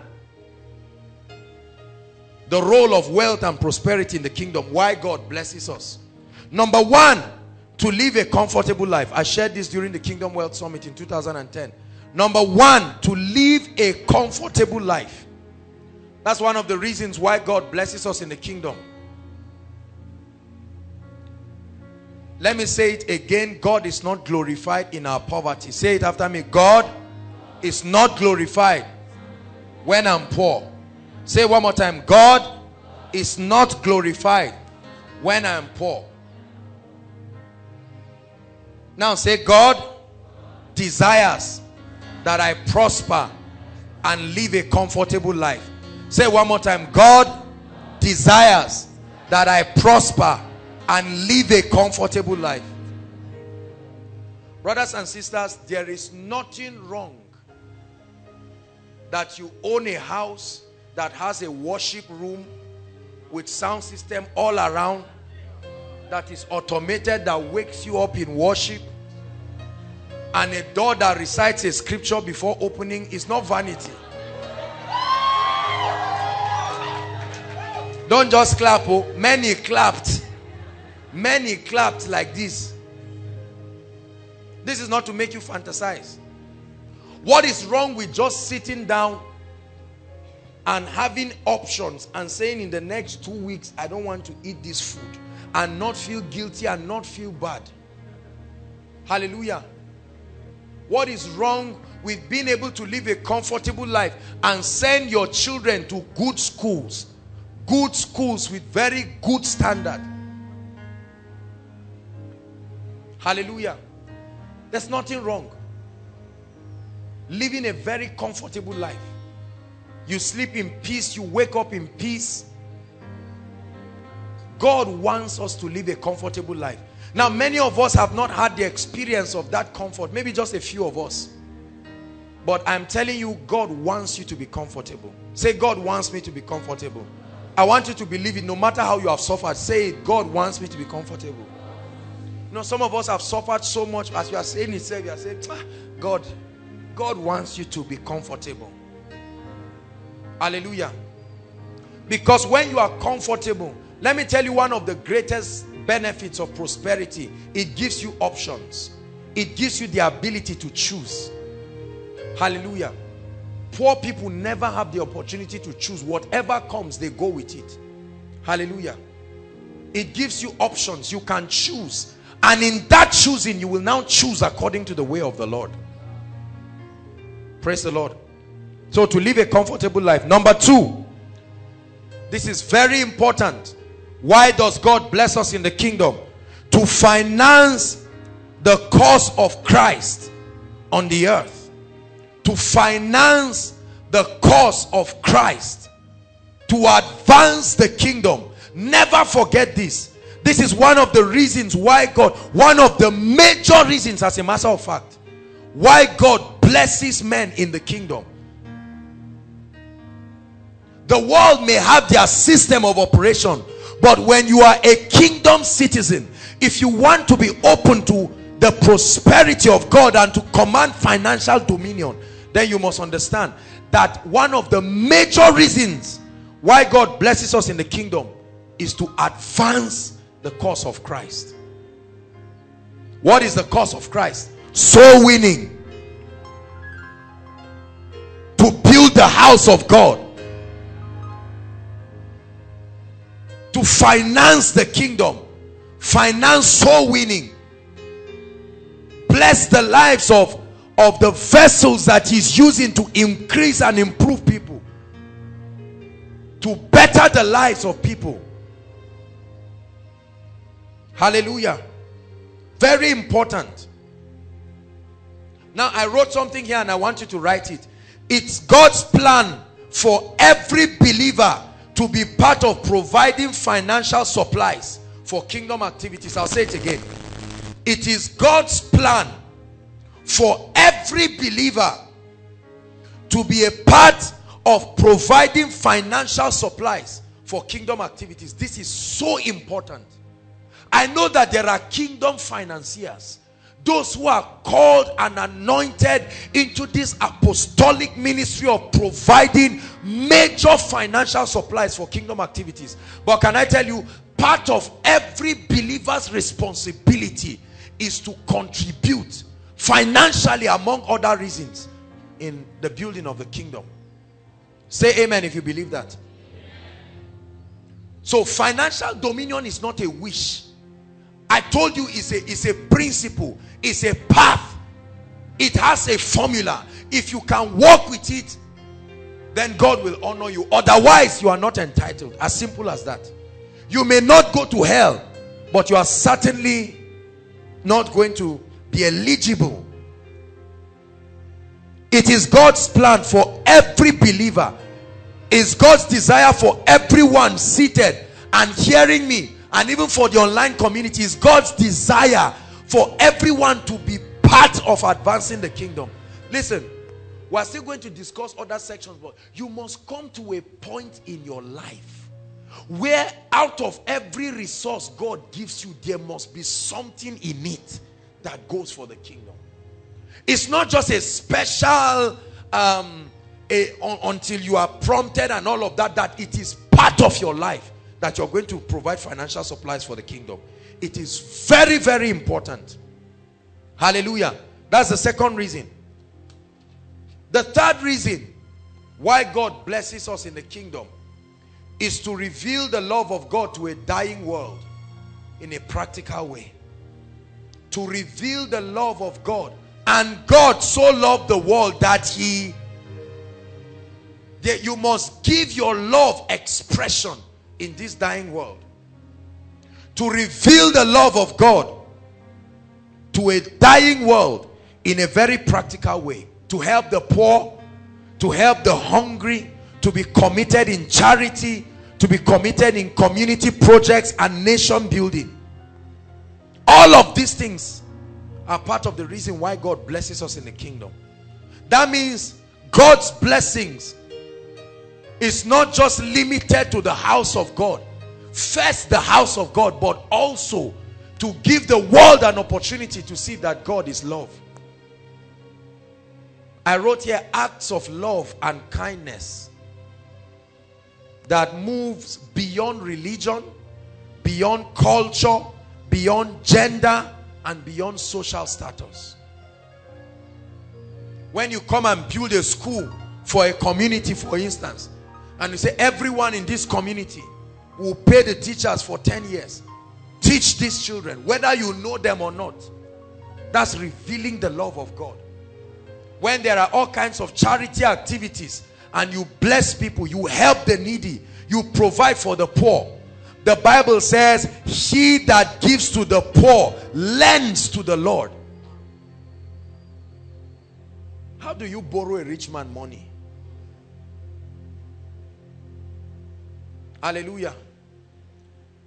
the role of wealth and prosperity in the kingdom. Why God blesses us. Number one to live a comfortable life. I shared this during the Kingdom Wealth Summit in 2010 number one to live a comfortable life. That's one of the reasons why God blesses us in the kingdom let me say it again God is not glorified in our poverty say it after me God is not glorified when I'm poor Say one more time. God is not glorified when I am poor. Now say God desires that I prosper and live a comfortable life. Say one more time. God desires that I prosper and live a comfortable life. Brothers and sisters, there is nothing wrong that you own a house that has a worship room with sound system all around that is automated that wakes you up in worship and a door that recites a scripture before opening is not vanity. Don't just clap oh. Many clapped many clapped like this. This is not to make you fantasize. What is wrong with just sitting down and having options and saying in the next two weeks I don't want to eat this food and not feel guilty and not feel bad? Hallelujah. What is wrong with being able to live a comfortable life and send your children to good schools? Good schools with very good standard hallelujah there's nothing wrong living a very comfortable life you sleep in peace. You wake up in peace. God wants us to live a comfortable life. Now, many of us have not had the experience of that comfort. Maybe just a few of us. But I'm telling you, God wants you to be comfortable. Say, God wants me to be comfortable. I want you to believe it no matter how you have suffered. Say. God wants me to be comfortable. You know, some of us have suffered so much as you are saying it, you are saying, ah, God, God wants you to be comfortable. Hallelujah. Because when you are comfortable, let me tell you one of the greatest benefits of prosperity. It gives you options. It gives you the ability to choose. Hallelujah. Poor people never have the opportunity to choose. Whatever comes, they go with it. Hallelujah. It gives you options. You can choose. And in that choosing, you will now choose according to the way of the Lord. Praise the Lord. So to live a comfortable life. Number two, this is very important. Why does God bless us in the kingdom? To finance the cause of Christ on the earth. To finance the cause of Christ. To advance the kingdom. Never forget this. This is one of the reasons why God, one of the major reasons as a matter of fact, why God blesses men in the kingdom. The world may have their system of operation, but when you are a kingdom citizen, if you want to be open to the prosperity of God and to command financial dominion, then you must understand that one of the major reasons why God blesses us in the kingdom is to advance the cause of Christ. What is the cause of Christ? Soul winning. To build the house of God to finance the kingdom finance soul winning bless the lives of of the vessels that he's using to increase and improve people to better the lives of people hallelujah very important now i wrote something here and i want you to write it it's god's plan for every believer to be part of providing financial supplies for kingdom activities. I'll say it again. It is God's plan for every believer to be a part of providing financial supplies for kingdom activities. This is so important. I know that there are kingdom financiers those who are called and anointed into this apostolic ministry of providing major financial supplies for kingdom activities. But can i tell you part of every believer's responsibility is to contribute financially among other reasons in the building of the kingdom. Say amen if you believe that. So financial dominion is not a wish I told you it's a, it's a principle, it's a path. It has a formula. If you can walk with it, then God will honor you. Otherwise, you are not entitled. As simple as that. You may not go to hell, but you are certainly not going to be eligible. It is God's plan for every believer. Is God's desire for everyone seated and hearing me and even for the online community is God's desire for everyone to be part of advancing the kingdom. Listen, we're still going to discuss other sections, but you must come to a point in your life where out of every resource God gives you, there must be something in it that goes for the kingdom. It's not just a special um, a, un, until you are prompted and all of that, that it is part of your life that you're going to provide financial supplies for the kingdom. It is very, very important. Hallelujah. That's the second reason. The third reason why God blesses us in the kingdom is to reveal the love of God to a dying world in a practical way. To reveal the love of God. And God so loved the world that he that you must give your love expression in this dying world to reveal the love of God to a dying world in a very practical way to help the poor to help the hungry to be committed in charity to be committed in community projects and nation building. All of these things are part of the reason why God blesses us in the kingdom. That means God's blessings is not just limited to the house of God. First the house of God, but also to give the world an opportunity to see that God is love. I wrote here acts of love and kindness that moves beyond religion, beyond culture, beyond gender, and beyond social status. When you come and build a school for a community, for instance, and you say everyone in this community will pay the teachers for 10 years. Teach these children, whether you know them or not. That's revealing the love of God. When there are all kinds of charity activities and you bless people, you help the needy, you provide for the poor. The Bible says, he that gives to the poor lends to the Lord. How do you borrow a rich man money? Hallelujah.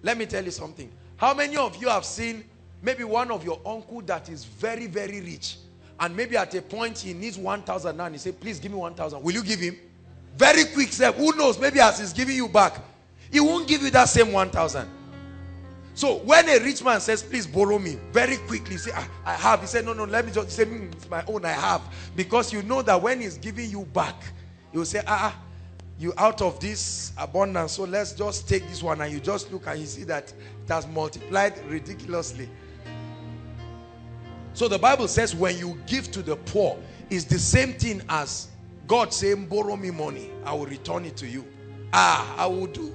Let me tell you something. How many of you have seen maybe one of your uncle that is very, very rich and maybe at a point he needs 1,000 now and he say, please give me 1,000. Will you give him? Very quick step. Who knows? Maybe as he's giving you back, he won't give you that same 1,000. So when a rich man says, please borrow me, very quickly say, ah, I have. He said, no, no, let me just say, mm, it's my own, I have. Because you know that when he's giving you back, he will say, ah, ah you out of this abundance so let's just take this one and you just look and you see that it has multiplied ridiculously. So the bible says when you give to the poor is the same thing as god saying borrow me money i will return it to you. Ah i will do.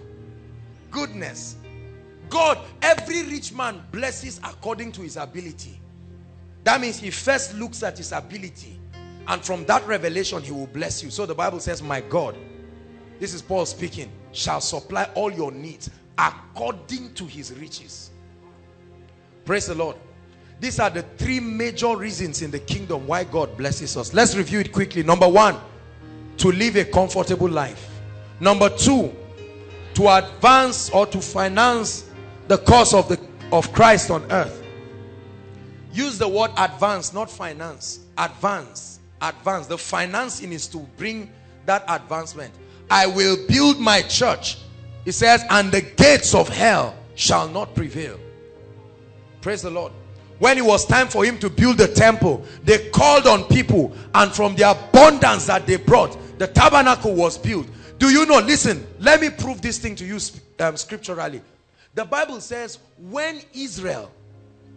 Goodness. God every rich man blesses according to his ability. That means he first looks at his ability and from that revelation he will bless you. So the bible says my god this is Paul speaking, shall supply all your needs according to his riches. Praise the Lord. These are the three major reasons in the kingdom why God blesses us. Let's review it quickly. Number one, to live a comfortable life. Number two, to advance or to finance the cause of, the, of Christ on earth. Use the word advance, not finance. Advance. Advance. The financing is to bring that advancement. I will build my church. He says, and the gates of hell shall not prevail. Praise the Lord. When it was time for him to build the temple, they called on people and from the abundance that they brought, the tabernacle was built. Do you know, listen, let me prove this thing to you um, scripturally. The Bible says when Israel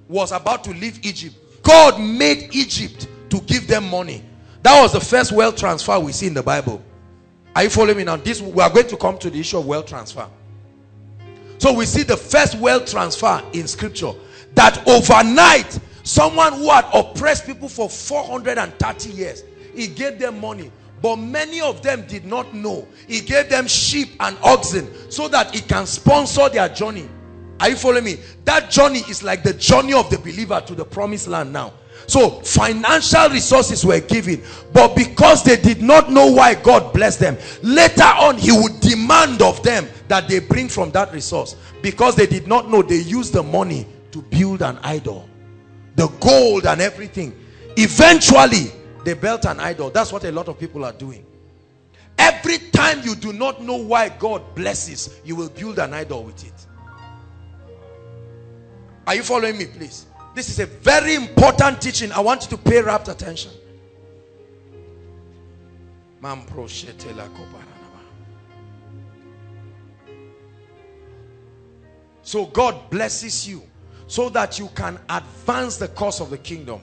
was about to leave Egypt, God made Egypt to give them money. That was the first wealth transfer we see in the Bible. Are you following me now? This we are going to come to the issue of wealth transfer. So we see the first wealth transfer in scripture that overnight someone who had oppressed people for 430 years he gave them money. But many of them did not know. He gave them sheep and oxen so that he can sponsor their journey. Are you following me? That journey is like the journey of the believer to the promised land now so financial resources were given, but because they did not know why God blessed them, later on he would demand of them that they bring from that resource. Because they did not know, they used the money to build an idol. The gold and everything. Eventually, they built an idol. That's what a lot of people are doing. Every time you do not know why God blesses, you will build an idol with it. Are you following me, please? This is a very important teaching. I want you to pay rapt attention. So God blesses you so that you can advance the cause of the kingdom.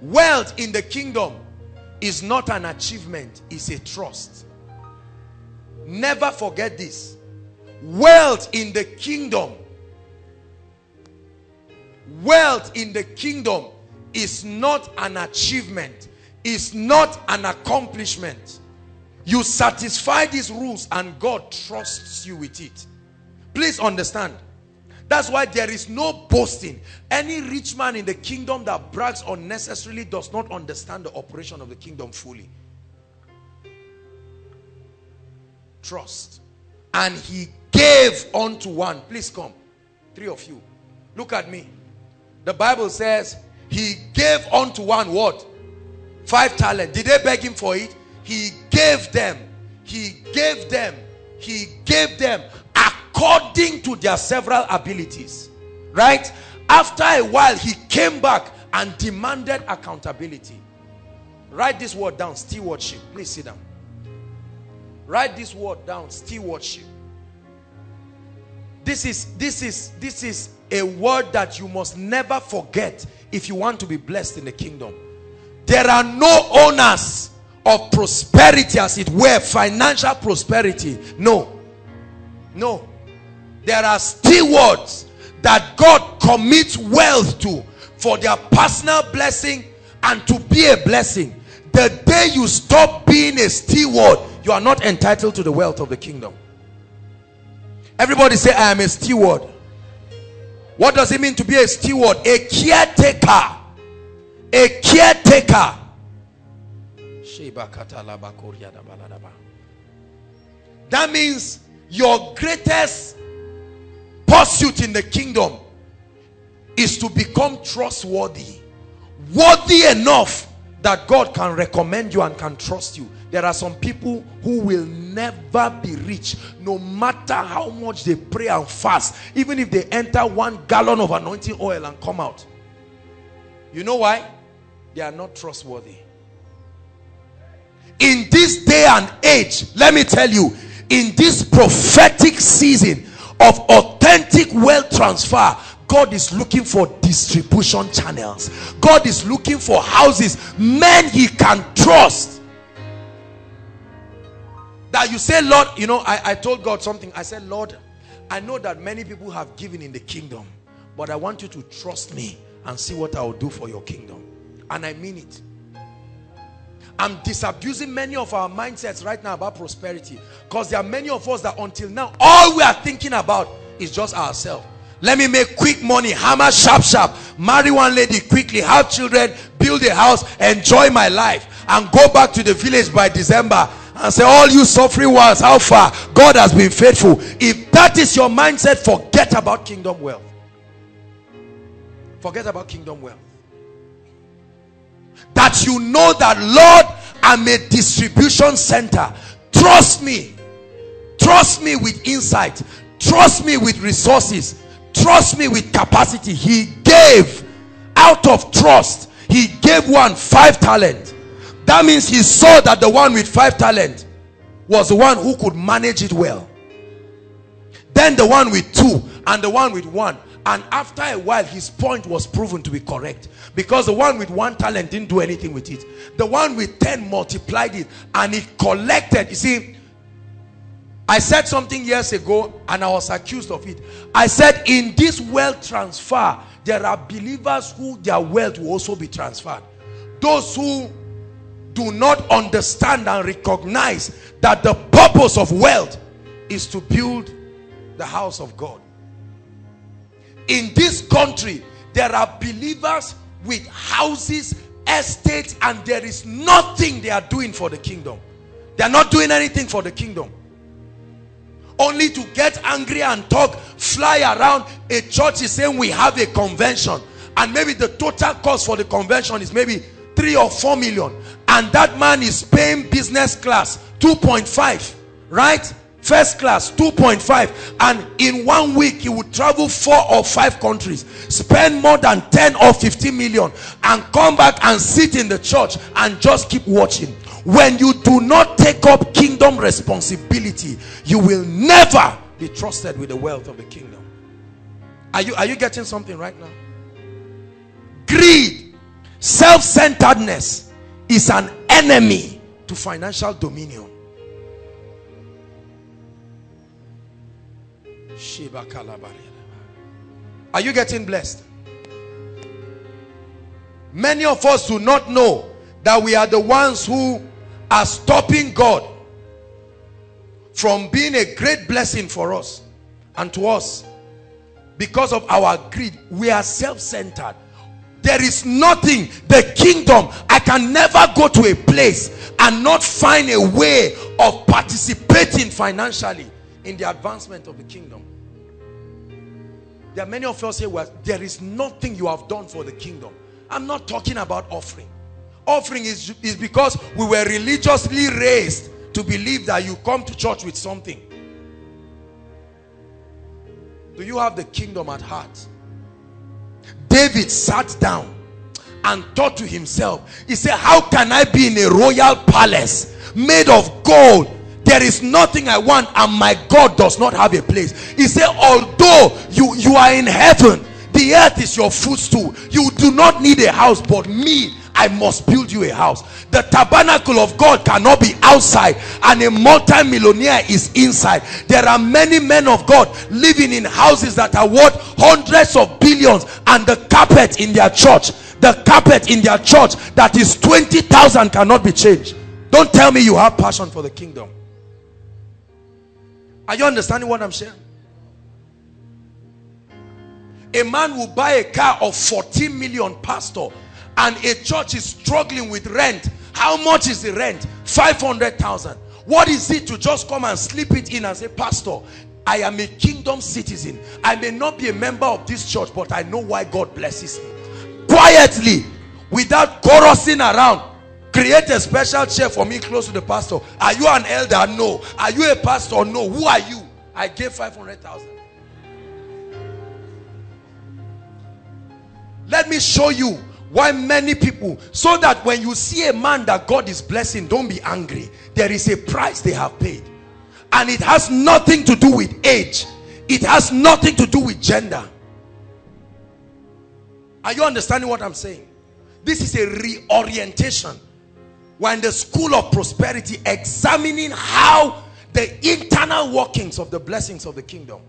Wealth in the kingdom is not an achievement, it's a trust. Never forget this. Wealth in the kingdom wealth in the kingdom is not an achievement. Is not an accomplishment. You satisfy these rules and God trusts you with it. Please understand. That's why there is no boasting. Any rich man in the kingdom that brags unnecessarily does not understand the operation of the kingdom fully. Trust. And he gave unto one. Please come. Three of you. Look at me the Bible says he gave unto one what? Five talent. Did they beg him for it? he gave them, he gave them, he gave them according to their several abilities. Right? After a while, he came back and demanded accountability. Write this word down, stewardship. Please sit down. Write this word down, stewardship. This is this is this is a word that you must never forget if you want to be blessed in the kingdom. There are no owners of prosperity as it were, financial prosperity. No. No. There are stewards that God commits wealth to for their personal blessing and to be a blessing. The day you stop being a steward, you are not entitled to the wealth of the kingdom. Everybody say, I am a steward. What does it mean to be a steward? A caretaker. A caretaker. That means your greatest pursuit in the kingdom is to become trustworthy. Worthy enough that God can recommend you and can trust you. There are some people who will never be rich no matter how much they pray and fast. Even if they enter one gallon of anointing oil and come out. You know why? They are not trustworthy. In this day and age, let me tell you, in this prophetic season of authentic wealth transfer, God is looking for distribution channels. God is looking for houses, men he can trust. That you say, Lord, you know, I, I told God something. I said, Lord, I know that many people have given in the kingdom, but I want you to trust me and see what I will do for your kingdom. And I mean it. I'm disabusing many of our mindsets right now about prosperity because there are many of us that until now all we are thinking about is just ourselves let me make quick money, hammer sharp sharp, marry one lady quickly, have children, build a house, enjoy my life and go back to the village by December and say all you suffering ones how far God has been faithful. If that is your mindset, forget about kingdom wealth. Forget about kingdom wealth. That you know that Lord, I'm a distribution center. Trust me. Trust me with insight. Trust me with resources trust me with capacity he gave out of trust he gave one five talent that means he saw that the one with five talent was the one who could manage it well. Then the one with two and the one with one. And after a while his point was proven to be correct. Because the one with one talent didn't do anything with it. The one with 10 multiplied it and it collected. You see I said something years ago and I was accused of it. I said in this wealth transfer, there are believers who their wealth will also be transferred. Those who do not understand and recognize that the purpose of wealth is to build the house of God. In this country, there are believers with houses, estates, and there is nothing they are doing for the kingdom. They are not doing anything for the kingdom only to get angry and talk fly around a church is saying we have a convention and maybe the total cost for the convention is maybe three or four million. And that man is paying business class 2.5 right? First class 2.5 and in one week he would travel four or five countries spend more than 10 or 15 million and come back and sit in the church and just keep watching. When you do not take up kingdom responsibility you will never be trusted with the wealth of the kingdom. Are you are you getting something right now? Greed self-centeredness is an enemy to financial dominion. Are you getting blessed? Many of us do not know that we are the ones who are stopping God from being a great blessing for us and to us. Because of our greed we are self-centered there is nothing the kingdom i can never go to a place and not find a way of participating financially in the advancement of the kingdom there are many of us here where there is nothing you have done for the kingdom i'm not talking about offering offering is, is because we were religiously raised to believe that you come to church with something. Do you have the kingdom at heart? David sat down and thought to himself, he said, how can I be in a royal palace made of gold? There is nothing I want and my God does not have a place. He said, although you, you are in heaven, the earth is your footstool. You do not need a house, but me, I must build you a house. The tabernacle of God cannot be outside and a multi-millionaire is inside. There are many men of God living in houses that are worth hundreds of billions and the carpet in their church, the carpet in their church that is 20,000 cannot be changed. Don't tell me you have passion for the kingdom. Are you understanding what I'm saying? A man will buy a car of 14 million pastor and a church is struggling with rent. How much is the rent? 500,000. What is it to just come and slip it in and say, Pastor, I am a kingdom citizen. I may not be a member of this church, but I know why God blesses me. Quietly, without chorusing around, create a special chair for me close to the pastor. Are you an elder? No. Are you a pastor? No. Who are you? I gave 500,000. Let me show you why many people, so that when you see a man that God is blessing, don't be angry. There is a price they have paid. And it has nothing to do with age. It has nothing to do with gender. Are you understanding what I'm saying? This is a reorientation. We're in the school of prosperity examining how the internal workings of the blessings of the kingdom.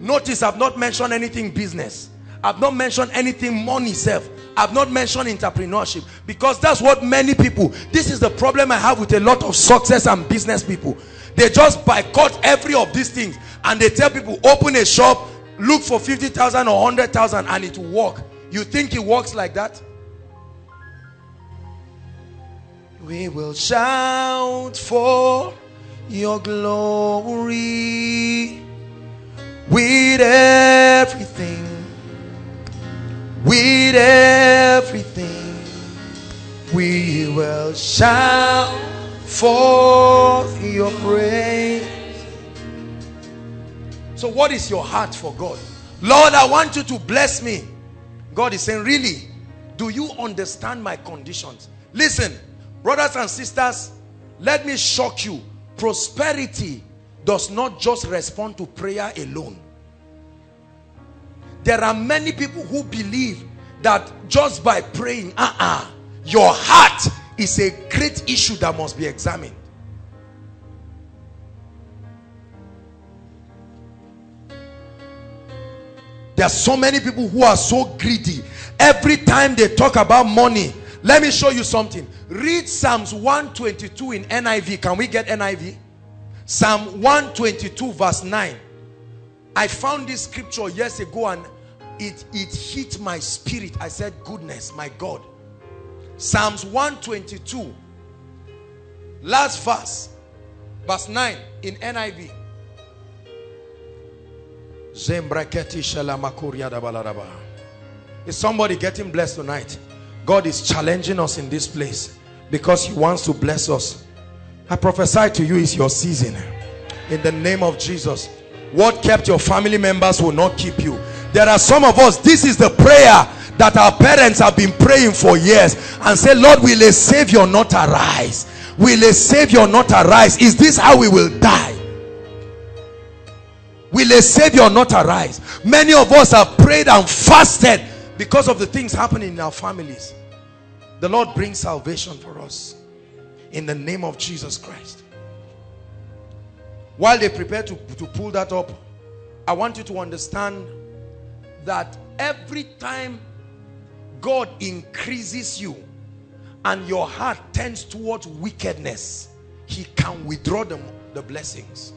Notice I've not mentioned anything business. I've not mentioned anything money self. I've not mentioned entrepreneurship because that's what many people, this is the problem I have with a lot of success and business people. They just boycott every of these things and they tell people open a shop, look for 50,000 or 100,000 and it will work. You think it works like that? We will shout for your glory with everything with everything we will shout forth your praise. So what is your heart for God? Lord I want you to bless me. God is saying really? Do you understand my conditions? Listen brothers and sisters let me shock you. Prosperity does not just respond to prayer alone there are many people who believe that just by praying uh-uh your heart is a great issue that must be examined. There are so many people who are so greedy. Every time they talk about money let me show you something. Read psalms 122 in niv can we get niv psalm 122 verse 9 i found this scripture years ago and it, it hit my spirit. I said, goodness, my God. Psalms 122, last verse, verse 9 in NIV. Is somebody getting blessed tonight? God is challenging us in this place because he wants to bless us. I prophesy to you is your season. In the name of Jesus. What kept your family members will not keep you. There are some of us this is the prayer that our parents have been praying for years and say lord will a savior not arise? Will a savior not arise? Is this how we will die? Will a savior not arise? Many of us have prayed and fasted because of the things happening in our families. The lord brings salvation for us in the name of jesus christ while they prepare to, to pull that up i want you to understand that every time God increases you and your heart tends towards wickedness, he can withdraw the, the blessings.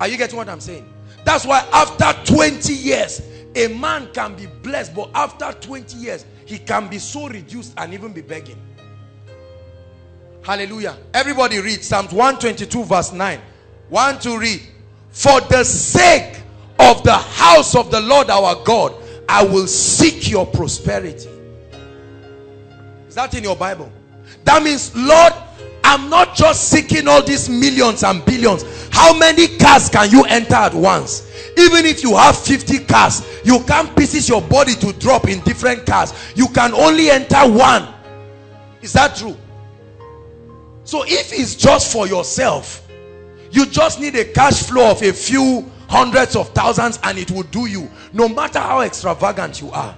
Are you getting what I'm saying? That's why after 20 years, a man can be blessed, but after 20 years, he can be so reduced and even be begging. Hallelujah. Everybody read Psalms 122 verse 9. One to read. For the sake of the house of the Lord our God, I will seek your prosperity. Is that in your Bible? That means, Lord, I'm not just seeking all these millions and billions. How many cars can you enter at once? Even if you have 50 cars, you can't pieces your body to drop in different cars. You can only enter one. Is that true? So if it's just for yourself, you just need a cash flow of a few hundreds of thousands and it will do you. No matter how extravagant you are.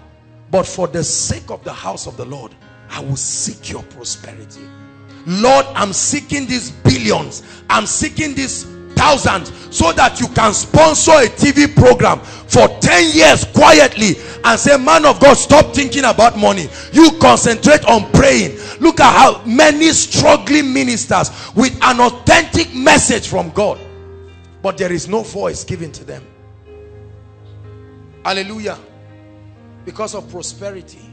But for the sake of the house of the Lord, I will seek your prosperity. Lord, I'm seeking these billions. I'm seeking these thousands so that you can sponsor a TV program for 10 years quietly and say, man of God, stop thinking about money. You concentrate on praying. Look at how many struggling ministers with an authentic message from God. But there is no voice given to them. Hallelujah. Because of prosperity.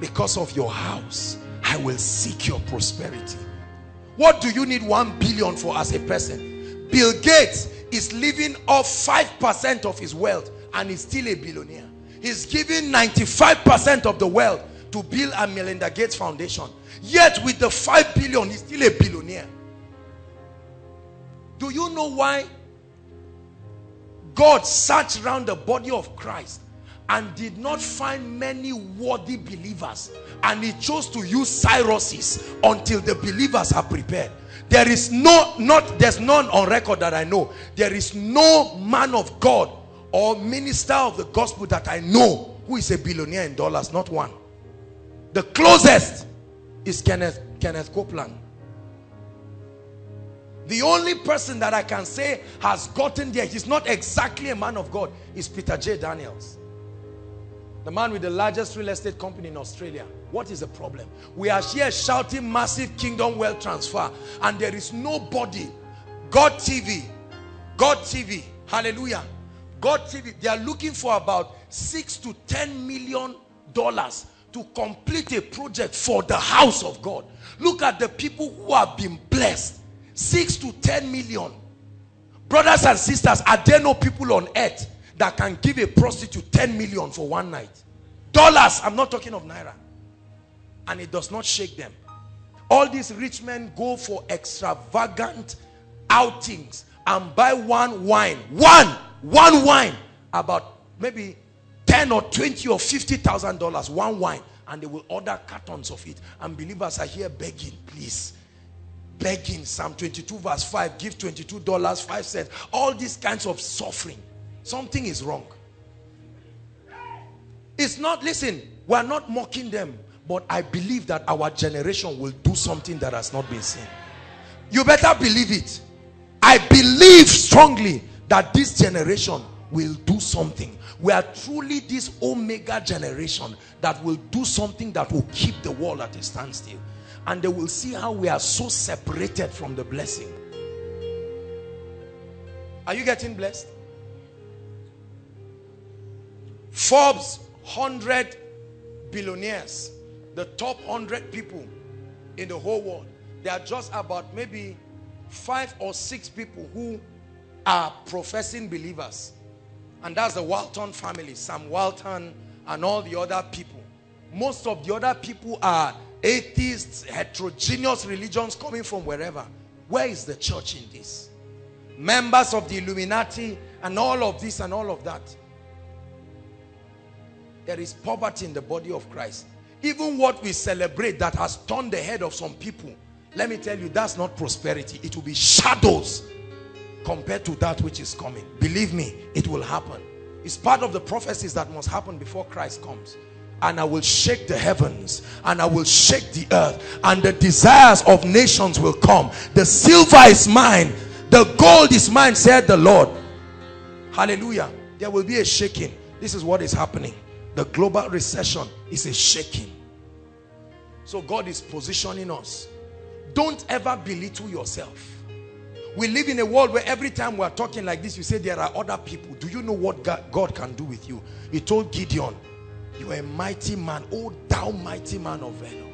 Because of your house, I will seek your prosperity. What do you need 1 billion for as a person? Bill Gates is living off 5% of his wealth and he's still a billionaire. He's giving 95% of the wealth to Bill and Melinda Gates Foundation. Yet with the 5 billion, he's still a billionaire. Do you know why God searched around the body of Christ and did not find many worthy believers and he chose to use Cyrus's until the believers are prepared. There is no not there's none on record that I know. There is no man of God or minister of the gospel that I know who is a billionaire in dollars not one. The closest is Kenneth Kenneth Copeland. The only person that I can say has gotten there he's not exactly a man of God is Peter J. Daniels the man with the largest real estate company in Australia. What is the problem? We are here shouting massive kingdom wealth transfer and there is nobody. God TV, God TV, hallelujah. God TV, they are looking for about six to 10 million dollars to complete a project for the house of God. Look at the people who have been blessed. Six to 10 million. Brothers and sisters, are there no people on earth that can give a prostitute 10 million for one night. Dollars, I'm not talking of Naira. And it does not shake them. All these rich men go for extravagant outings and buy one wine. One, one wine. About maybe 10 or 20 or 50,000 dollars, one wine. And they will order cartons of it. And believers are here begging, please begging psalm 22 verse 5 give 22 dollars 5 cents all these kinds of suffering Something is wrong. It's not, listen, we're not mocking them, but I believe that our generation will do something that has not been seen. You better believe it. I believe strongly that this generation will do something. We are truly this omega generation that will do something that will keep the world at a standstill. And they will see how we are so separated from the blessing. Are you getting blessed? Forbes 100 billionaires, the top 100 people in the whole world. There are just about maybe five or six people who are professing believers. And that's the Walton family, Sam Walton and all the other people. Most of the other people are atheists, heterogeneous religions coming from wherever. Where is the church in this? Members of the Illuminati and all of this and all of that there is poverty in the body of Christ. Even what we celebrate that has turned the head of some people, let me tell you, that's not prosperity. It will be shadows compared to that which is coming. Believe me, it will happen. It's part of the prophecies that must happen before Christ comes. And I will shake the heavens and I will shake the earth and the desires of nations will come. The silver is mine. The gold is mine, said the Lord. Hallelujah. There will be a shaking. This is what is happening the global recession is a shaking. So God is positioning us. Don't ever belittle yourself. We live in a world where every time we're talking like this you say there are other people. Do you know what God, God can do with you? He told Gideon you are a mighty man. Oh thou mighty man of valor.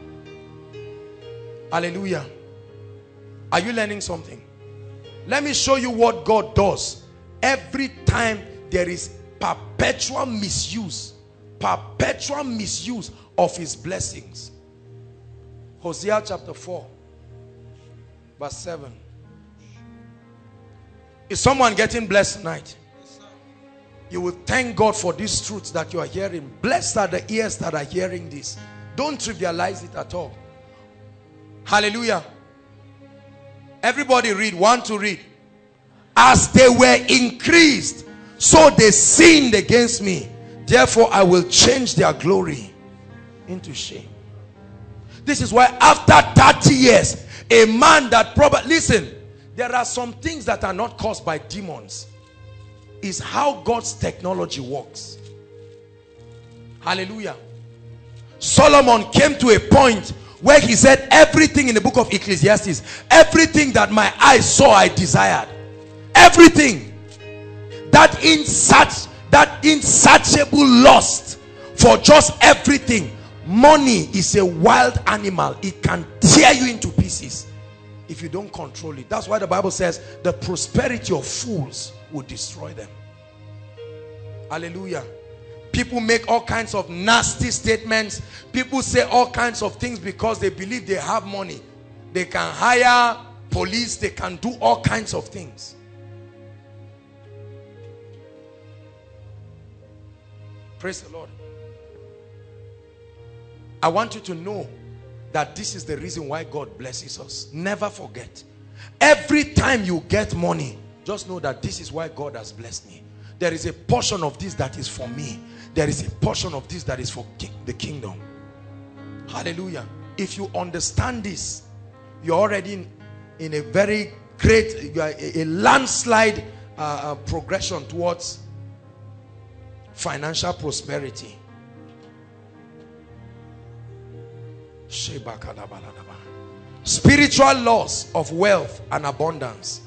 Hallelujah. Are you learning something? Let me show you what God does. Every time there is perpetual misuse perpetual misuse of his blessings. Hosea chapter 4 verse 7. Is someone getting blessed tonight? You will thank God for these truths that you are hearing. Blessed are the ears that are hearing this. Don't trivialize it at all. Hallelujah. Everybody read. One to read. As they were increased, so they sinned against me. Therefore, I will change their glory into shame. This is why after 30 years, a man that probably, listen, there are some things that are not caused by demons. Is how God's technology works. Hallelujah. Solomon came to a point where he said everything in the book of Ecclesiastes, everything that my eyes saw, I desired. Everything. That insat that insatiable lust for just everything. Money is a wild animal. It can tear you into pieces if you don't control it. That's why the Bible says the prosperity of fools will destroy them. Hallelujah. People make all kinds of nasty statements. People say all kinds of things because they believe they have money. They can hire police. They can do all kinds of things. Praise the Lord. I want you to know that this is the reason why God blesses us. Never forget. Every time you get money, just know that this is why God has blessed me. There is a portion of this that is for me. There is a portion of this that is for the kingdom. Hallelujah. If you understand this, you're already in, in a very great, a, a landslide uh, uh, progression towards financial prosperity. Spiritual laws of wealth and abundance.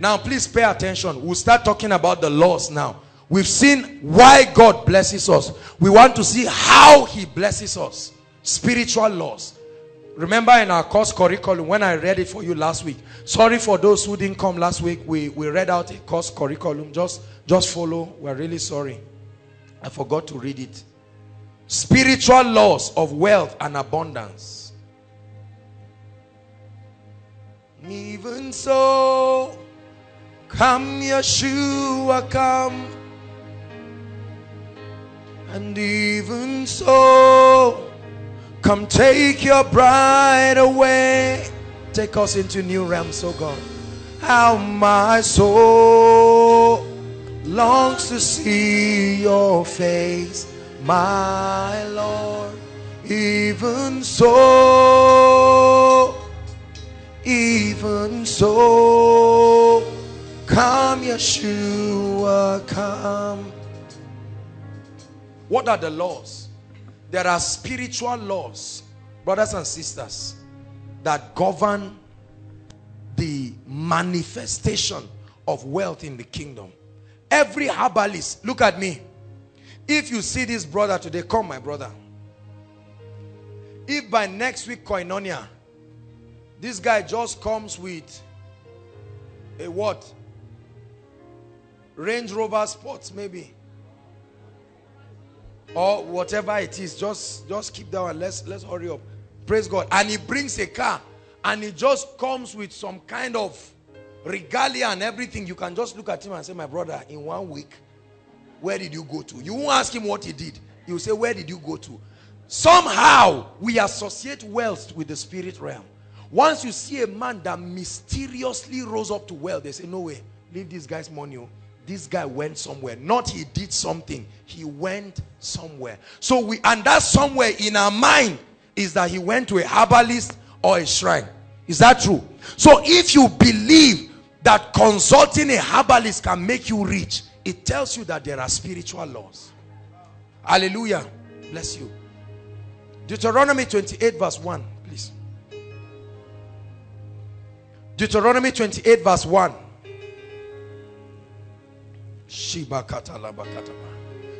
Now, please pay attention. We'll start talking about the laws now. We've seen why God blesses us. We want to see how he blesses us. Spiritual laws. Remember in our course curriculum, when I read it for you last week. Sorry for those who didn't come last week. We, we read out a course curriculum. Just, just follow. We're really sorry. I forgot to read it. Spiritual laws of wealth and abundance. Even so, come Yeshua, come. And even so, come take your bride away. Take us into new realms, oh God. How my soul longs to see your face, my Lord. Even so, even so, come Yeshua, come. What are the laws? There are spiritual laws, brothers and sisters, that govern the manifestation of wealth in the kingdom. Every herbalist, look at me. If you see this brother today, come my brother. If by next week koinonia, this guy just comes with a what? Range Rover Sports maybe. Or whatever it is, just, just keep that one. Let's, let's hurry up. Praise God. And he brings a car and he just comes with some kind of regalia and everything, you can just look at him and say, my brother, in one week, where did you go to? You won't ask him what he did. You say, where did you go to? Somehow, we associate wealth with the spirit realm. Once you see a man that mysteriously rose up to wealth, they say, no way, leave this guy's money. Oh. This guy went somewhere. Not he did something. He went somewhere. So we, and that somewhere in our mind is that he went to a herbalist or a shrine. Is that true? So if you believe that consulting a herbalist can make you rich, it tells you that there are spiritual laws. Hallelujah. Bless you. Deuteronomy 28 verse 1, please. Deuteronomy 28 verse 1.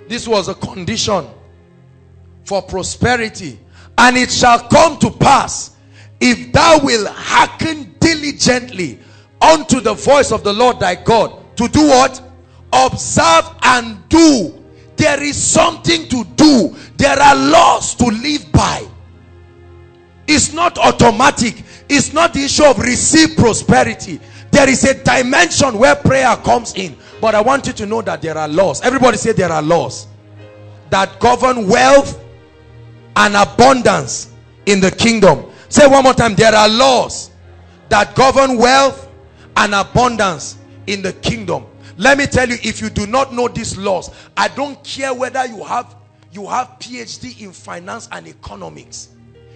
This was a condition for prosperity. And it shall come to pass if thou will hearken diligently unto the voice of the Lord thy God to do what? Observe and do. There is something to do. There are laws to live by. It's not automatic. It's not the issue of receive prosperity. There is a dimension where prayer comes in. But i want you to know that there are laws. Everybody say there are laws that govern wealth and abundance in the kingdom. Say one more time. There are laws that govern wealth and abundance in the kingdom. Let me tell you if you do not know these laws i don't care whether you have you have phd in finance and economics.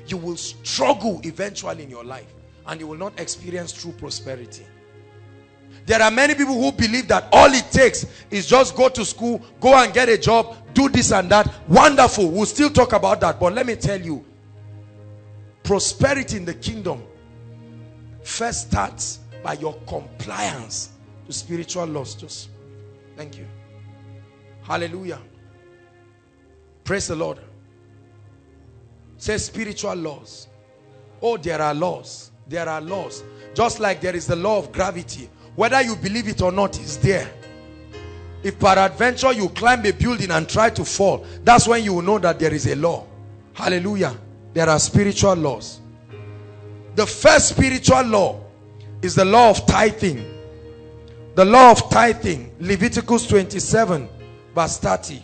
You will struggle eventually in your life and you will not experience true prosperity. There are many people who believe that all it takes is just go to school go and get a job do this and that. Wonderful. We'll still talk about that. But let me tell you prosperity in the kingdom first starts by your compliance to spiritual laws. Just thank you. Hallelujah. Praise the lord. Say spiritual laws. Oh there are laws. There are laws. Just like there is the law of gravity whether you believe it or not is there. If peradventure you climb a building and try to fall that's when you will know that there is a law. Hallelujah. There are spiritual laws. The first spiritual law is the law of tithing the law of tithing leviticus 27 verse 30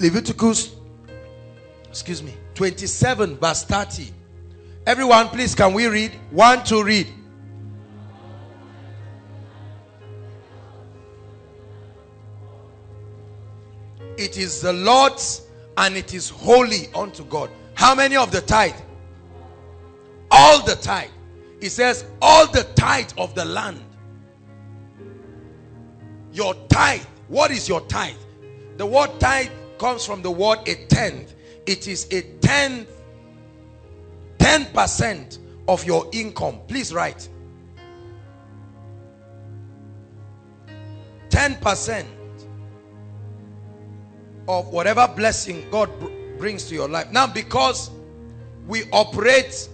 Leviticus, excuse me, 27 verse 30. Everyone, please, can we read? One to read. It is the Lord's and it is holy unto God. How many of the tithe? All the tithe. He says, all the tithe of the land. Your tithe. What is your tithe? The word tithe comes from the word a tenth. It is a tenth, 10% of your income. Please write. 10% of whatever blessing God brings to your life. Now, because we operate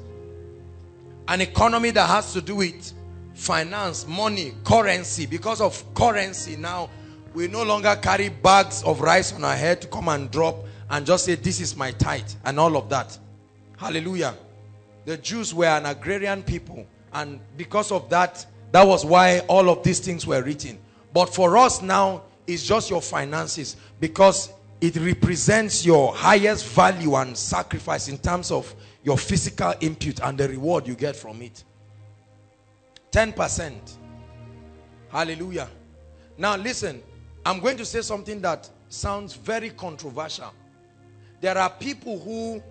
an economy that has to do with finance, money, currency, because of currency now, we no longer carry bags of rice on our head to come and drop and just say this is my tithe and all of that. Hallelujah. The jews were an agrarian people and because of that that was why all of these things were written. But for us now it's just your finances because it represents your highest value and sacrifice in terms of your physical input and the reward you get from it 10% hallelujah now listen I'm going to say something that sounds very controversial. There are people who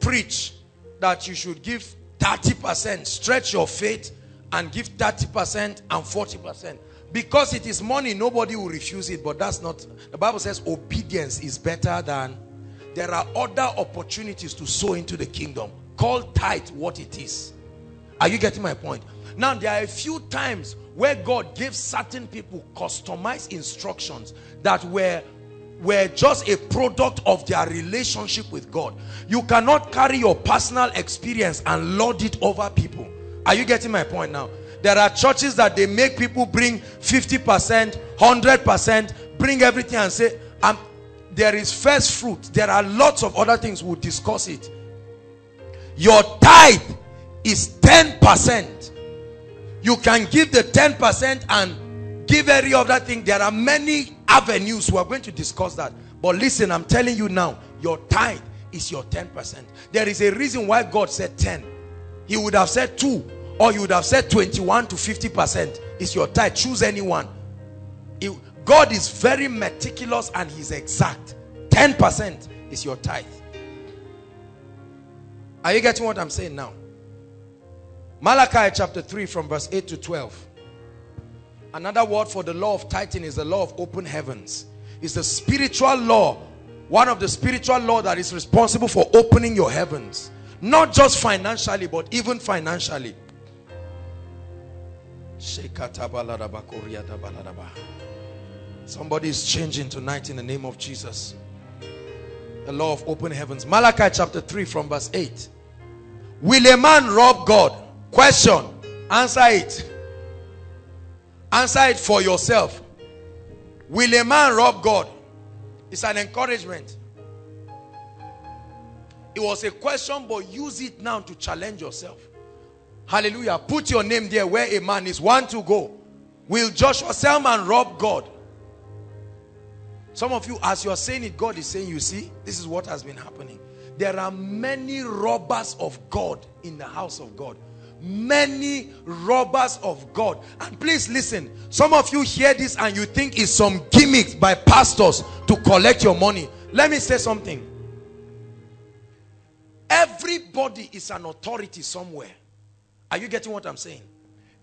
preach that you should give 30%, stretch your faith and give 30% and 40%. Because it is money, nobody will refuse it, but that's not, the Bible says obedience is better than, there are other opportunities to sow into the kingdom. Call tithe what it is. Are you getting my point? Now, there are a few times where God gave certain people customized instructions that were were just a product of their relationship with God. You cannot carry your personal experience and lord it over people. Are you getting my point now? There are churches that they make people bring 50%, 100%, bring everything and say, there is first fruit. There are lots of other things. We'll discuss it. Your tithe is 10% you can give the 10% and give every other thing. There are many avenues. We are going to discuss that. But listen, I'm telling you now, your tithe is your 10%. There is a reason why God said 10. He would have said 2 or he would have said 21 to 50% is your tithe. Choose anyone. God is very meticulous and he's exact. 10% is your tithe. Are you getting what I'm saying now? Malachi chapter 3 from verse 8 to 12. Another word for the law of tithing is the law of open heavens. It's the spiritual law. One of the spiritual law that is responsible for opening your heavens. Not just financially, but even financially. Somebody is changing tonight in the name of Jesus. The law of open heavens. Malachi chapter 3 from verse 8. Will a man rob God? Question. Answer it. Answer it for yourself. Will a man rob God? It's an encouragement. It was a question, but use it now to challenge yourself. Hallelujah. Put your name there where a man is. One to go. Will Joshua Selman rob God? Some of you, as you are saying it, God is saying, you see, this is what has been happening. There are many robbers of God in the house of God. Many robbers of God. And please listen, some of you hear this and you think it's some gimmicks by pastors to collect your money. Let me say something. Everybody is an authority somewhere. Are you getting what I'm saying?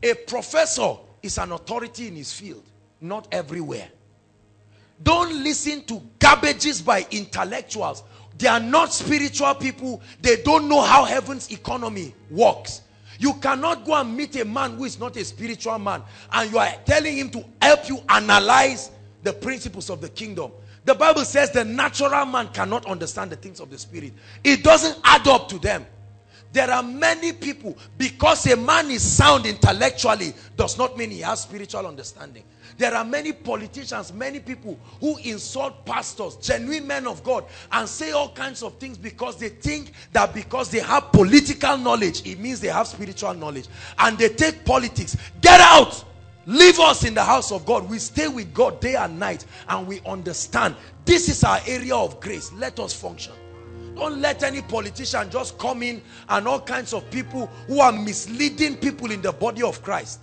A professor is an authority in his field, not everywhere. Don't listen to garbages by intellectuals. They are not spiritual people. They don't know how heaven's economy works. You cannot go and meet a man who is not a spiritual man and you are telling him to help you analyze the principles of the kingdom. The Bible says the natural man cannot understand the things of the spirit. It doesn't add up to them. There are many people, because a man is sound intellectually, does not mean he has spiritual understanding. There are many politicians, many people who insult pastors, genuine men of God, and say all kinds of things because they think that because they have political knowledge, it means they have spiritual knowledge. And they take politics. Get out! Leave us in the house of God. We stay with God day and night and we understand this is our area of grace. Let us function. Don't let any politician just come in and all kinds of people who are misleading people in the body of Christ.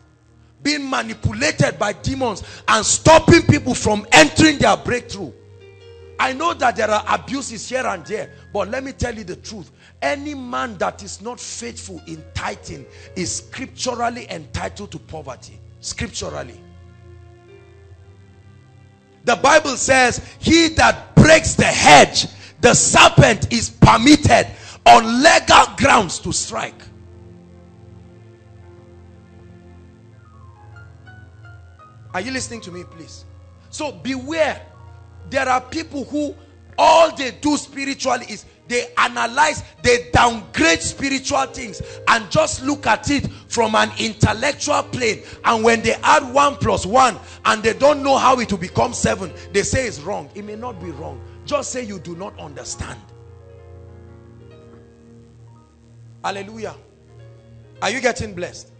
Being manipulated by demons and stopping people from entering their breakthrough. I know that there are abuses here and there, but let me tell you the truth. Any man that is not faithful in tithing is scripturally entitled to poverty scripturally. The Bible says, he that breaks the hedge, the serpent is permitted on legal grounds to strike. Are you listening to me, please? So beware. There are people who all they do spiritually is they analyze, they downgrade spiritual things and just look at it from an intellectual plane. And when they add one plus one and they don't know how it will become seven, they say it's wrong. It may not be wrong. Just say you do not understand. Hallelujah. Are you getting blessed?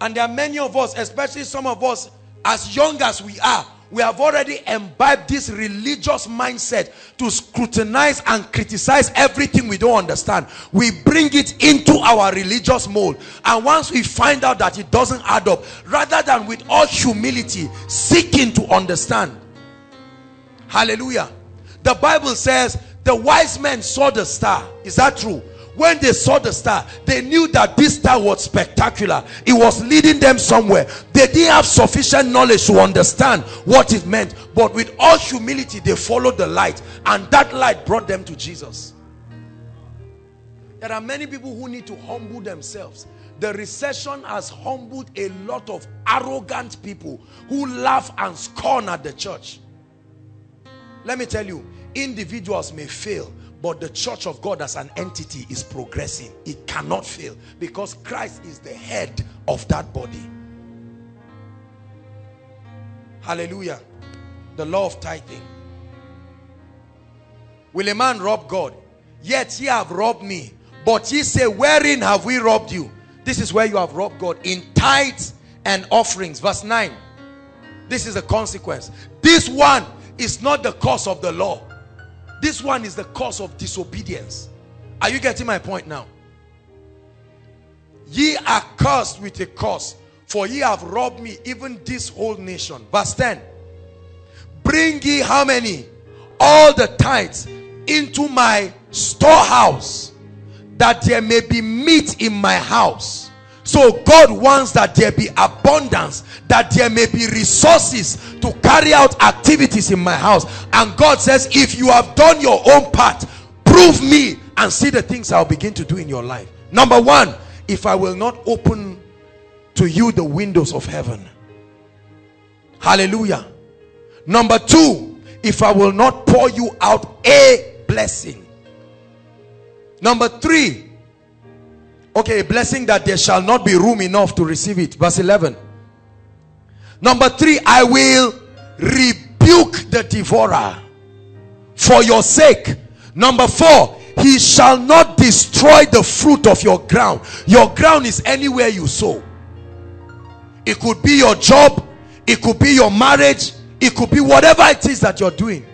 And there are many of us, especially some of us, as young as we are, we have already imbibed this religious mindset to scrutinize and criticize everything we don't understand. We bring it into our religious mold. And once we find out that it doesn't add up, rather than with all humility, seeking to understand. Hallelujah. The Bible says the wise men saw the star. Is that true? when they saw the star they knew that this star was spectacular. It was leading them somewhere. They didn't have sufficient knowledge to understand what it meant but with all humility they followed the light and that light brought them to jesus. There are many people who need to humble themselves. The recession has humbled a lot of arrogant people who laugh and scorn at the church. Let me tell you individuals may fail but the church of God as an entity is progressing. It cannot fail because Christ is the head of that body. Hallelujah. The law of tithing. Will a man rob God? Yet ye have robbed me. But ye say, wherein have we robbed you? This is where you have robbed God. In tithes and offerings. Verse 9. This is the consequence. This one is not the cause of the law this one is the cause of disobedience. Are you getting my point now? Ye are cursed with a curse, for ye have robbed me, even this whole nation. Verse 10. Bring ye how many? All the tithes into my storehouse, that there may be meat in my house. So God wants that there be abundance, that there may be resources to carry out activities in my house. And God says, if you have done your own part, prove me and see the things I'll begin to do in your life. Number one, if I will not open to you the windows of heaven. Hallelujah. Number two, if I will not pour you out a blessing. Number three, okay, a blessing that there shall not be room enough to receive it. Verse 11. Number three, I will rebuke the devourer for your sake. Number four, he shall not destroy the fruit of your ground. Your ground is anywhere you sow. It could be your job, it could be your marriage, it could be whatever it is that you're doing.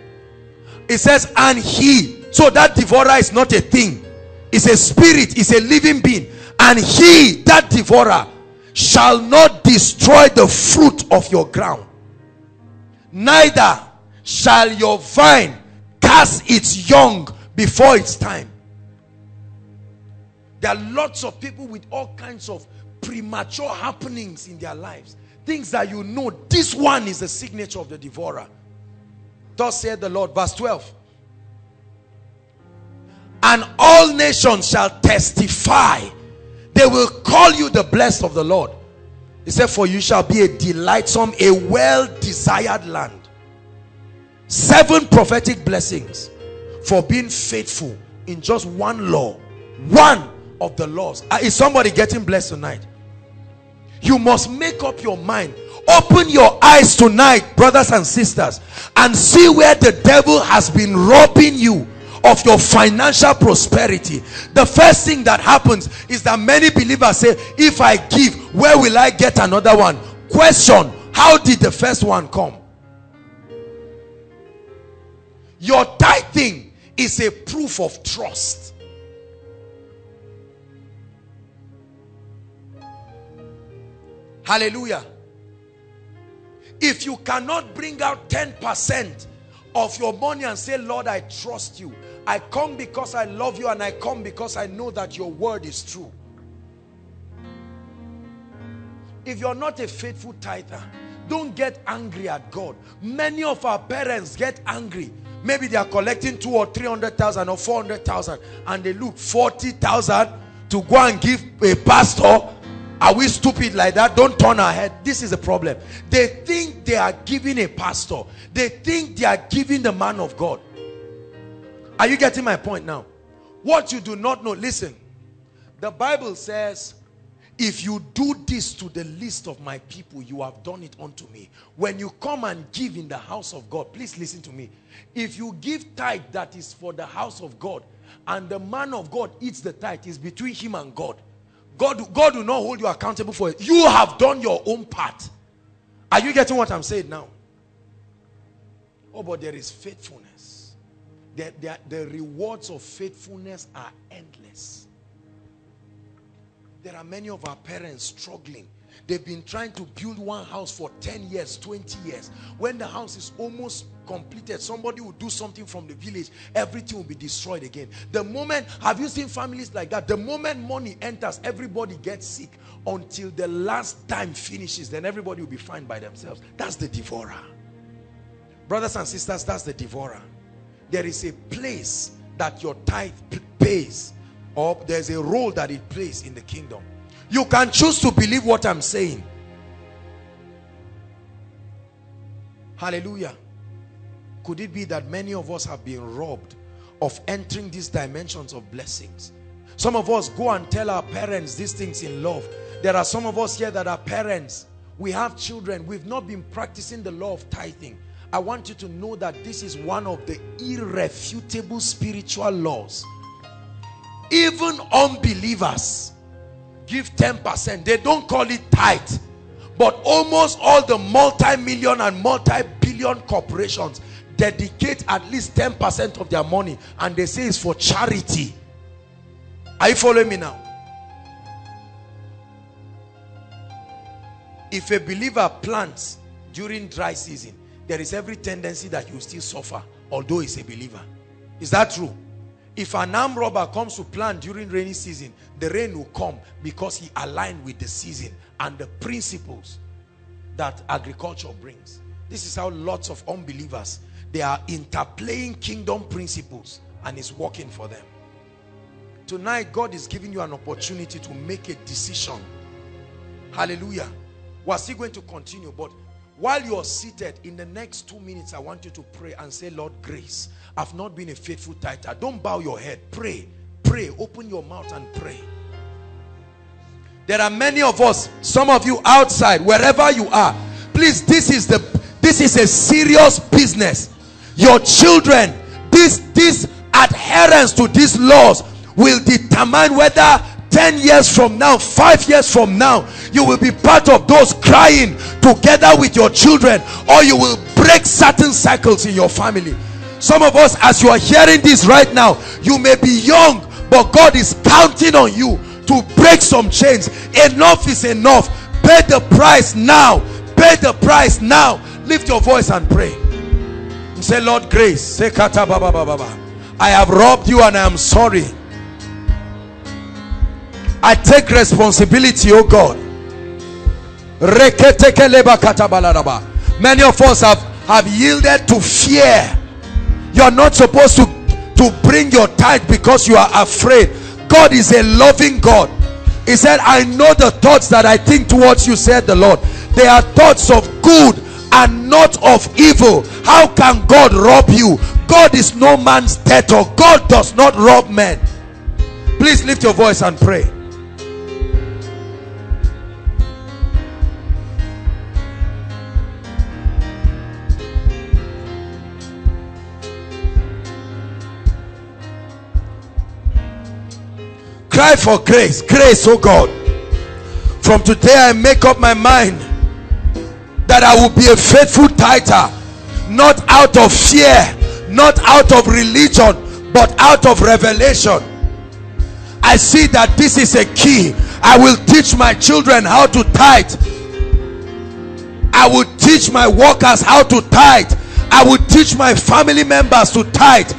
It says, and he. So that devourer is not a thing, it's a spirit, it's a living being. And he, that devourer, shall not destroy the fruit of your ground. Neither shall your vine cast its young before its time. There are lots of people with all kinds of premature happenings in their lives. Things that you know, this one is the signature of the devourer. Thus said the Lord, verse 12. And all nations shall testify. They will call you the blessed of the Lord. He said, for you shall be a delightsome, a well-desired land. Seven prophetic blessings for being faithful in just one law. One of the laws. Uh, is somebody getting blessed tonight? You must make up your mind. Open your eyes tonight, brothers and sisters, and see where the devil has been robbing you of your financial prosperity. The first thing that happens is that many believers say, if I give, where will I get another one? Question, how did the first one come? Your tithing is a proof of trust. Hallelujah. If you cannot bring out 10% of your money and say, Lord, I trust you. I come because I love you and I come because I know that your word is true. If you're not a faithful tither, don't get angry at God. Many of our parents get angry. Maybe they are collecting two or three hundred thousand or four hundred thousand and they look forty thousand to go and give a pastor are we stupid like that? Don't turn our head. This is a problem. They think they are giving a pastor. They think they are giving the man of God. Are you getting my point now? What you do not know, listen. The Bible says, if you do this to the least of my people, you have done it unto me. When you come and give in the house of God, please listen to me. If you give tithe that is for the house of God, and the man of God eats the tithe, is between him and God. God, God will not hold you accountable for it. You have done your own part. Are you getting what I'm saying now? Oh, but there is faithfulness. The, the, the rewards of faithfulness are endless. There are many of our parents struggling. They've been trying to build one house for 10 years, 20 years. When the house is almost completed, somebody will do something from the village, everything will be destroyed again. The moment, have you seen families like that? The moment money enters, everybody gets sick until the last time finishes, then everybody will be fine by themselves. That's the devourer. Brothers and sisters, that's the devourer. There is a place that your tithe pays, or there's a role that it plays in the kingdom. You can choose to believe what I'm saying. Hallelujah. Could it be that many of us have been robbed of entering these dimensions of blessings? Some of us go and tell our parents these things in love. There are some of us here that are parents. We have children. We've not been practicing the law of tithing. I want you to know that this is one of the irrefutable spiritual laws. Even unbelievers give 10%. They don't call it tithe. But almost all the multi-million and multi-billion corporations dedicate at least 10% of their money and they say it's for charity. Are you following me now? If a believer plants during dry season, there is every tendency that you still suffer, although he's a believer. Is that true? If an armed robber comes to plant during rainy season, the rain will come because he aligned with the season and the principles that agriculture brings. This is how lots of unbelievers they are interplaying kingdom principles and it's working for them. Tonight, God is giving you an opportunity to make a decision. Hallelujah. We're still going to continue, but while you're seated in the next two minutes i want you to pray and say lord grace i've not been a faithful tither. Don't bow your head. Pray. Pray. Open your mouth and pray. There are many of us some of you outside wherever you are please this is the this is a serious business. Your children this this adherence to these laws will determine whether 10 years from now 5 years from now you will be part of those crying together with your children or you will break certain cycles in your family. Some of us as you are hearing this right now you may be young but God is counting on you to break some chains. Enough is enough. Pay the price now. Pay the price now. Lift your voice and pray. Say Lord grace. Say kata baba I have robbed you and I am sorry I take responsibility oh God. Many of us have have yielded to fear. You're not supposed to to bring your tithe because you are afraid. God is a loving God. He said I know the thoughts that I think towards you said the Lord. They are thoughts of good and not of evil. How can God rob you? God is no man's debtor. God does not rob men. Please lift your voice and pray cry for grace grace oh god. From today i make up my mind that i will be a faithful tither not out of fear not out of religion but out of revelation. I see that this is a key. I will teach my children how to tithe. I will teach my workers how to tithe. I will teach my family members to tithe.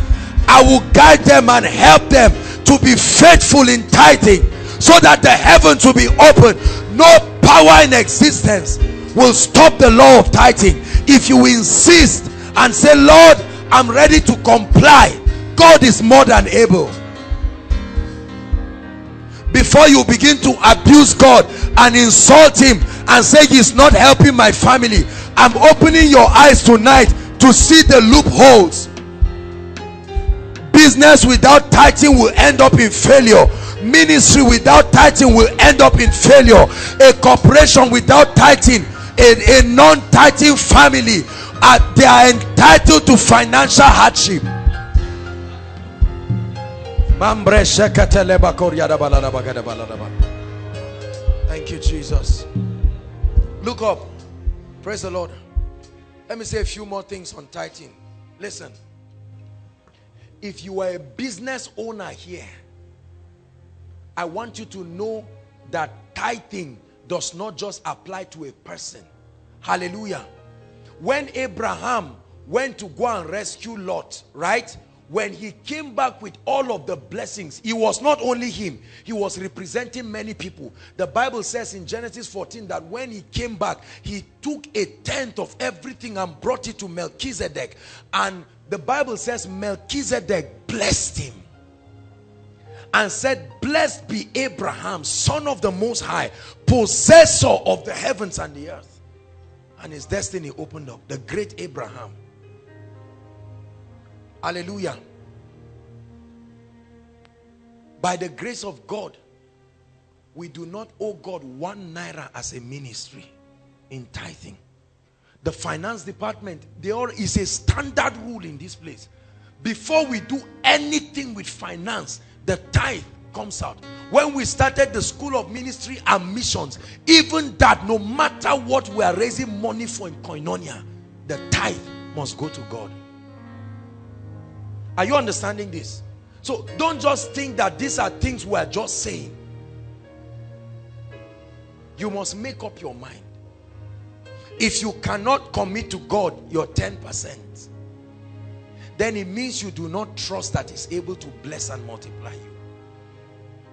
I will guide them and help them to be faithful in tithing so that the heavens will be open. No power in existence will stop the law of tithing. If you insist and say lord i'm ready to comply god is more than able. Before you begin to abuse god and insult him and say he's not helping my family i'm opening your eyes tonight to see the loopholes business without tithing will end up in failure. Ministry without tithing will end up in failure. A corporation without tithing a, a non-tithing family uh, they are entitled to financial hardship. Thank you jesus. Look up. Praise the lord. Let me say a few more things on tithing. Listen if you are a business owner here I want you to know that tithing does not just apply to a person. Hallelujah. When Abraham went to go and rescue Lot right? When he came back with all of the blessings it was not only him. He was representing many people. The bible says in genesis 14 that when he came back he took a tenth of everything and brought it to melchizedek. And the Bible says Melchizedek blessed him and said, Blessed be Abraham, son of the Most High, possessor of the heavens and the earth. And his destiny opened up. The great Abraham. Hallelujah. By the grace of God, we do not owe God one naira as a ministry in tithing the finance department all is a standard rule in this place. Before we do anything with finance the tithe comes out. When we started the school of ministry and missions even that no matter what we are raising money for in koinonia the tithe must go to god. Are you understanding this? So don't just think that these are things we are just saying. You must make up your mind if you cannot commit to God your 10%, then it means you do not trust that he's able to bless and multiply you.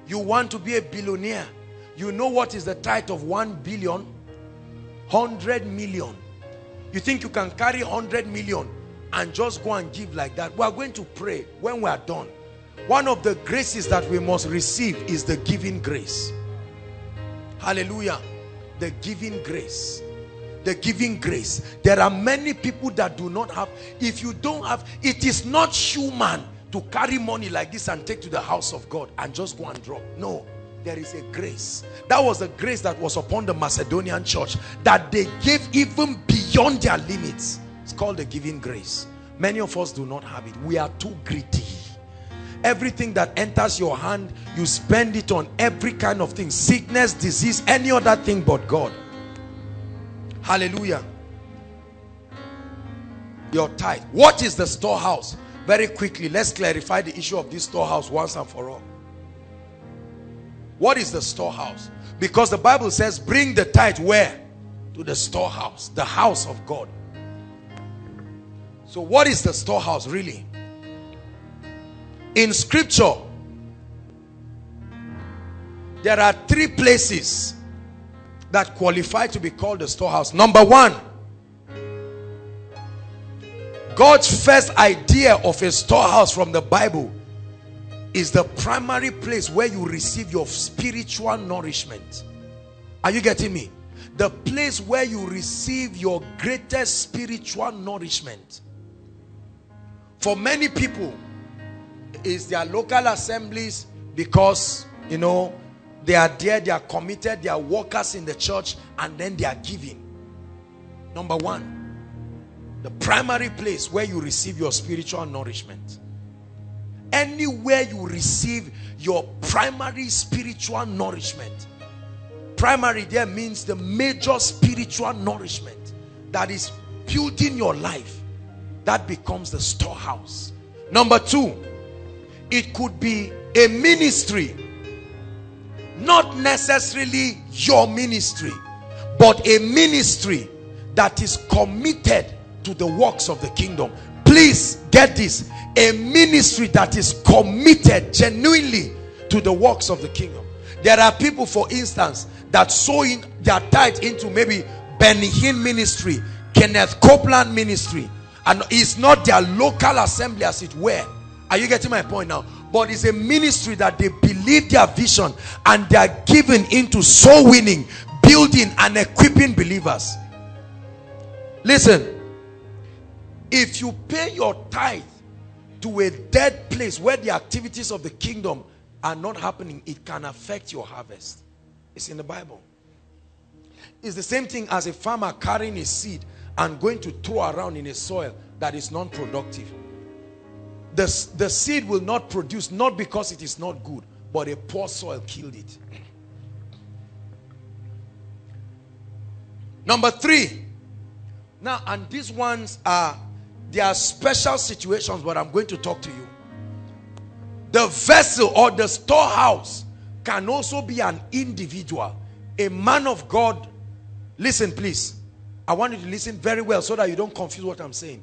You want to be a billionaire. You know what is the tithe of 1 billion? 100 million. You think you can carry 100 million and just go and give like that? We are going to pray when we are done. One of the graces that we must receive is the giving grace. Hallelujah. The giving grace the giving grace. There are many people that do not have if you don't have it is not human to carry money like this and take to the house of God and just go and drop. No there is a grace. That was the grace that was upon the Macedonian church that they gave even beyond their limits. It's called the giving grace. Many of us do not have it. We are too greedy. Everything that enters your hand you spend it on every kind of thing. Sickness disease any other thing but God hallelujah. Your tithe. What is the storehouse? Very quickly let's clarify the issue of this storehouse once and for all. What is the storehouse? Because the bible says bring the tithe where? To the storehouse the house of god. So what is the storehouse really? In scripture there are three places that qualify to be called the storehouse number one God's first idea of a storehouse from the Bible is the primary place where you receive your spiritual nourishment. Are you getting me? The place where you receive your greatest spiritual nourishment. For many people, is their local assemblies because, you know, they are there, they are committed, they are workers in the church, and then they are giving. Number one, the primary place where you receive your spiritual nourishment. Anywhere you receive your primary spiritual nourishment. Primary there means the major spiritual nourishment that is building your life. That becomes the storehouse. Number two it could be a ministry not necessarily your ministry but a ministry that is committed to the works of the kingdom. Please get this. A ministry that is committed genuinely to the works of the kingdom. There are people for instance that sow in their tithe into maybe Benny ministry Kenneth Copeland ministry and it's not their local assembly as it were. Are you getting my point now but it's a ministry that they believe their vision and they are given into soul winning building and equipping believers listen if you pay your tithe to a dead place where the activities of the kingdom are not happening, it can affect your harvest. It's in the Bible. It's the same thing as a farmer carrying a seed and going to throw around in a soil that is non-productive. The, the seed will not produce, not because it is not good, but a poor soil killed it. Number three. Now, and these ones are there are special situations, but I'm going to talk to you. The vessel or the storehouse can also be an individual. A man of God. Listen, please. I want you to listen very well so that you don't confuse what I'm saying.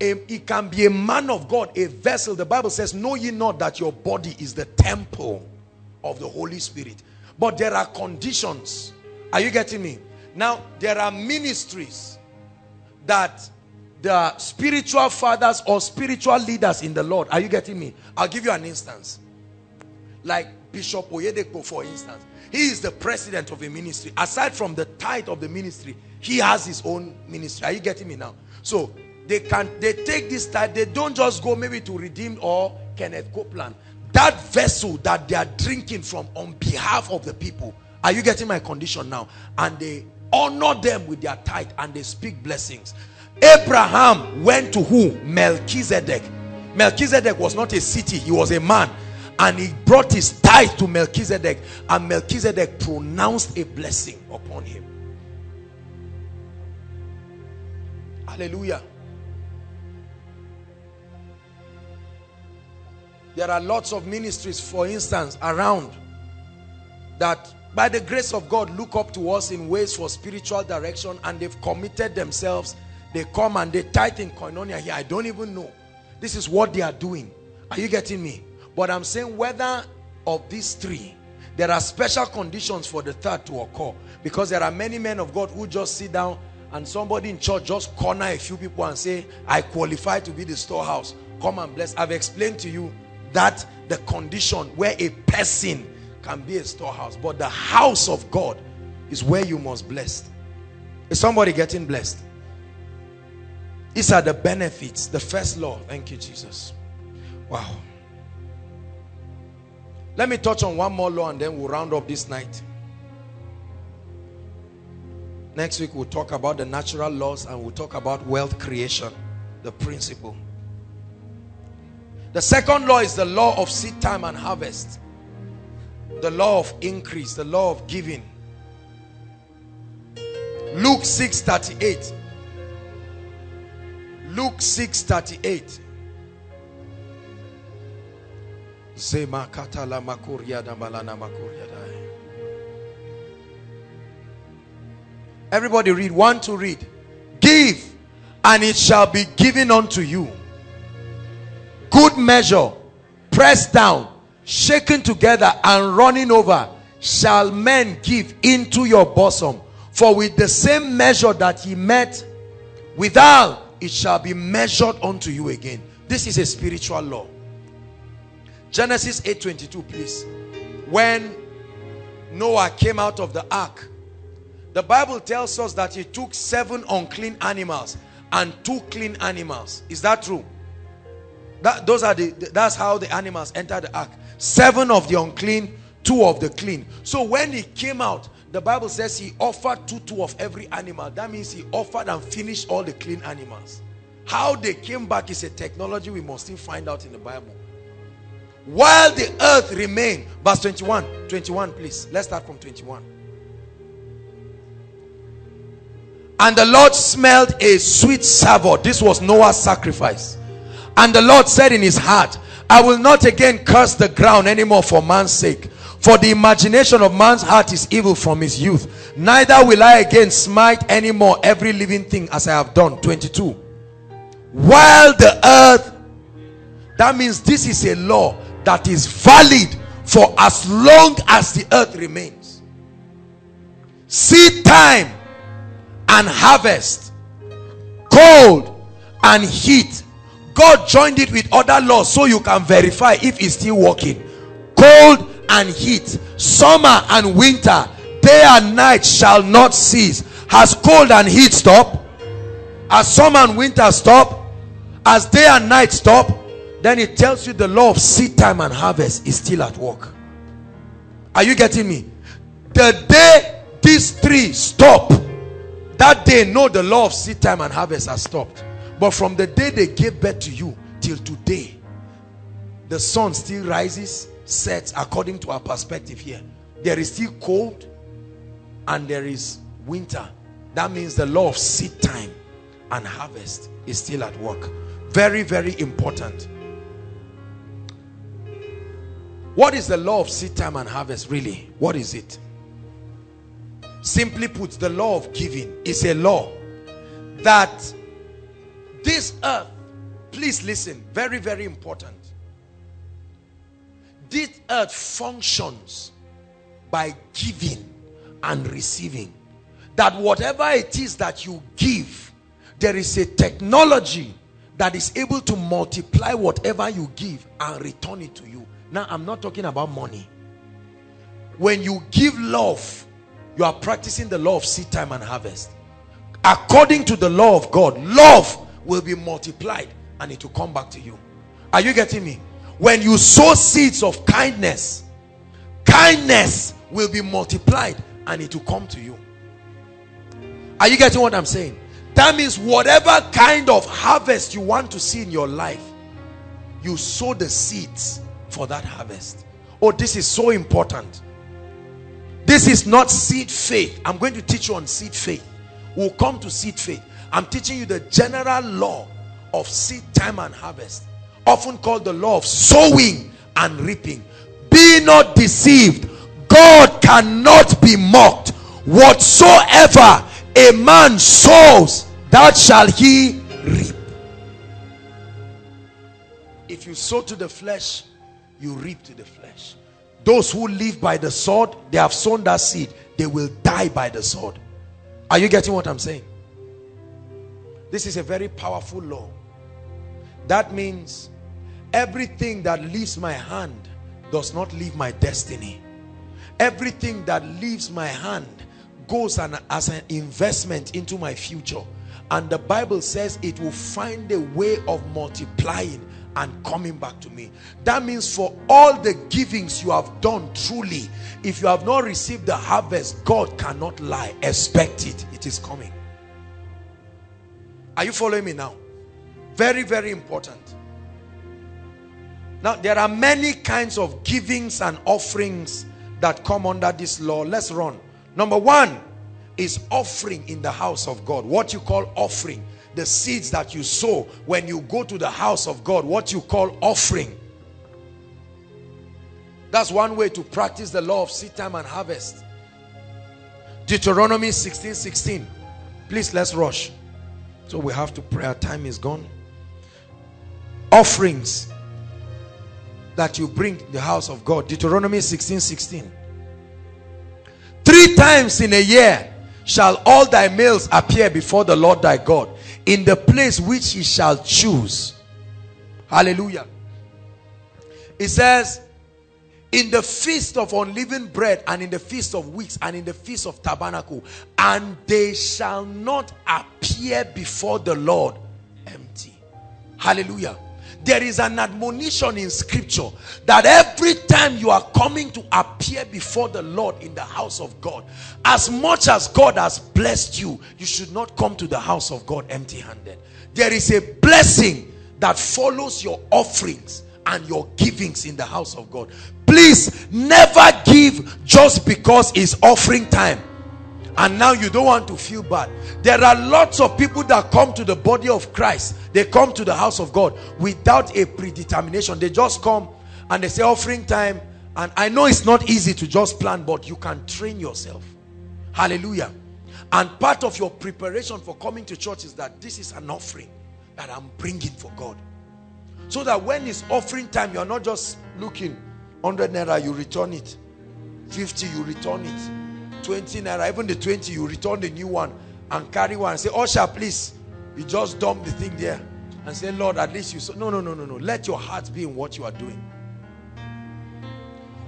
A, it can be a man of God, a vessel. The Bible says, know ye not that your body is the temple of the Holy Spirit. But there are conditions. Are you getting me? Now, there are ministries that the spiritual fathers or spiritual leaders in the Lord. Are you getting me? I'll give you an instance. Like Bishop Oyedepo, for instance. He is the president of a ministry. Aside from the tithe of the ministry, he has his own ministry. Are you getting me now? So they can they take this tithe. They don't just go maybe to Redeemed or Kenneth Copeland. That vessel that they are drinking from on behalf of the people. Are you getting my condition now? And they honor them with their tithe and they speak blessings. Abraham went to who? Melchizedek. Melchizedek was not a city, he was a man. And he brought his tithe to Melchizedek. And Melchizedek pronounced a blessing upon him. Hallelujah. There are lots of ministries, for instance, around that by the grace of God look up to us in ways for spiritual direction and they've committed themselves they come and they tithe in koinonia here. I don't even know. This is what they are doing. Are you getting me? But I'm saying whether of these three, there are special conditions for the third to occur. Because there are many men of God who just sit down and somebody in church just corner a few people and say, I qualify to be the storehouse. Come and bless. I've explained to you that the condition where a person can be a storehouse. But the house of God is where you must bless. Is somebody getting blessed? These are the benefits. The first law. Thank you, Jesus. Wow. Let me touch on one more law and then we'll round up this night. Next week we'll talk about the natural laws and we'll talk about wealth creation, the principle. The second law is the law of seed time and harvest. The law of increase, the law of giving. Luke 6 38. Luke 6 38. Everybody read. One to read. Give and it shall be given unto you. Good measure, pressed down, shaken together and running over, shall men give into your bosom. For with the same measure that he met withal, it shall be measured unto you again. This is a spiritual law. Genesis 8:22, please. When Noah came out of the ark, the Bible tells us that he took seven unclean animals and two clean animals. Is that true? That, those are the, that's how the animals entered the ark. Seven of the unclean, two of the clean. So when he came out, the Bible says he offered two, two of every animal. That means he offered and finished all the clean animals. How they came back is a technology we must still find out in the Bible. While the earth remained, verse 21, 21 please. Let's start from 21. And the Lord smelled a sweet savour. This was Noah's sacrifice. And the Lord said in his heart, I will not again curse the ground anymore for man's sake. For the imagination of man's heart is evil from his youth. Neither will I again smite anymore every living thing as I have done. 22. While the earth, that means this is a law that is valid for as long as the earth remains. Seed time and harvest, cold and heat. God joined it with other laws so you can verify if it's still working. Cold and heat, summer and winter, day and night shall not cease. Has cold and heat stopped? Has summer and winter stopped? As day and night stop? Then it tells you the law of seed time and harvest is still at work. Are you getting me? The day these three stop, that day know the law of seed time and harvest has stopped. But from the day they gave birth to you till today, the sun still rises, sets according to our perspective here. There is still cold and there is winter. That means the law of seed time and harvest is still at work. Very, very important. What is the law of seed time and harvest really? What is it? Simply put, the law of giving is a law that this earth, please listen, very, very important. This earth functions by giving and receiving. That whatever it is that you give, there is a technology that is able to multiply whatever you give and return it to you. Now, I'm not talking about money. When you give love, you are practicing the law of seed time and harvest. According to the law of God, love will be multiplied and it will come back to you. Are you getting me? When you sow seeds of kindness, kindness will be multiplied and it will come to you. Are you getting what I'm saying? That means whatever kind of harvest you want to see in your life, you sow the seeds for that harvest. Oh, this is so important. This is not seed faith. I'm going to teach you on seed faith. We'll come to seed faith. I'm teaching you the general law of seed time and harvest, often called the law of sowing and reaping. Be not deceived. God cannot be mocked. Whatsoever a man sows, that shall he reap. If you sow to the flesh, you reap to the flesh. Those who live by the sword, they have sown that seed. They will die by the sword. Are you getting what I'm saying? This is a very powerful law. That means everything that leaves my hand does not leave my destiny. Everything that leaves my hand goes an, as an investment into my future. And the bible says it will find a way of multiplying and coming back to me. That means for all the givings you have done truly if you have not received the harvest god cannot lie. Expect it. It is coming are you following me now very very important now there are many kinds of givings and offerings that come under this law let's run number one is offering in the house of god what you call offering the seeds that you sow when you go to the house of God, what you call offering. That's one way to practice the law of seed time and harvest. Deuteronomy 16, 16. Please, let's rush. So we have to pray. Our time is gone. Offerings that you bring the house of God. Deuteronomy 16, 16. Three times in a year shall all thy males appear before the Lord thy God in the place which he shall choose. Hallelujah. It says, in the feast of unleavened bread and in the feast of weeks and in the feast of tabernacle and they shall not appear before the Lord empty. Hallelujah there is an admonition in scripture that every time you are coming to appear before the Lord in the house of God, as much as God has blessed you, you should not come to the house of God empty handed. There is a blessing that follows your offerings and your givings in the house of God. Please never give just because it's offering time. And now you don't want to feel bad. There are lots of people that come to the body of Christ. They come to the house of God without a predetermination. They just come and they say offering time. And I know it's not easy to just plan but you can train yourself. Hallelujah. And part of your preparation for coming to church is that this is an offering that I'm bringing for God. So that when it's offering time you're not just looking 100 naira you return it 50 you return it 20 naira even the 20 you return the new one and carry one say usher please you just dump the thing there and say lord at least you so no no no no no let your heart be in what you are doing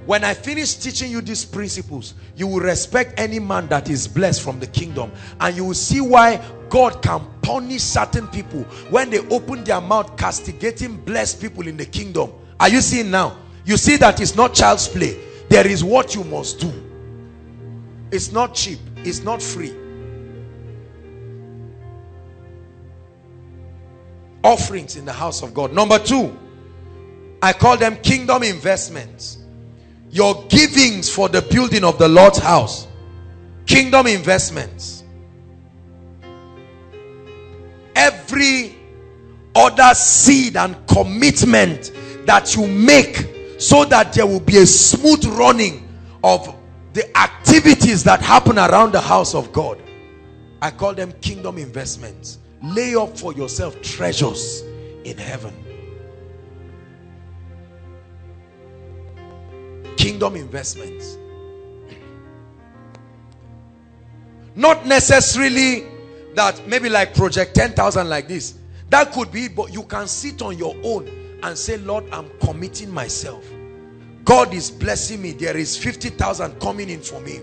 when I finish teaching you these principles, you will respect any man that is blessed from the kingdom. And you will see why God can punish certain people when they open their mouth castigating blessed people in the kingdom. Are you seeing now? You see that it's not child's play. There is what you must do. It's not cheap. It's not free. Offerings in the house of God. Number two, I call them kingdom investments. Your givings for the building of the Lord's house. Kingdom investments. Every other seed and commitment that you make so that there will be a smooth running of the activities that happen around the house of God. I call them kingdom investments. Lay up for yourself treasures in heaven. Kingdom investments. Not necessarily that maybe like project 10,000 like this. That could be but you can sit on your own and say Lord I'm committing myself God is blessing me. There is 50,000 coming in for me.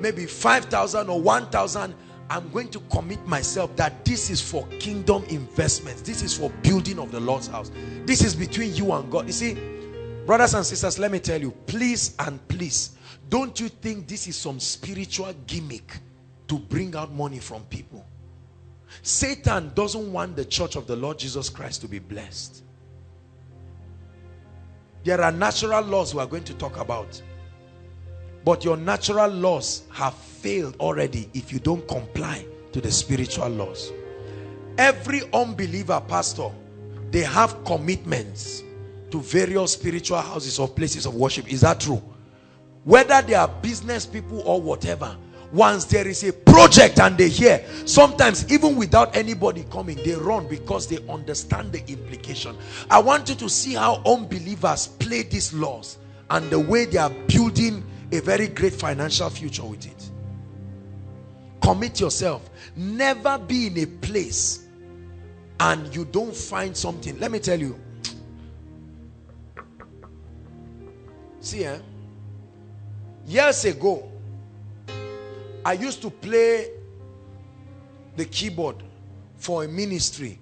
Maybe 5,000 or 1,000. I'm going to commit myself that this is for kingdom investments. This is for building of the Lord's house. This is between you and God. You see, brothers and sisters, let me tell you, please and please, don't you think this is some spiritual gimmick to bring out money from people? Satan doesn't want the church of the Lord Jesus Christ to be blessed. There are natural laws we are going to talk about. But your natural laws have failed already if you don't comply to the spiritual laws. Every unbeliever pastor, they have commitments to various spiritual houses or places of worship. Is that true? Whether they are business people or whatever, once there is a project and they hear sometimes even without anybody coming they run because they understand the implication. I want you to see how unbelievers play these laws and the way they are building a very great financial future with it. Commit yourself. Never be in a place and you don't find something. Let me tell you. See eh? years ago I used to play the keyboard for a ministry.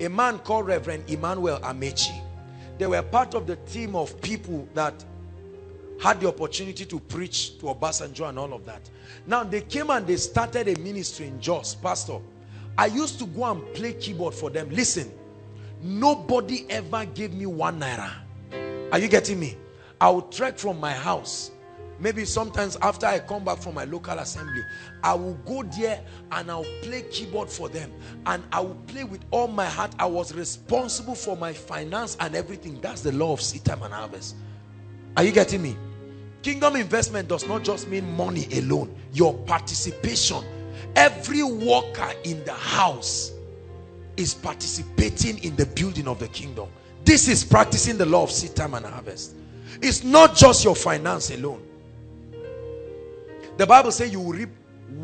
A man called Reverend Emmanuel Amechi. They were part of the team of people that had the opportunity to preach to Obasanjo and all of that. Now they came and they started a ministry in Jos, Pastor. I used to go and play keyboard for them. Listen, nobody ever gave me one naira. Are you getting me? I would trek from my house. Maybe sometimes after I come back from my local assembly, I will go there and I'll play keyboard for them. And I will play with all my heart. I was responsible for my finance and everything. That's the law of seed time and harvest. Are you getting me? Kingdom investment does not just mean money alone. Your participation. Every worker in the house is participating in the building of the kingdom. This is practicing the law of seed time and harvest. It's not just your finance alone. The Bible says you will reap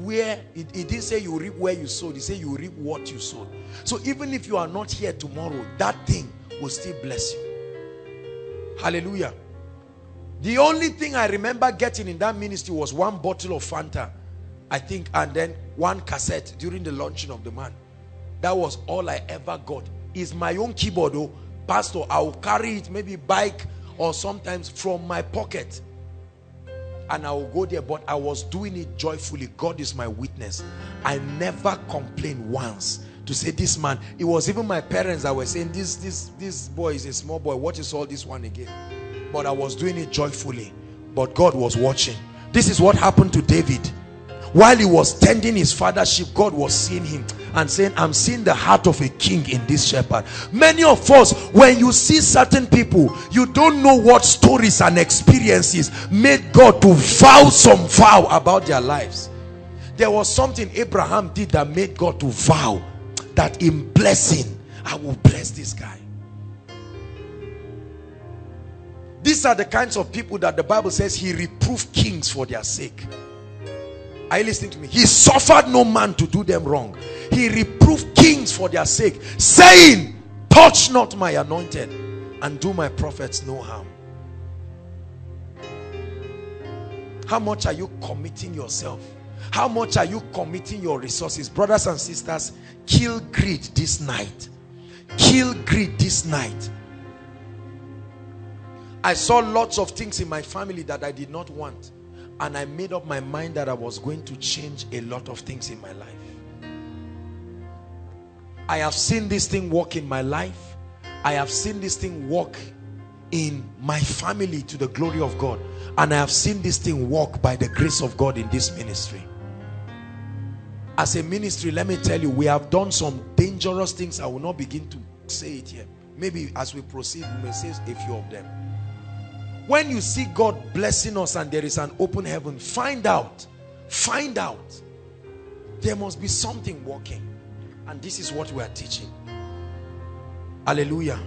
where it, it didn't say you reap where you sowed, it said you reap what you sowed. So even if you are not here tomorrow, that thing will still bless you. Hallelujah. The only thing I remember getting in that ministry was one bottle of Fanta, I think, and then one cassette during the launching of the man. That was all I ever got. Is my own keyboard, oh, pastor. I will carry it, maybe bike or sometimes from my pocket. And I will go there, but I was doing it joyfully. God is my witness. I never complained once to say this man. It was even my parents that were saying this, this, this boy is a small boy. What is all this one again? But I was doing it joyfully. But God was watching. This is what happened to David. While he was tending his father's sheep, God was seeing him and saying, I'm seeing the heart of a king in this shepherd. Many of us, when you see certain people, you don't know what stories and experiences made God to vow some vow about their lives. There was something Abraham did that made God to vow that in blessing, I will bless this guy. These are the kinds of people that the Bible says he reproved kings for their sake. Are you listening to me? He suffered no man to do them wrong. He reproved kings for their sake, saying, touch not my anointed and do my prophets no harm. How much are you committing yourself? How much are you committing your resources? Brothers and sisters, kill greed this night. Kill greed this night. I saw lots of things in my family that I did not want and I made up my mind that I was going to change a lot of things in my life. I have seen this thing work in my life. I have seen this thing work in my family to the glory of God. And I have seen this thing work by the grace of God in this ministry. As a ministry, let me tell you, we have done some dangerous things. I will not begin to say it here. Maybe as we proceed, we may say a few of them when you see God blessing us and there is an open heaven, find out, find out. There must be something working. And this is what we are teaching. Hallelujah.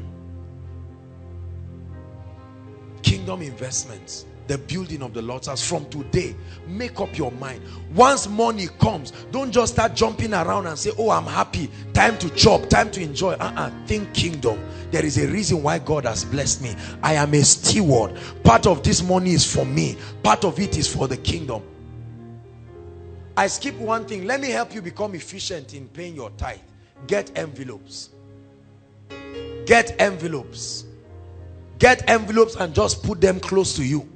Kingdom investments the building of the Lord's house from today. Make up your mind. Once money comes don't just start jumping around and say oh I'm happy. Time to chop time to enjoy. Uh-uh. Think kingdom. There is a reason why God has blessed me. I am a steward. Part of this money is for me. Part of it is for the kingdom. I skip one thing. Let me help you become efficient in paying your tithe. Get envelopes. Get envelopes. Get envelopes and just put them close to you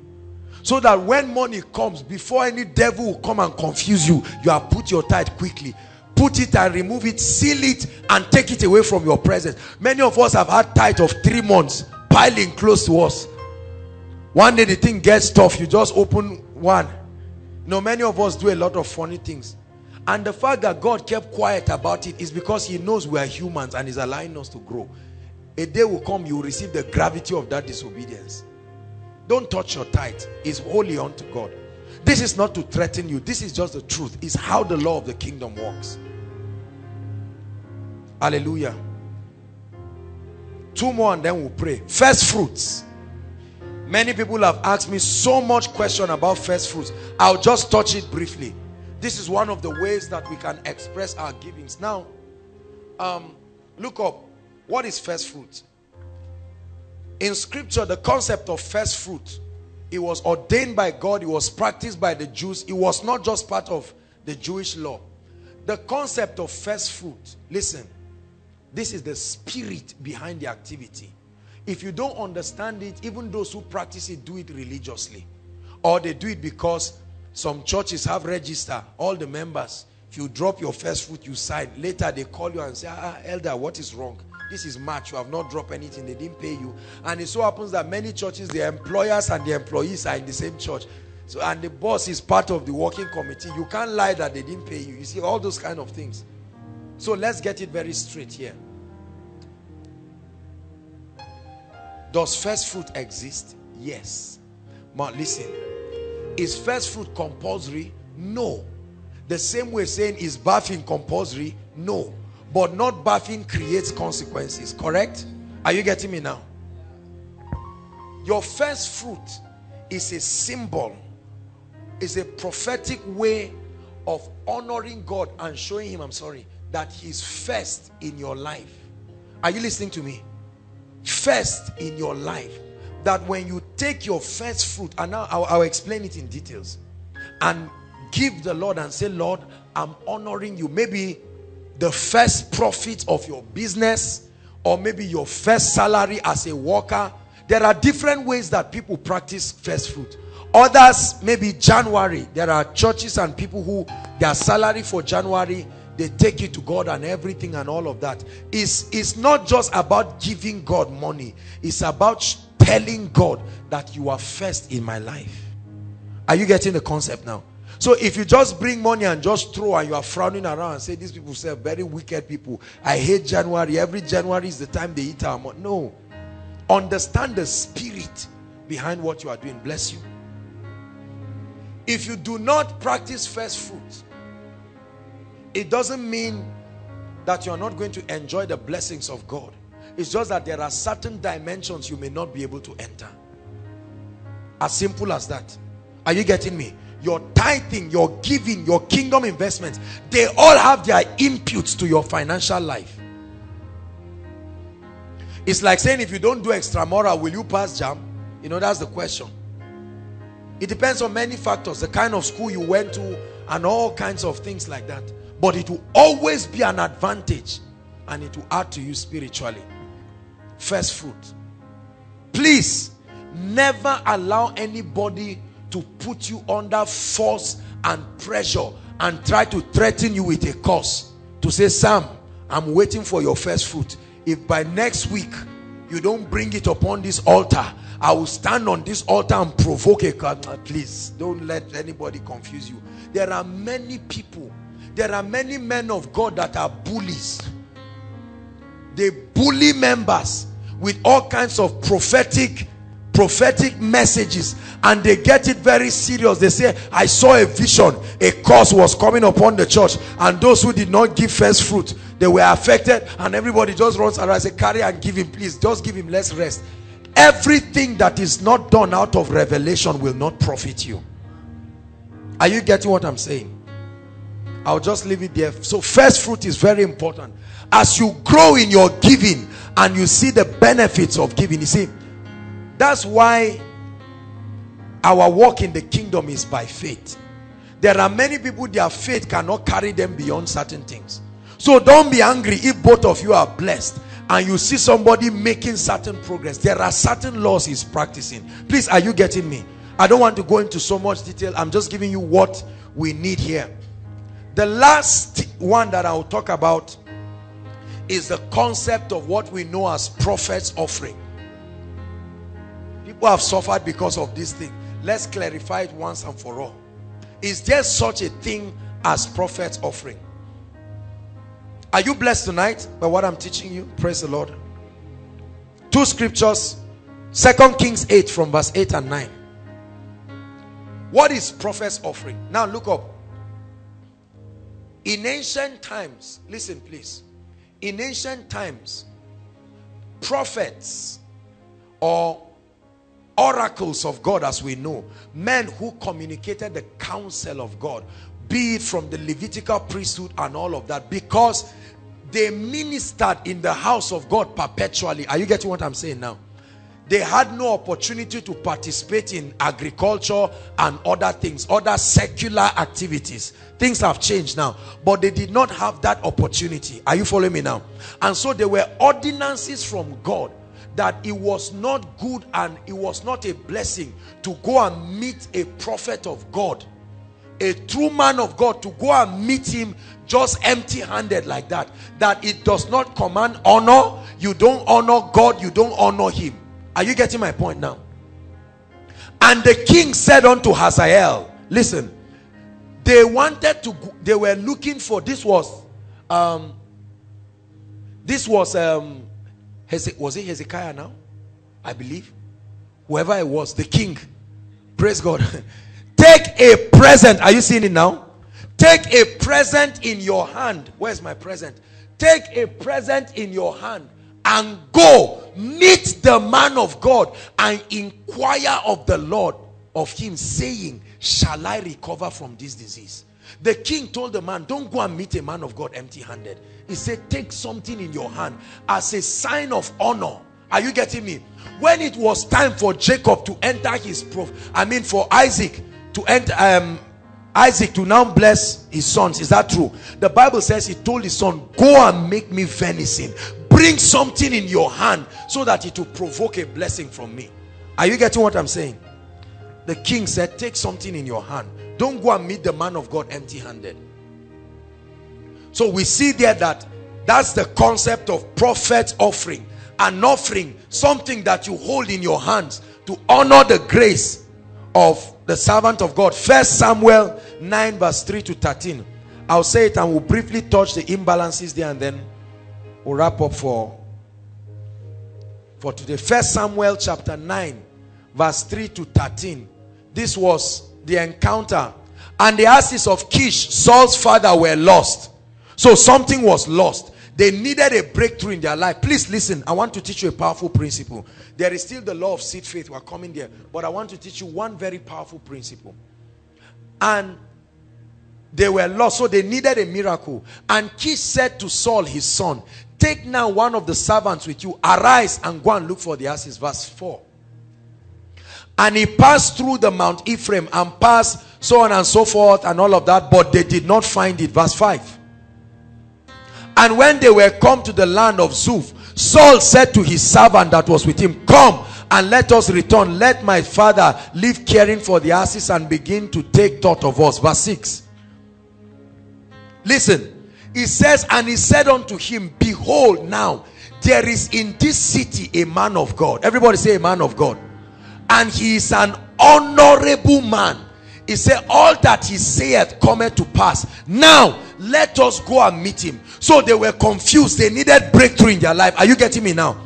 so that when money comes, before any devil will come and confuse you, you have put your tithe quickly. Put it and remove it, seal it and take it away from your presence. Many of us have had tithe of three months piling close to us. One day the thing gets tough, you just open one. You know, many of us do a lot of funny things. And the fact that God kept quiet about it is because he knows we are humans and is allowing us to grow. A day will come, you will receive the gravity of that disobedience. Don't touch your tithe. It's holy unto God. This is not to threaten you. This is just the truth. It's how the law of the kingdom works. Hallelujah. Two more and then we'll pray. First fruits. Many people have asked me so much question about first fruits. I'll just touch it briefly. This is one of the ways that we can express our givings. Now, um, look up. What is first fruit? In scripture, the concept of first fruit it was ordained by God it was practiced by the Jews it was not just part of the Jewish law. The concept of first fruit listen this is the spirit behind the activity. If you don't understand it even those who practice it do it religiously. Or they do it because some churches have register all the members if you drop your first fruit you sign. Later they call you and say ah elder what is wrong this is March. You have not dropped anything. They didn't pay you. And it so happens that many churches, the employers and the employees are in the same church. So, and the boss is part of the working committee. You can't lie that they didn't pay you. You see, all those kind of things. So let's get it very straight here. Does first fruit exist? Yes. But listen, is first fruit compulsory? No. The same way saying is bathing compulsory? No. But not bathing creates consequences, correct? Are you getting me now? Your first fruit is a symbol, is a prophetic way of honoring God and showing him, I'm sorry, that he's first in your life. Are you listening to me? First in your life. That when you take your first fruit, and now I'll, I'll explain it in details, and give the Lord and say, Lord, I'm honoring you. Maybe the first profit of your business or maybe your first salary as a worker there are different ways that people practice first fruit. Others maybe january there are churches and people who their salary for january they take it to god and everything and all of that. Is it's not just about giving god money. It's about telling god that you are first in my life. Are you getting the concept now so if you just bring money and just throw and you are frowning around and say these people say very wicked people. I hate January. Every January is the time they eat our money. No. Understand the spirit behind what you are doing. Bless you. If you do not practice first fruit, it doesn't mean that you're not going to enjoy the blessings of God. It's just that there are certain dimensions you may not be able to enter. As simple as that. Are you getting me? Your tithing, your giving, your kingdom investments, they all have their inputs to your financial life. It's like saying if you don't do extramural, will you pass JAMB? You know, that's the question. It depends on many factors, the kind of school you went to and all kinds of things like that. But it will always be an advantage and it will add to you spiritually. First fruit. Please, never allow anybody to put you under force and pressure and try to threaten you with a curse. To say Sam I'm waiting for your first fruit. If by next week you don't bring it upon this altar I will stand on this altar and provoke a God ah, please don't let anybody confuse you. There are many people there are many men of God that are bullies. They bully members with all kinds of prophetic prophetic messages and they get it very serious. They say i saw a vision. A curse was coming upon the church and those who did not give first fruit they were affected. And everybody just runs around and say carry and give him please. Just give him. Less rest. Everything that is not done out of revelation will not profit you. Are you getting what i'm saying? I'll just leave it there. So first fruit is very important. As you grow in your giving and you see the benefits of giving you see that's why our walk in the kingdom is by faith. There are many people, their faith cannot carry them beyond certain things. So don't be angry if both of you are blessed and you see somebody making certain progress. There are certain laws he's practicing. Please, are you getting me? I don't want to go into so much detail. I'm just giving you what we need here. The last one that I'll talk about is the concept of what we know as prophet's offering who have suffered because of this thing. Let's clarify it once and for all. Is there such a thing as prophet's offering? Are you blessed tonight by what i'm teaching you? Praise the lord. Two scriptures second kings 8 from verse 8 and 9 what is prophet's offering? Now look up. In ancient times listen please. In ancient times prophets or oracles of God as we know men who communicated the counsel of God be it from the Levitical priesthood and all of that because they ministered in the house of God perpetually are you getting what I'm saying now they had no opportunity to participate in agriculture and other things, other secular activities. Things have changed now, but they did not have that opportunity. Are you following me now? And so there were ordinances from God that it was not good and it was not a blessing to go and meet a prophet of God, a true man of God, to go and meet him just empty handed like that. That it does not command honor. You don't honor God, you don't honor him. Are you getting my point now? And the king said unto Hazael, listen, they wanted to, they were looking for, this was, um, this was, um, was it Hezekiah now? I believe. Whoever it was, the king. Praise God. <laughs> Take a present. Are you seeing it now? Take a present in your hand. Where's my present? Take a present in your hand and go meet the man of God and inquire of the Lord of him saying, shall I recover from this disease? The king told the man, don't go and meet a man of God empty handed. He said, take something in your hand as a sign of honor. Are you getting me? When it was time for Jacob to enter his prof, I mean for Isaac to enter, um, Isaac to now bless his sons. Is that true? The Bible says he told his son, go and make me venison. Bring something in your hand so that it will provoke a blessing from me. Are you getting what I'm saying? The king said, take something in your hand. Don't go and meet the man of God empty handed. So we see there that that's the concept of prophet offering. An offering, something that you hold in your hands to honor the grace of the servant of God. First Samuel 9 verse 3 to 13. I'll say it and we'll briefly touch the imbalances there and then we'll wrap up for for today. First Samuel chapter 9 verse 3 to 13. This was the encounter. And the asses of Kish, Saul's father, were lost. So something was lost. They needed a breakthrough in their life. Please listen. I want to teach you a powerful principle. There is still the law of seed faith. We're coming there. But I want to teach you one very powerful principle. And they were lost. So they needed a miracle. And Kish said to Saul, his son, Take now one of the servants with you. Arise and go and look for the asses. Verse 4. And he passed through the Mount Ephraim and passed so on and so forth and all of that. But they did not find it. Verse 5. And when they were come to the land of Zuph, Saul said to his servant that was with him, Come and let us return. Let my father leave caring for the asses and begin to take thought of us. Verse 6. Listen, he says, And he said unto him, Behold, now there is in this city a man of God. Everybody say, A man of God. And he is an honorable man. He said, All that he saith cometh to pass. Now let us go and meet him. So they were confused. They needed breakthrough in their life. Are you getting me now?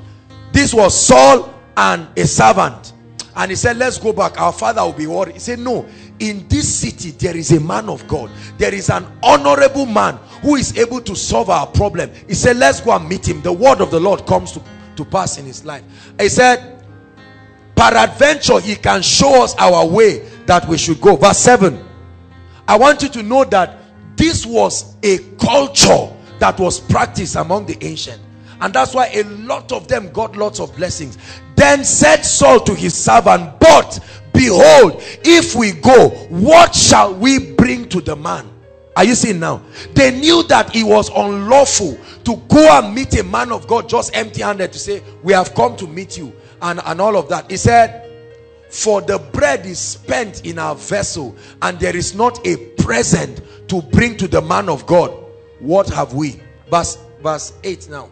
This was Saul and a servant. And he said, let's go back. Our father will be worried. He said, no. In this city, there is a man of God. There is an honorable man who is able to solve our problem. He said, let's go and meet him. The word of the Lord comes to, to pass in his life. He said, peradventure, he can show us our way that we should go. Verse 7. I want you to know that this was a culture that was practiced among the ancient. And that's why a lot of them got lots of blessings. Then said Saul to his servant but behold if we go what shall we bring to the man? Are you seeing now? They knew that it was unlawful to go and meet a man of God just empty handed to say we have come to meet you and and all of that. He said for the bread is spent in our vessel and there is not a present to bring to the man of God. What have we? Verse verse 8 now.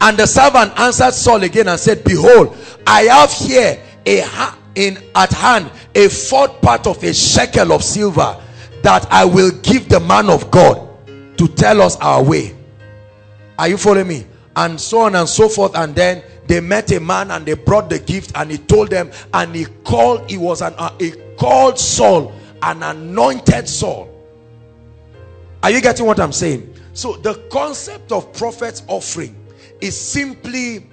And the servant answered Saul again and said behold I have here a in at hand a fourth part of a shekel of silver that I will give the man of God to tell us our way are you following me? And so on and so forth and then they met a man and they brought the gift and he told them and he called he was an uh, he called Saul an anointed Saul. Are you getting what I'm saying? So the concept of prophet's offering is simply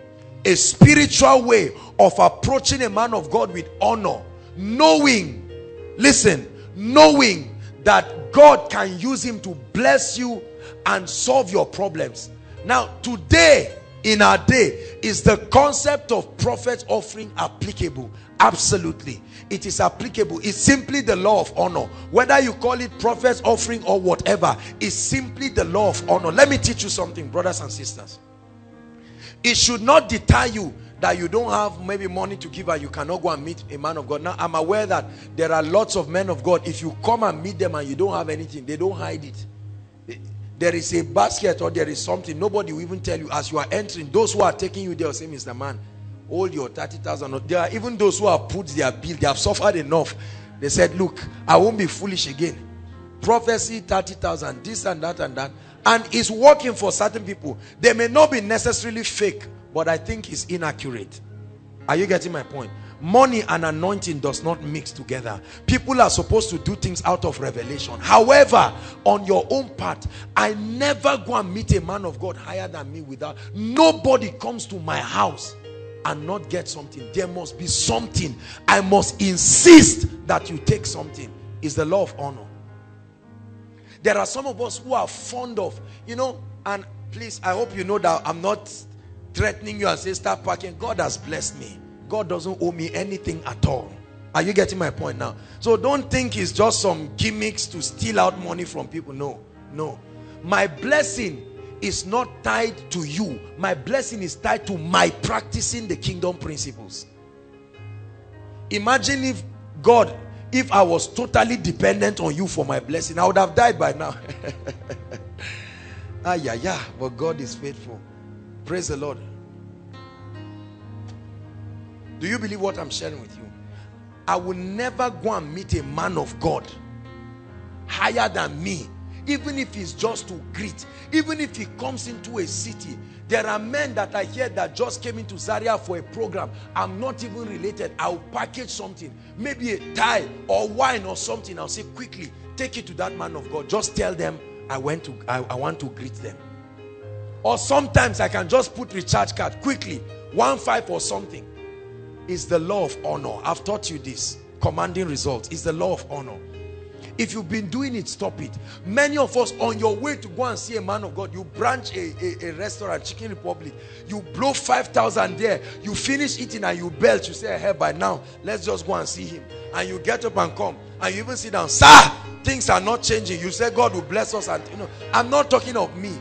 a spiritual way of approaching a man of God with honor knowing listen knowing that God can use him to bless you and solve your problems. Now today in our day is the concept of prophet offering applicable? Absolutely. It is applicable. It's simply the law of honor. Whether you call it prophet offering or whatever it's simply the law of honor. Let me teach you something brothers and sisters. It should not deter you that you don't have maybe money to give and you cannot go and meet a man of God. Now, I'm aware that there are lots of men of God. If you come and meet them and you don't have anything, they don't hide it there is a basket or there is something nobody will even tell you as you are entering. Those who are taking you there say mr man. Hold your 30,000 there are even those who have put their bill they have suffered enough. They said look i won't be foolish again. Prophecy 30,000 this and that and that. And it's working for certain people. They may not be necessarily fake but i think it's inaccurate. Are you getting my point money and anointing does not mix together. People are supposed to do things out of revelation. However on your own part i never go and meet a man of god higher than me without nobody comes to my house and not get something. There must be something. I must insist that you take something. Is the law of honor. There are some of us who are fond of you know and please i hope you know that i'm not threatening you and say start packing. God has blessed me God doesn't owe me anything at all. Are you getting my point now? So don't think it's just some gimmicks to steal out money from people. No, no. My blessing is not tied to you. My blessing is tied to my practicing the kingdom principles. Imagine if God, if I was totally dependent on you for my blessing, I would have died by now. <laughs> ah, yeah, yeah. But God is faithful. Praise the Lord. Do you believe what I'm sharing with you? I will never go and meet a man of God higher than me. Even if it's just to greet even if he comes into a city there are men that I hear that just came into Zaria for a program. I'm not even related. I'll package something maybe a tie or wine or something. I'll say quickly take it to that man of God. Just tell them I went to I, I want to greet them. Or sometimes I can just put recharge card quickly one five or something is the law of honor. I've taught you this. Commanding results is the law of honor. If you've been doing it, stop it. Many of us on your way to go and see a man of God, you branch a, a, a restaurant, Chicken Republic, you blow 5,000 there, you finish eating and you belt, you say, hey, by now, let's just go and see him. And you get up and come, and you even sit down, sir, things are not changing. You say, God will bless us. And you know, I'm not talking of me.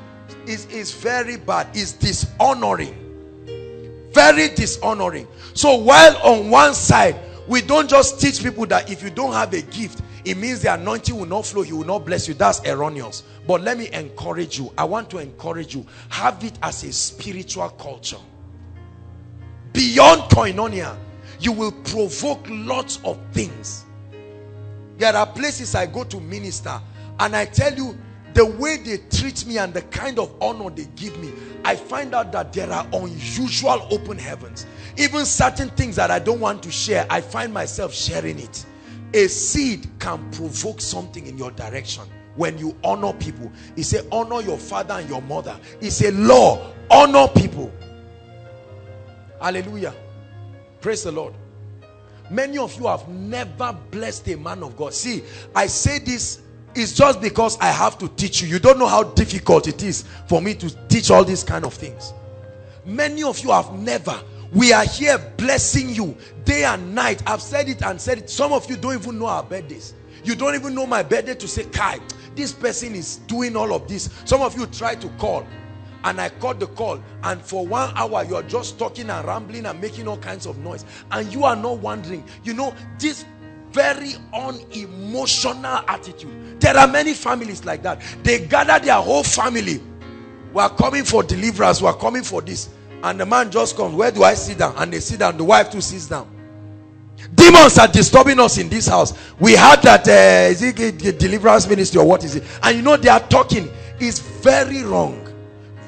It's, it's very bad. It's dishonoring very dishonoring. So while on one side we don't just teach people that if you don't have a gift it means the anointing will not flow he will not bless you. That's erroneous. But let me encourage you. I want to encourage you. Have it as a spiritual culture. Beyond koinonia you will provoke lots of things. There are places i go to minister and i tell you the way they treat me and the kind of honor they give me I find out that there are unusual open heavens. Even certain things that I don't want to share I find myself sharing it. A seed can provoke something in your direction when you honor people. He said honor your father and your mother. It's a law honor people. Hallelujah. Praise the Lord. Many of you have never blessed a man of God. See I say this it's just because I have to teach you. You don't know how difficult it is for me to teach all these kind of things. Many of you have never. We are here blessing you day and night. I've said it and said it. Some of you don't even know our birthdays. You don't even know my birthday to say, Kai, this person is doing all of this. Some of you try to call and I caught the call and for one hour you're just talking and rambling and making all kinds of noise and you are not wondering you know this very unemotional attitude. There are many families like that. They gather their whole family. We are coming for deliverance. We are coming for this. And the man just comes. Where do i sit down? And they sit down. The wife too sits down. Demons are disturbing us in this house. We had that uh, is it deliverance ministry or what is it? And you know they are talking. Is very wrong.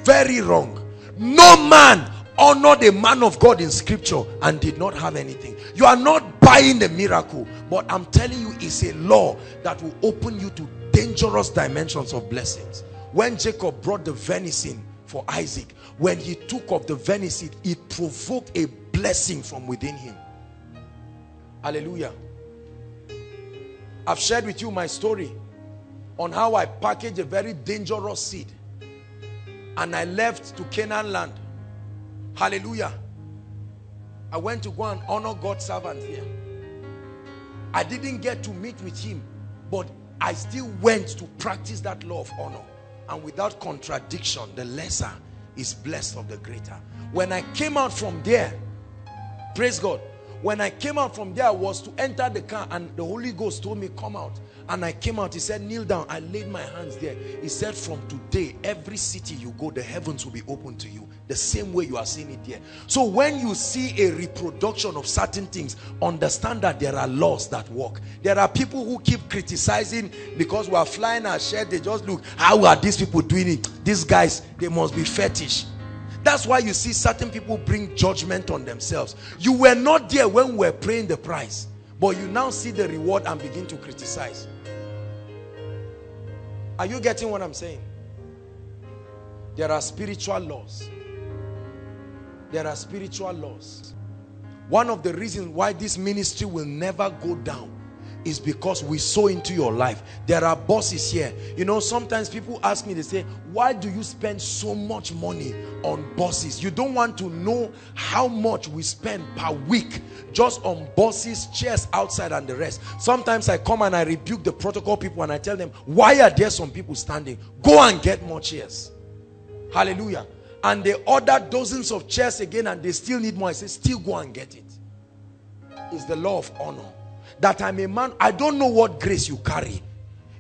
Very wrong. No man honored a man of God in scripture and did not have anything. You are not buying the miracle, but I'm telling you it's a law that will open you to dangerous dimensions of blessings. When Jacob brought the venison for Isaac, when he took of the venison, it provoked a blessing from within him. Hallelujah. I've shared with you my story on how I packaged a very dangerous seed and I left to Canaan land Hallelujah. I went to go and honor God's servant here. I didn't get to meet with him, but I still went to practice that law of honor. And without contradiction, the lesser is blessed of the greater. When I came out from there, praise God, when I came out from there, I was to enter the car and the Holy Ghost told me, come out. And I came out, he said, kneel down. I laid my hands there. He said, from today, every city you go, the heavens will be open to you. The same way you are seeing it here. So when you see a reproduction of certain things, understand that there are laws that work. There are people who keep criticizing because we are flying our shed. They just look, how are these people doing it? These guys, they must be fetish. That's why you see certain people bring judgment on themselves. You were not there when we were praying the price, but you now see the reward and begin to criticize. Are you getting what I'm saying? There are spiritual laws. There are spiritual laws. One of the reasons why this ministry will never go down is because we sow into your life. There are bosses here. You know, sometimes people ask me, they say, why do you spend so much money on bosses? You don't want to know how much we spend per week just on bosses, chairs outside and the rest. Sometimes I come and I rebuke the protocol people and I tell them, why are there some people standing? Go and get more chairs. Hallelujah. And they order dozens of chairs again and they still need more. I say, still go and get it. It's the law of honor that I'm a man. I don't know what grace you carry.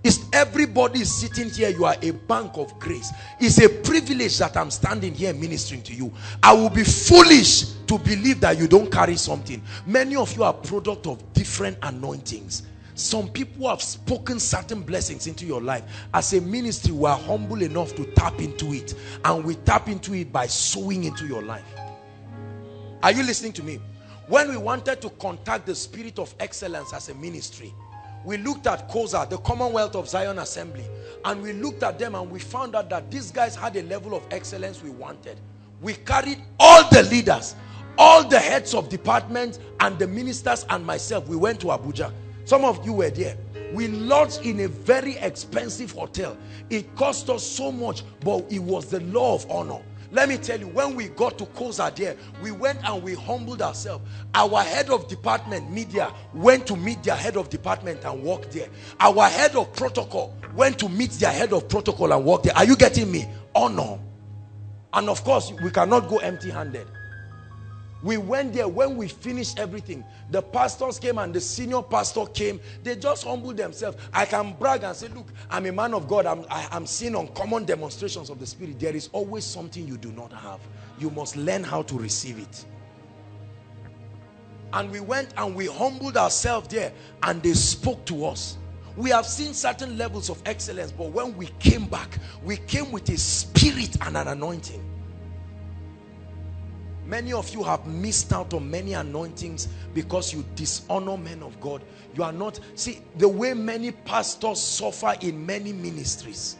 Is everybody sitting here, you are a bank of grace. It's a privilege that I'm standing here ministering to you. I will be foolish to believe that you don't carry something. Many of you are product of different anointings. Some people have spoken certain blessings into your life. As a ministry, we are humble enough to tap into it. And we tap into it by sowing into your life. Are you listening to me? When we wanted to contact the spirit of excellence as a ministry, we looked at COZA, the Commonwealth of Zion Assembly, and we looked at them and we found out that these guys had a level of excellence we wanted. We carried all the leaders, all the heads of departments and the ministers and myself. We went to Abuja. Some of you were there. We lodged in a very expensive hotel. It cost us so much, but it was the law of honor. Let me tell you, when we got to COZA there, we went and we humbled ourselves. Our head of department, media, went to meet their head of department and walked there. Our head of protocol went to meet their head of protocol and walked there. Are you getting me? Honor. And of course, we cannot go empty-handed. We went there when we finished everything. The pastors came and the senior pastor came. They just humbled themselves. I can brag and say, look, I'm a man of God. I'm, I, am seeing uncommon demonstrations of the Spirit. There is always something you do not have. You must learn how to receive it. And we went and we humbled ourselves there and they spoke to us. We have seen certain levels of excellence, but when we came back, we came with a spirit and an anointing. Many of you have missed out on many anointings because you dishonor men of God. You are not, see, the way many pastors suffer in many ministries.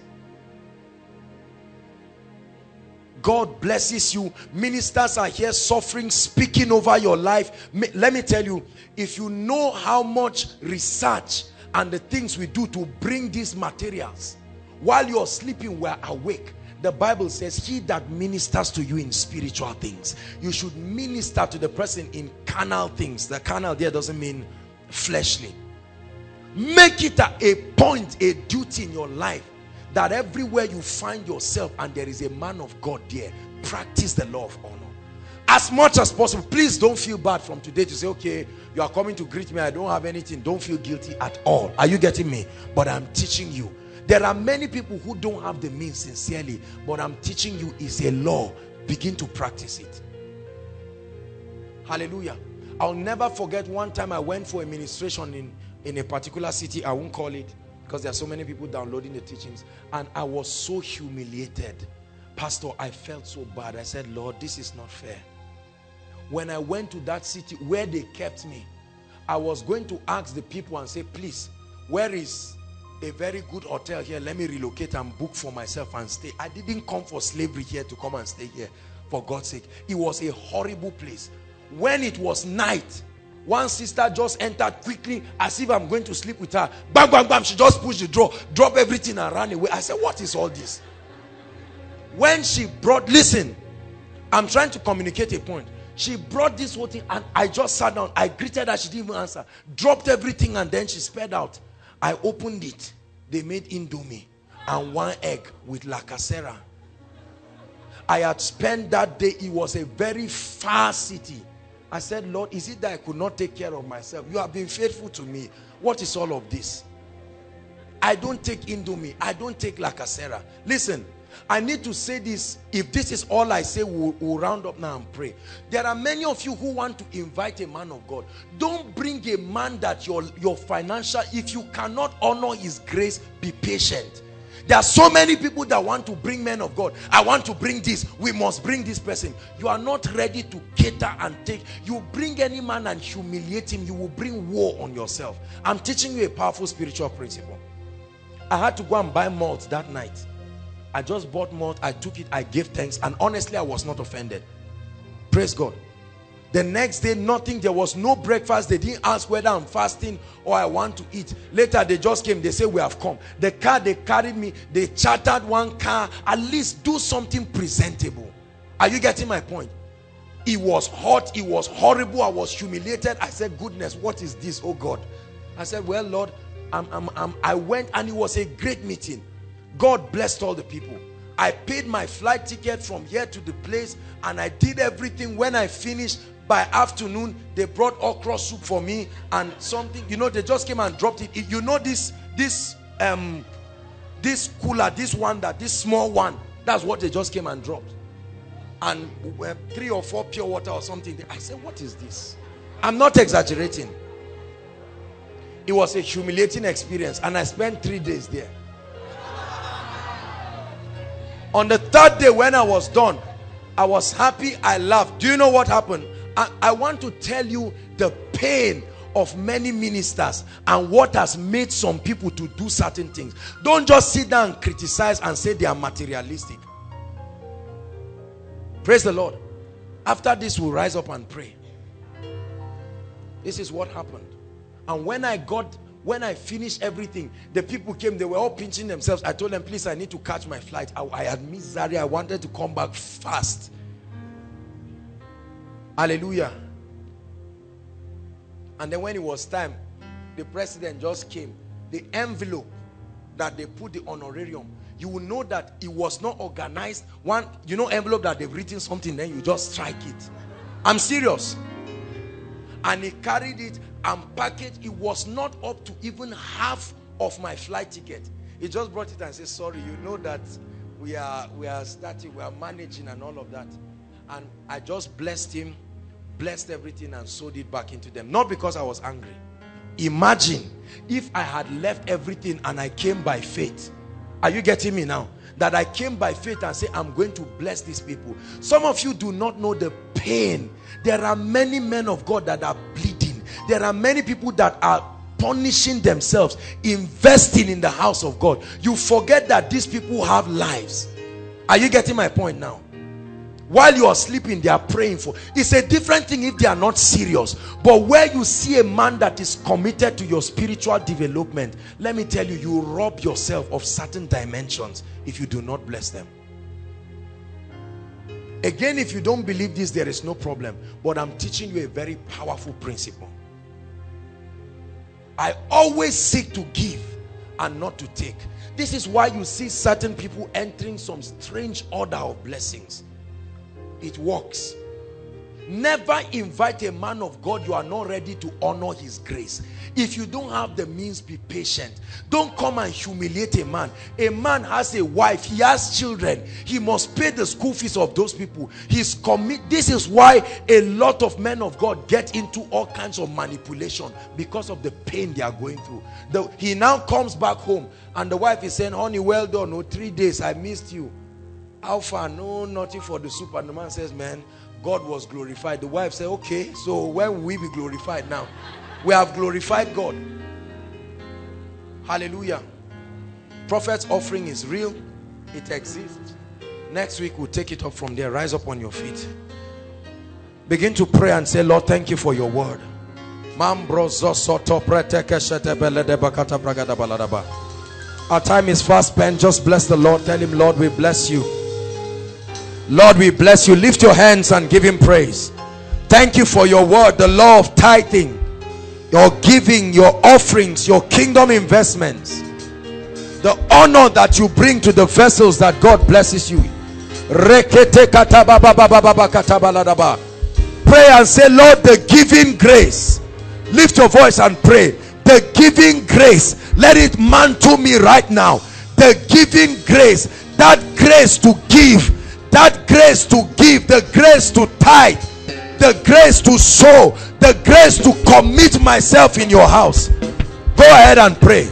God blesses you. Ministers are here suffering, speaking over your life. Let me tell you, if you know how much research and the things we do to bring these materials, while you're sleeping, we're awake the Bible says, he that ministers to you in spiritual things, you should minister to the person in carnal things. The carnal there doesn't mean fleshly. Make it a, a point, a duty in your life that everywhere you find yourself and there is a man of God there, practice the law of honor. As much as possible, please don't feel bad from today to say, okay, you are coming to greet me, I don't have anything. Don't feel guilty at all. Are you getting me? But I'm teaching you there are many people who don't have the means sincerely, but I'm teaching you is a law. Begin to practice it. Hallelujah. I'll never forget one time I went for a ministration in, in a particular city. I won't call it because there are so many people downloading the teachings. And I was so humiliated. Pastor, I felt so bad. I said, Lord, this is not fair. When I went to that city where they kept me, I was going to ask the people and say, please, where is a very good hotel here. Let me relocate and book for myself and stay. I didn't come for slavery here to come and stay here for God's sake. It was a horrible place. When it was night, one sister just entered quickly as if I'm going to sleep with her. Bam, bam, bam. She just pushed the door, drop everything and ran away. I said, what is all this? When she brought, listen, I'm trying to communicate a point. She brought this whole thing and I just sat down. I greeted her. She didn't even answer. Dropped everything and then she sped out. I opened it. They made indomie and one egg with lacasera. I had spent that day. It was a very far city. I said, Lord, is it that I could not take care of myself? You have been faithful to me. What is all of this? I don't take indomie. I don't take lacasera. Listen, I need to say this. If this is all I say, we'll, we'll, round up now and pray. There are many of you who want to invite a man of God. Don't bring a man that your, your financial, if you cannot honor his grace, be patient. There are so many people that want to bring men of God. I want to bring this. We must bring this person. You are not ready to cater and take. You bring any man and humiliate him. You will bring war on yourself. I'm teaching you a powerful spiritual principle. I had to go and buy malt that night. I just bought malt. I took it. I gave thanks. And honestly, I was not offended. Praise God. The next day, nothing. There was no breakfast. They didn't ask whether I'm fasting or I want to eat. Later, they just came. They say, we have come. The car, they carried me. They chartered one car. At least do something presentable. Are you getting my point? It was hot. It was horrible. I was humiliated. I said, goodness, what is this? Oh God. I said, well, Lord, I'm, I'm, I'm, I went and it was a great meeting. God blessed all the people. I paid my flight ticket from here to the place and I did everything. When I finished, by afternoon, they brought okra soup for me and something. You know, they just came and dropped it. You know this, this, um, this cooler, this one, that this small one, that's what they just came and dropped. And three or four pure water or something. I said, what is this? I'm not exaggerating. It was a humiliating experience and I spent three days there. On the third day when I was done, I was happy, I laughed. Do you know what happened? I, I want to tell you the pain of many ministers and what has made some people to do certain things. Don't just sit down and criticize and say they are materialistic. Praise the Lord. After this, we'll rise up and pray. This is what happened. And when I got when I finished everything, the people came, they were all pinching themselves. I told them, please, I need to catch my flight. I, I had missed Zaria. I wanted to come back fast. Hallelujah. And then when it was time, the president just came. The envelope that they put the honorarium, you will know that it was not organized. One, you know, envelope that they've written something, then you just strike it. I'm serious. And he carried it and packaged. It It was not up to even half of my flight ticket. He just brought it and said, sorry, you know that we are, we are starting, we are managing and all of that. And I just blessed him, blessed everything and sold it back into them. Not because I was angry. Imagine if I had left everything and I came by faith. Are you getting me now? That I came by faith and say, I'm going to bless these people. Some of you do not know the pain. There are many men of God that are bleeding. There are many people that are punishing themselves, investing in the house of God. You forget that these people have lives. Are you getting my point now? While you are sleeping they are praying for. It's a different thing if they are not serious. But where you see a man that is committed to your spiritual development let me tell you you rob yourself of certain dimensions if you do not bless them. Again if you don't believe this there is no problem. But i'm teaching you a very powerful principle. I always seek to give and not to take. This is why you see certain people entering some strange order of blessings it works. Never invite a man of God you are not ready to honor his grace. If you don't have the means be patient. Don't come and humiliate a man. A man has a wife he has children. He must pay the school fees of those people. He's commit this is why a lot of men of God get into all kinds of manipulation because of the pain they are going through. The, he now comes back home and the wife is saying honey well done. Oh three days I missed you Alpha, no, nothing for the soup. And the man says, man, God was glorified. The wife said, okay, so when will we be glorified now? We have glorified God. Hallelujah. Prophet's offering is real. It exists. Next week, we'll take it up from there. Rise up on your feet. Begin to pray and say, Lord, thank you for your word. Our time is fast spent. Just bless the Lord. Tell him, Lord, we bless you. Lord, we bless you. Lift your hands and give him praise. Thank you for your word, the law of tithing, your giving, your offerings, your kingdom investments, the honor that you bring to the vessels that God blesses you. Pray and say, Lord, the giving grace. Lift your voice and pray. The giving grace, let it mantle me right now. The giving grace, that grace to give, that grace to give, the grace to tithe the grace to sow the grace to commit myself in your house. Go ahead and pray.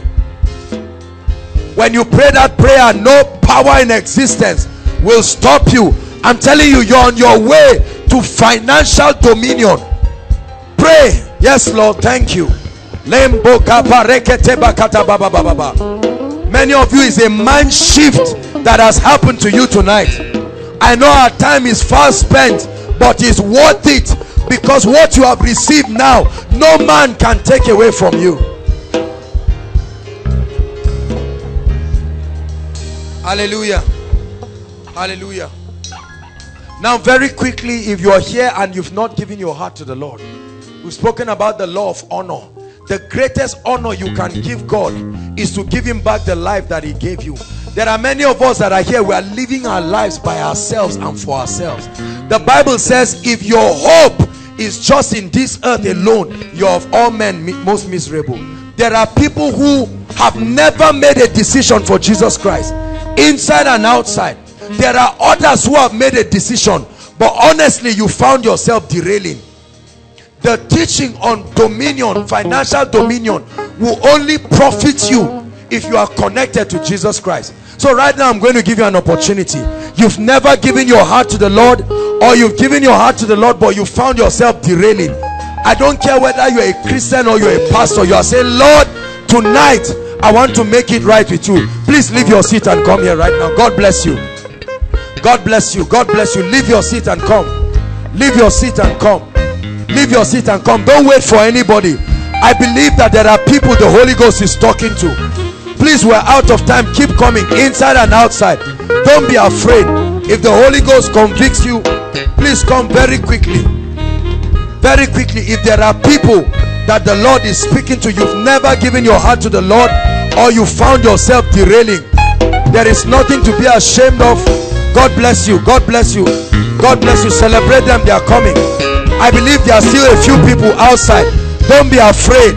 When you pray that prayer no power in existence will stop you. I'm telling you you're on your way to financial dominion. Pray. Yes lord thank you. Many of you is a mind shift that has happened to you tonight i know our time is fast spent but it's worth it because what you have received now no man can take away from you. Hallelujah. Hallelujah. Now very quickly if you are here and you've not given your heart to the lord we've spoken about the law of honor. The greatest honor you can give god is to give him back the life that he gave you there are many of us that are here. We are living our lives by ourselves and for ourselves. The bible says if your hope is just in this earth alone you're of all men most miserable. There are people who have never made a decision for jesus christ inside and outside. There are others who have made a decision but honestly you found yourself derailing. The teaching on dominion financial dominion will only profit you if you are connected to Jesus Christ. So right now I'm going to give you an opportunity. You've never given your heart to the Lord or you've given your heart to the Lord but you found yourself derailing. I don't care whether you're a Christian or you're a pastor. You are saying Lord tonight I want to make it right with you. Please leave your seat and come here right now. God bless you. God bless you. God bless you. Leave your seat and come. Leave your seat and come. Leave your seat and come. Don't wait for anybody. I believe that there are people the Holy Ghost is talking to please we're out of time. Keep coming inside and outside. Don't be afraid. If the holy ghost convicts you please come very quickly. Very quickly. If there are people that the lord is speaking to you've never given your heart to the lord or you found yourself derailing there is nothing to be ashamed of. God bless you. God bless you. God bless you. Celebrate them. They are coming. I believe there are still a few people outside. Don't be afraid.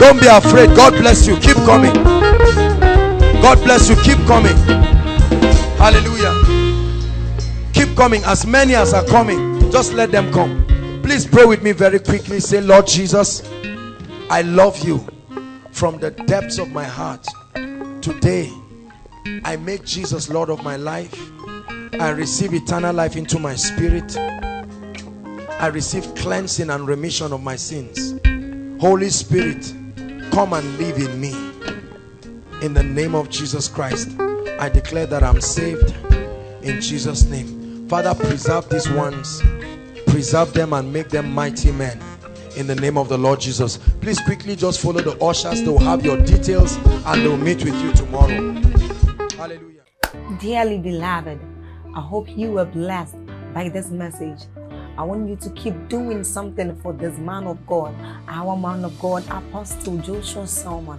Don't be afraid. God bless you. Keep coming God bless you. Keep coming. Hallelujah. Keep coming. As many as are coming, just let them come. Please pray with me very quickly. Say, Lord Jesus, I love you from the depths of my heart. Today, I make Jesus Lord of my life. I receive eternal life into my spirit. I receive cleansing and remission of my sins. Holy Spirit, come and live in me in the name of Jesus Christ I declare that I'm saved in Jesus name. Father preserve these ones. Preserve them and make them mighty men. In the name of the Lord Jesus. Please quickly just follow the ushers. They'll have your details and they'll meet with you tomorrow. Hallelujah. Dearly beloved I hope you were blessed by this message. I want you to keep doing something for this man of God, our man of God, Apostle Joshua Selman